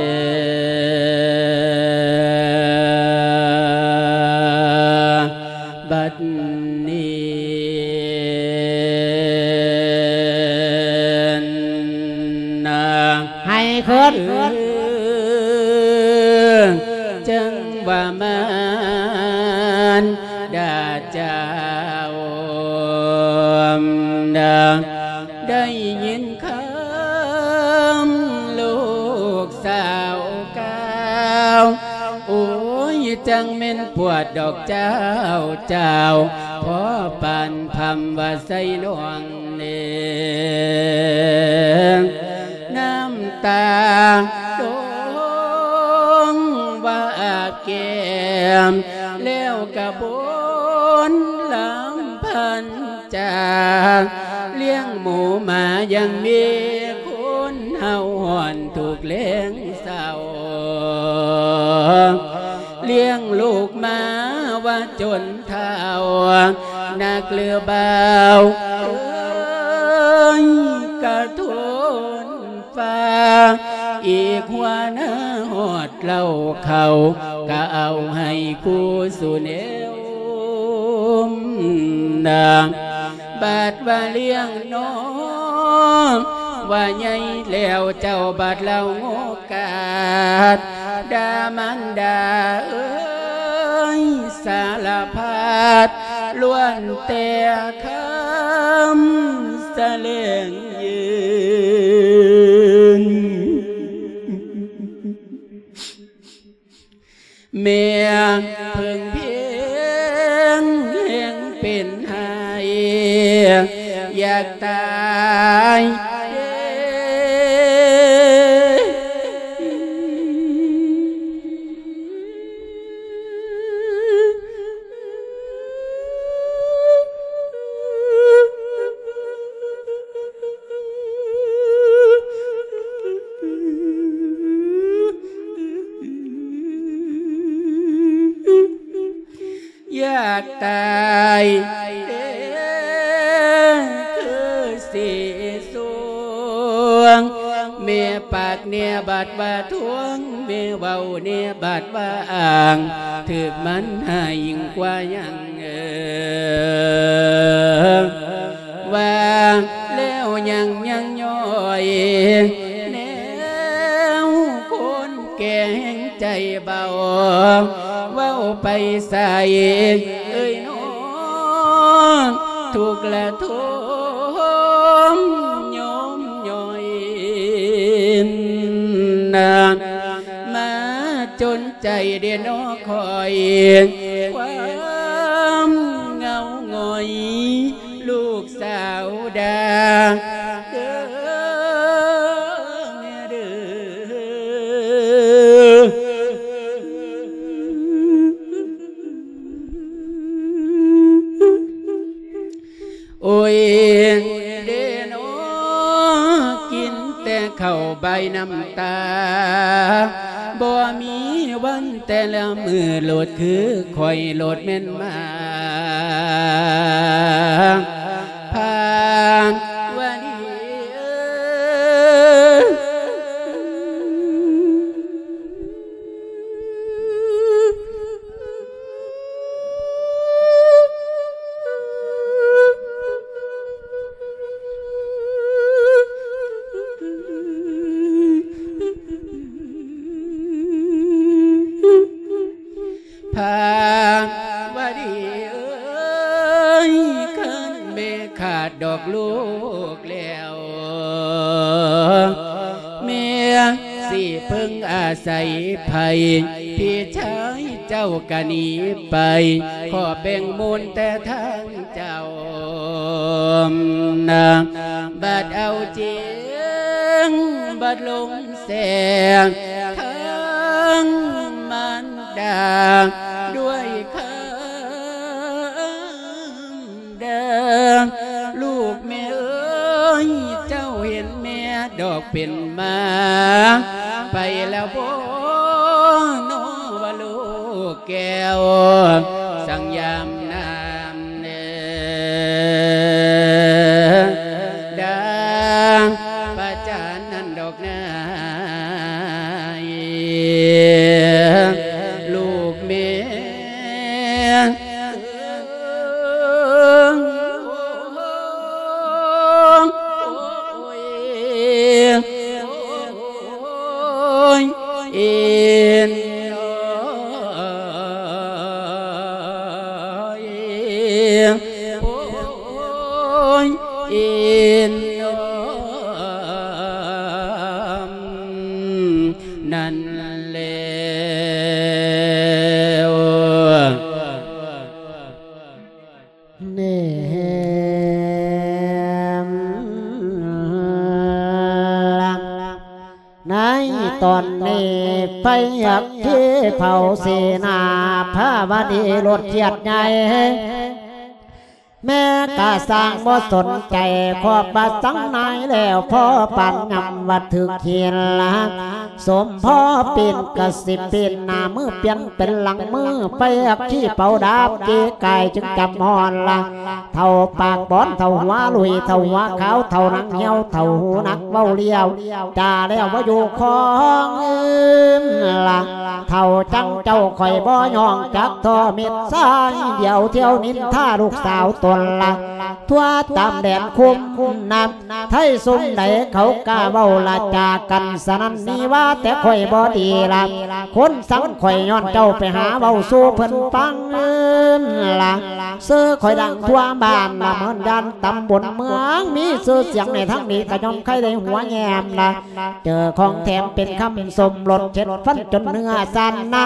้ำตา บ่มีวันแต่ละมือโหลดคือคอยโหลดแม่นมา เวียดน บ่สน
ใจขอประสังนายแล้วพ่อปันยำวัดถึกเขียนละสมพ่อปีนกสิปีนหน้ามือเปลี่ยนเป็นหลังมือไปอักขี้เป่าดาบเกกายจึงจำฮอนละเท่าปากบอนเท่าหัวลุยเท่าหัวขาวเท่านังเหี่ยวเท่าหูนักเบ้าเลี้ยวจ่าแล้วว่าอยู่ของอื่นละเท่าจังเจ้าข่อยบ่ยองจักทอเม็ดซ้ายเดียวเที่ยวนินท่าลูกสาวตนละทั่วตามแดนคุมนำไทยสุมไหนเขากล้าเบ้าละจากกันสนันนี้ว่าแต่ข่อยบ่ดีละคนสังข่อยย้อนเจ้าไปหาเบ้าสู้เพิ่นฟังเอิ้นละเสื้อข่อยดังทั่วบ้านละเหมือนยันตำบลเมืองมีชื่อเสียงในทั้งนี้ก็ยอมใครได้หัวแยมละเจอของแถมเป็นคำสมรสเช็ดฟันจนเนื้อสั่นนะ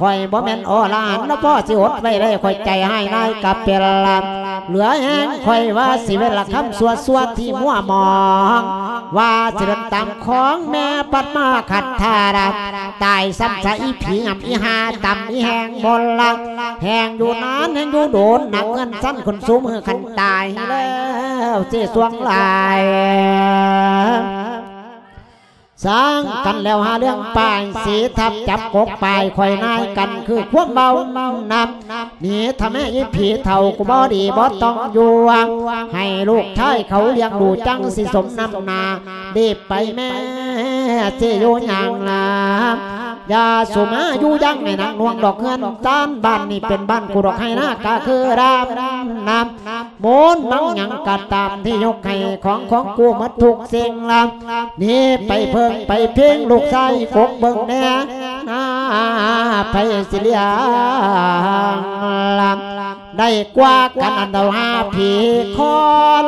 ข่อยบ่แม่นโอลานแล้วพ่อสิอดไว้ได้ข่อยใจให้นายกับเป็นลำ เหลือแห้งข่อยว่าสิเวลาคำสวดสวดที่มัวมอง ว่าสิเดินตามของแม่ปัดมาขัดทารับตายซ้ำซะอีผีงำอีหาต่ำอีแหงบนลังแหงอยู่นานแหงอยู่โดนหนักเงินสั้นคนสูงมือขันตายแล้วเสียสวงลาย สร้างกันแล้วหาเรื่องปายสีทับจับกกปลายข่อยนายกันคือความเบานำนี่ทำให้อีผีเท่ากูบ่ดีบ่ต้องอยู่วางให้ลูกชายเขาเลี้ยงดูจังสิสมนำนาดีบไปแม่เจโยยังลายาสุมาอยู่ยังในนังนวงดอกเงินจานบ้านนี่เป็นบ้านกูดอกให้นากาคือรามนำโมนมังยังกะตามที่ยกให้ของของกูมัดทุกสิ่งลำนี่ไปเพิ่งไปเพ่งลูกชายกกเบิ่งแน่นาไปสิเลียงลำได้กว่ากันอันดาหาผีคอน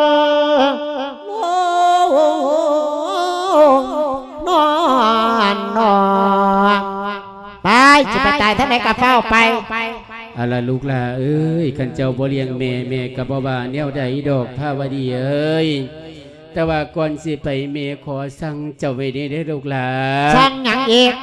นอนนอนไปจะไปตายท่านไหนก็เฝ้าไป
อะล่ะลูกหลาเอ้ยขันเจ้าบ่เลี้ยงแม่แม่กับบ่ว่าแนวใดดอกภาวดีเอ้ย แต่ว่าก่อนสิไปแม่ขอสั่งเจ้าไว้ได้เด้อลูกหลา
สั่งหยังอีก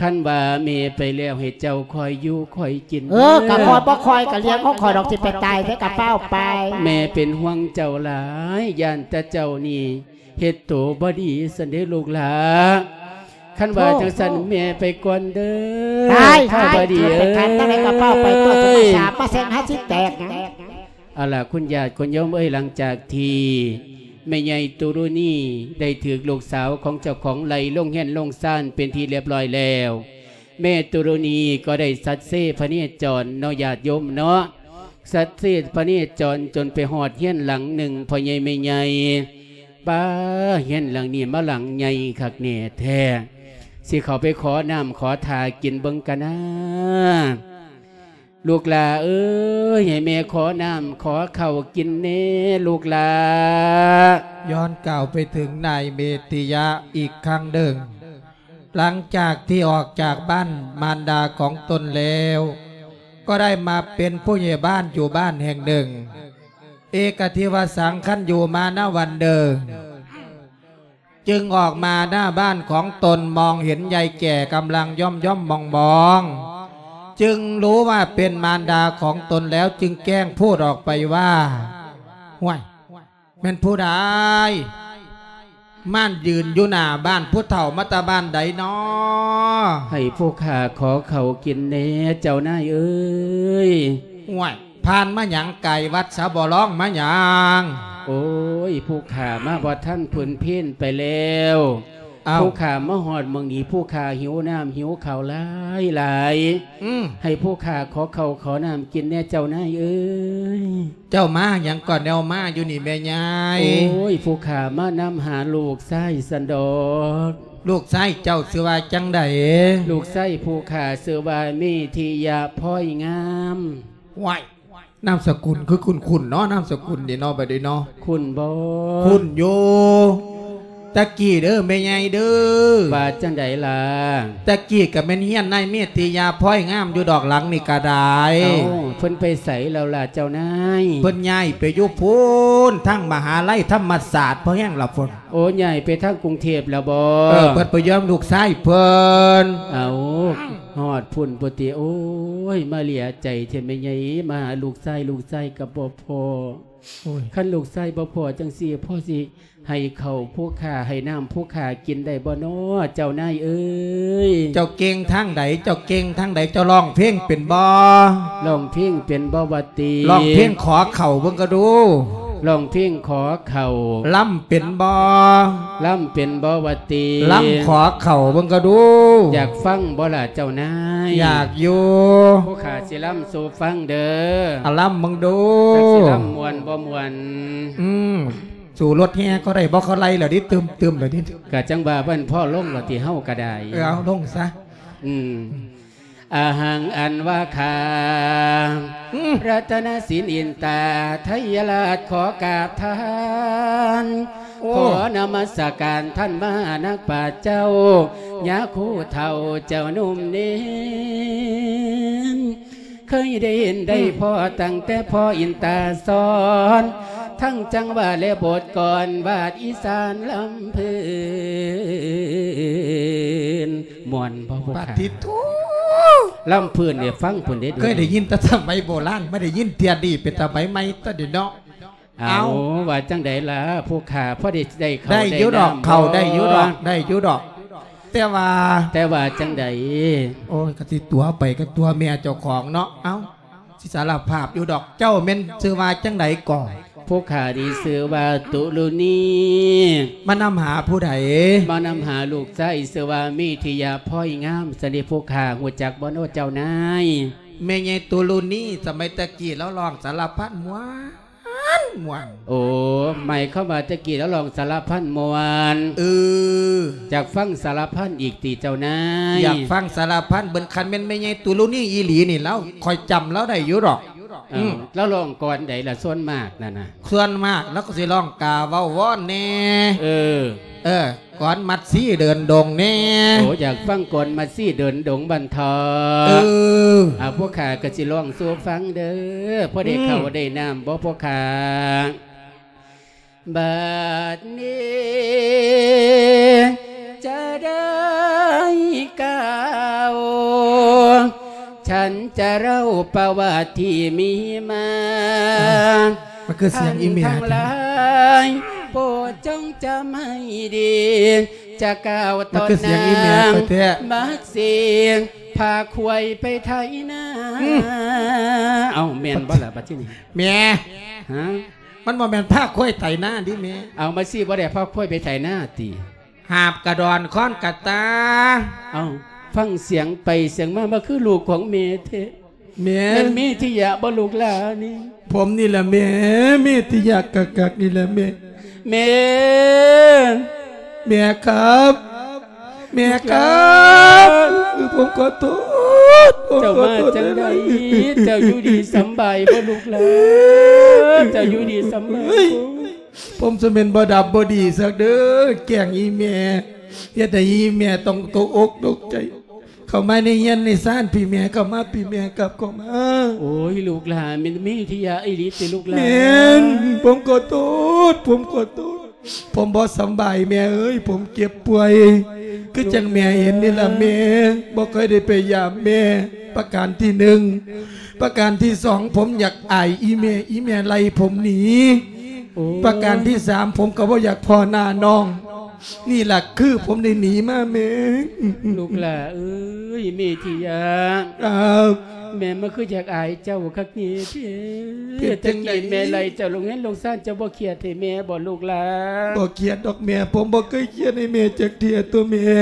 คันว่าแม่ไปแล้วให้เจ้าคอยอยู่คอยกิน
เออกะคอยบ่คอยกะเลี้ยงเขาคอยดอกสิไปตายแต่กะเฝ้าไป
แม่เป็นห่วงเจ้าหลายย่านแต่เจ้านี่เฮ็ดโตบ่ดีสันเด้อลูกหลาคันว่าจังสันแม่ไปก่อนเด้อ
ไป
ข้า
ไป
บ่ดี
ไป
เอ้
ขันอะไร
ย
กะเฝ้าไปตัวตัวสามมาเซ็นห้าสิบแตกนะ
เอาล่ะคุณญาติคุณโยมเอ้ยหลังจากที่ แม่ใหญ่ตุรุนี่ได้ถือลูกสาวของเจ้าของไหลลงเห็นลงซ่านเป็นที่เรียบร้อยแล้วแม่ตุรุณีก็ได้สัตเซพระเนจรเนาะญาติโยมเนาะสัตเซพระเนจรจนไปหอดเฮียนหลังหนึ่งพ่อใหญ่ไม่ใหญ่ป้าเฮียนหลังนี้มาหลังใหญ่คักแน่แท้สิเขาไปขอน้ำขอทากินเบิงกันนะ ลูกหลาเอ้ยให้แม่ขอน้ำขอเข้ากินเน่ลูกหลา
ย้อนกล่าวไปถึงนายเมติยะอีกครั้งหนึ่ง หลังจากที่ออกจากบ้านมารดาของตนแล้ว ก็ได้มาเป็นผู้ใหญ่บ้านอยู่บ้านแห่งหนึ่ง เอกทิวสังขันอยู่มาหน้าวันเดิมจึงออกมาหน้าบ้านของตนมองเห็นยายแก่กำลังย่อมย่อมมองมอง จึงรู้ว่าเป็นมารดาของตนแล้วจึงแกล้งพูดออกไปว่าห่วยแม่นผู้ใดม่านยืนอยู่หน้าบ้านผู้เฒ่ามาตาบ้านใดนอ
ให้ผู้ข้าขอเขาวกินเน่เจ้านายเอ้ย
ห่วยผ่านมาหยังไก่วัดสาบอร้องมาหยัง
โอ้ยผู้ขามาบ่ท่านพุนเพี้นไปแล้ว
เอา
ผู้ขามาหอดเมืองนี้ผู้ขาหิวน้ำหิวข้าวหลายหลาย
อืม
ให้ผู้ขาขอเขาวขอน้ำกินแน่เจ้านายเอ้ย
เจ้ามาหยังก่อนแนวมาอยู่นี่แม่ยาย
โอ้ยผู้ขามานำหาลูกไส้สันดอก
ลูกชายเจ้าสิว่าจังใด
ลูกไส้ผู้ขาเสือวายมีทียาพ่อยงาม
ห่วยนามสกุลคือคุณคุณเนาะนามสกุลนี่เนาะไปได้เนาะ
คุณบอ
คุณอยู่ ตะกี้เด้อแม่ใหญ่เด้อ
ว่าจังใดล่ะ
ตะกี้กับแม่นเฮียนนายเมติยาพ้อยงามอยู่ดอกหลังนี่ก็ได้
เอ้าเพิ่นไปใส่แล้วล่ะเจ้านาย
เพิ่นย้ายไปอยู่พูนทั้งมหาลัยธรรมศาสตร์เพราะแห้งหลับฝน
โอ้ใหญ่ไปทางกรุงเทพแล้วบ่
เออเพิ่นไปเยี่ยมลูกชายเพิ่น
เอาฮอดพุ่นปติโอ้ยมาเหลียใจเทแม่ใหญ่มาหาลูกชายลูกชายกับบ่พอ
โอ้ย
คันลูกชายบ่พอจังซี่พ่อสิให้เขาวผู้ขาให้น้ำผู้ขากินได้บ่น้อเจ้านายเอ้ย
เจ้าเก่งทางใดเจ้าเก่งทางใดเจ้าร้องเพลงเป็นบ่
ลองเพียงเป็นบ่วัตี
ร้องเพลงขอเข่าเบิ่งก็ดู
ลองเพียงขอเข่า
ล่ำเป็นบ่
ล่ำเป็นบ่วัตี
ล่ำขอเข่าเบิ่งก็ดู
อยากฟังบ่ล่ะเจ้านาย
อยากอยู่
ผู้ขาสิล่ำสู่ฟังเด้อ
อะล่ำเบิ่งดู
จักสิล่ำมวนบ่มวน
อืมสู่รถแห่เขาได้บ่เขาไล่แล้วดิตึมตึมแล้วดิ
กะจังว่าเพิ่นพ่อลงแล้วที่เฮาก็ได้
เออเอาลงซะ
อืม อาหังอันว่าคา
อืม
รัตนศิลอินตาไทยราชขอกราบทาน
โอ้
ขอนมัสการท่านมานักป่าชญ์เจ้ายาคู่เท่าเจ้าหนุ่มนี้เคยได้เห็นได้พ่อตั้งแต่พ่ออินตาสอน ทั้งจังหวะและบทก่อนบาดอีสานลำพื้นมวนพ่อพวก
ป
ข้า
ฏิทู
ลำพื้นเนี่ยฟังผลเด็ด
เคยได้ยินแต่สมัยโบราณไม่ได้ยินเทียดีเป็นสมัยใหม่ตะเดี๋ยวเนาะ
เอา
เอา
ว่าจังใดล่ะพวกข้าพ่อได้ได้เขา
ได้อยุดอก
น้ำ
เขาได้อยุดอก
บ่
ได้อยุดอก แต่ว่า
แต่ว่าจังใด
โอ้ยกติตัวไปกับตัวเมียเจ้าของเนาะเอ้าสิสารภาพอยู่ดอกเจ้าเม่นซื้อว่าจังไดก่อน
พวกข้าดีซื้อว่าตุลุนี
มานำหาผู้ใด
มานำหาลูกชายเสือว่ามีทิยาพ่อยงามสนิทพวกข้าหัวจักบ่โนเจ้านาย
แม่ใหญ่ตัวลูนี่สมัยตะกี้แล้วลองสารพัดมวนมวน
โอ้ไม่เข้ามาตะกี้แล้วลองสารพันมวน
เออ
จากฟังสารพันอีกตีเจ้านาย
อยากฟังสารพัดเบิ่นคันแม่นแม่ใหญ่ตัวลูนี่อีหลีนี่แล้วคอยจำแล้วได้อยู่ดอก
เอ้าแล้วลองก่อนใดละส่วนมากนั่นนะ
ส่วนมากแล้วก็สิร้องกาเว้าว่อนแน่
เออ
เออก่อนมัดสีเดินดงแน่
โอ้อยากฟังก่อนมาซี่เดินดงบันทอ
เออ
เอาพวกข้าก็สิร้องสู่ฟังเด้อพอได้เข้าได้น้ำบ่พวกข้าบัดนี้จะได้ก้าว ฉันจะเล่าประวัติที่มีมา
มันคือเสียงอีเมีย
ทั้งหลายโปรดจงจำให้ดี จะกล่าวต
มัน
อน
คือเสียงอีเมียไปแท้
มักเสียงพาควยไปไทยนาเอาเมียนบ่ล่ะบัดที่นี่
แม่
ฮะ
มันบ่แม่นผ้าค้อยไตหน้าดิแม่
เอามาสิบ่ได้พาควยไปไทยนาตี
หาบกระดอนค้อนกระตา
เอา ฟังเสียงไปเสียงมามาคือลูกของเมเท
แม่
เป็นมีที่อยากบ่ลูกหลานี่
ผมนี่แหละแม่แม่ที่อยากกักกักนี่แหละแม่
เม
แม่ครับแม่ครับผมขอโทษผม
เจ้า
ขอ
มา
โทษ
จังใดเจ้าอยู่ดีสำบายบ่ลูกหลาเจ้าอยู่ดีสำบาย
เฮ้ยผมจะเป็นบ่ดับบ่ดีสักเด้อแกล้งอีแม่ เฮ็ดให้อีแม่ต้องตกอกตกใจ เข้ามาในเฮียนในซ่านพี่แม่เข้ามาพี่แม่กลับเข้ามา
โอ้ยลูกหลานมันมีที่อยากอีหลีติลูกหลา
แม่นผมขอโทษผมขอโทษผมบ่สำบายแม่เอ้ยผมเก็บป่วยคือจังแม่เห็นนี่ล่ะแม่บ่เคยได้ไปยามแม่ ประการที่หนึ่งประการที่สองผมอยากอายอีแม่อีแม่ไล่ผมหนี
โอ้
ประการที่สามผมก็บ่อยากพอหน้าน้อง นี่แหละคือผมได้หนีมาแม่
ลูกหลานเอ้ยมีที่อยาก
ครับ
แม่มาคืออยากอายเจ้าคักนี้เด้
เฮ็ดจั
ตะ
ง
กี้
ใด
แม่ไล่เจ้าลงเงินลงซ่านเจ้าบ่เครียดให้แม่บ่ลูกหลาน
บ่เกลียดดอกแม่ผมบ่เคยเกลียดให้แม่จักเทียตัวแม่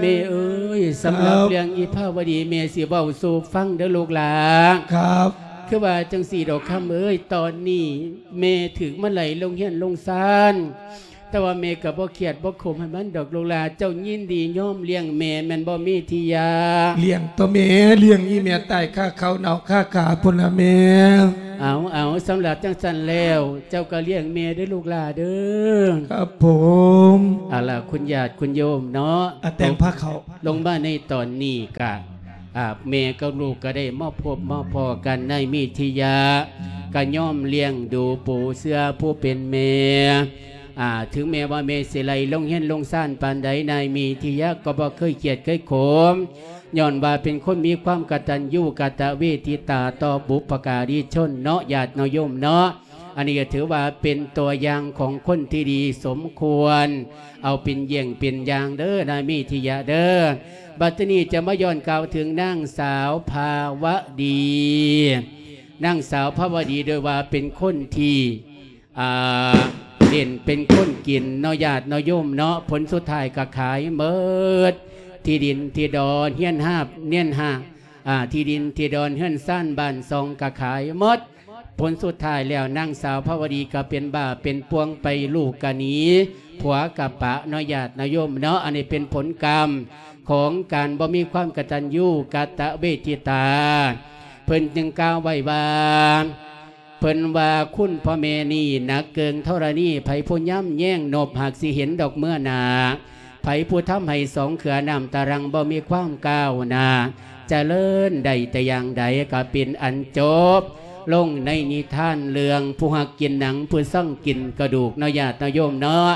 แม่เอ้ยสำหรับ
ครับ
เรื่องอีภาวดีแม่สิเว้าสู่ฟังเด้อลูกหลาน
ครับ
คือว่าจังสี่ดอกคำเอ้ยตอนนี้แม่ถึงมาไหลลงเฮียนลงซาน แต่ว่าแม่กับบ่เครียดบ่ขมให้มันดอกลูกหลาเจ้ายินดีย่อมเลี้ยงแม่แม่นบ่มีทิยา
เลี้ยงตัวแม่เลี้ยงอีแม่ใต้ข้าเขาเนาข้าขาพุ่นละแม่
เอาเอาสำหรับจังสันแล้ว เจ้าก็เลี้ยงเมียด้วยลูกหลาเด้อ
ครับผม
เอาล่ะคุณญาติคุณโยมเนาะ
อาแต่งผ้าเขา
ลงบ้านในตอนนี้กะอ่าเมกับลูกก็ได้มอบพบมอบพอกันในมิทิยาก็ย่อมเลี้ยงดูปู่เสื้อผู้เป็นเมอ่า ถึงแม้ว่าเมสิไลลงเห็นลงซ่านปานใดในมีทิยาก็บ่เคยเกียดเคยโขมย้อนว่าเป็นคนมีความกตัญญูกตเวทิตาต่อบุพการีชนเนาะญาตินยมเนาะอันนี้ก็ถือว่าเป็นตัวอย่างของคนที่ดีสมควร เอาเป็นเยี่ยงเป็นอย่างเด้อนายมีทิยาเด้อบัดนี้จะมาย้อนกล่าวถึงนางสาวภาวดีนางสาวภาวดีโดยว่าเป็นคนที่อ่า เด่นเป็นคนกินนาะญาตนาะโยมเนาะผลสุดท้ายก็ขายเมิด ที่ดินที่ดอนเฮียนห้าบเนียนห้าอ่าที่ดินที่ดอนเฮียนสั้นบ้านซองก็ขายหมด ผลสุดท้ายแล้วนางสาวภาวดีก็เป็นบ้าเป็นปวงไปลูกกันนี้ผัวกับปะนาะญาตนาะโยมเนาะอันนี้เป็นผลกรรมของการบ่มีความกตัญญูกตเวทิตา เพิ่นจึงกล่าวไว้ว่า เพิ่นว่าคุณพ่อเมนีนักเกิงเท่าไรนี่ไผผู้ย่ำแย่งนบหากสิเห็นดอกเมื่อนาไผผู้ทำให้สองเขือนำตารังบ่มีความก้าวนาจะเลิ่นใดแต่อย่างใดก็เป็นอันจบ ลงในนิทานเรื่องผู้หักกินหนังผู้ซ่องกินกระดูกเนายาติเนาะโยมเนาะ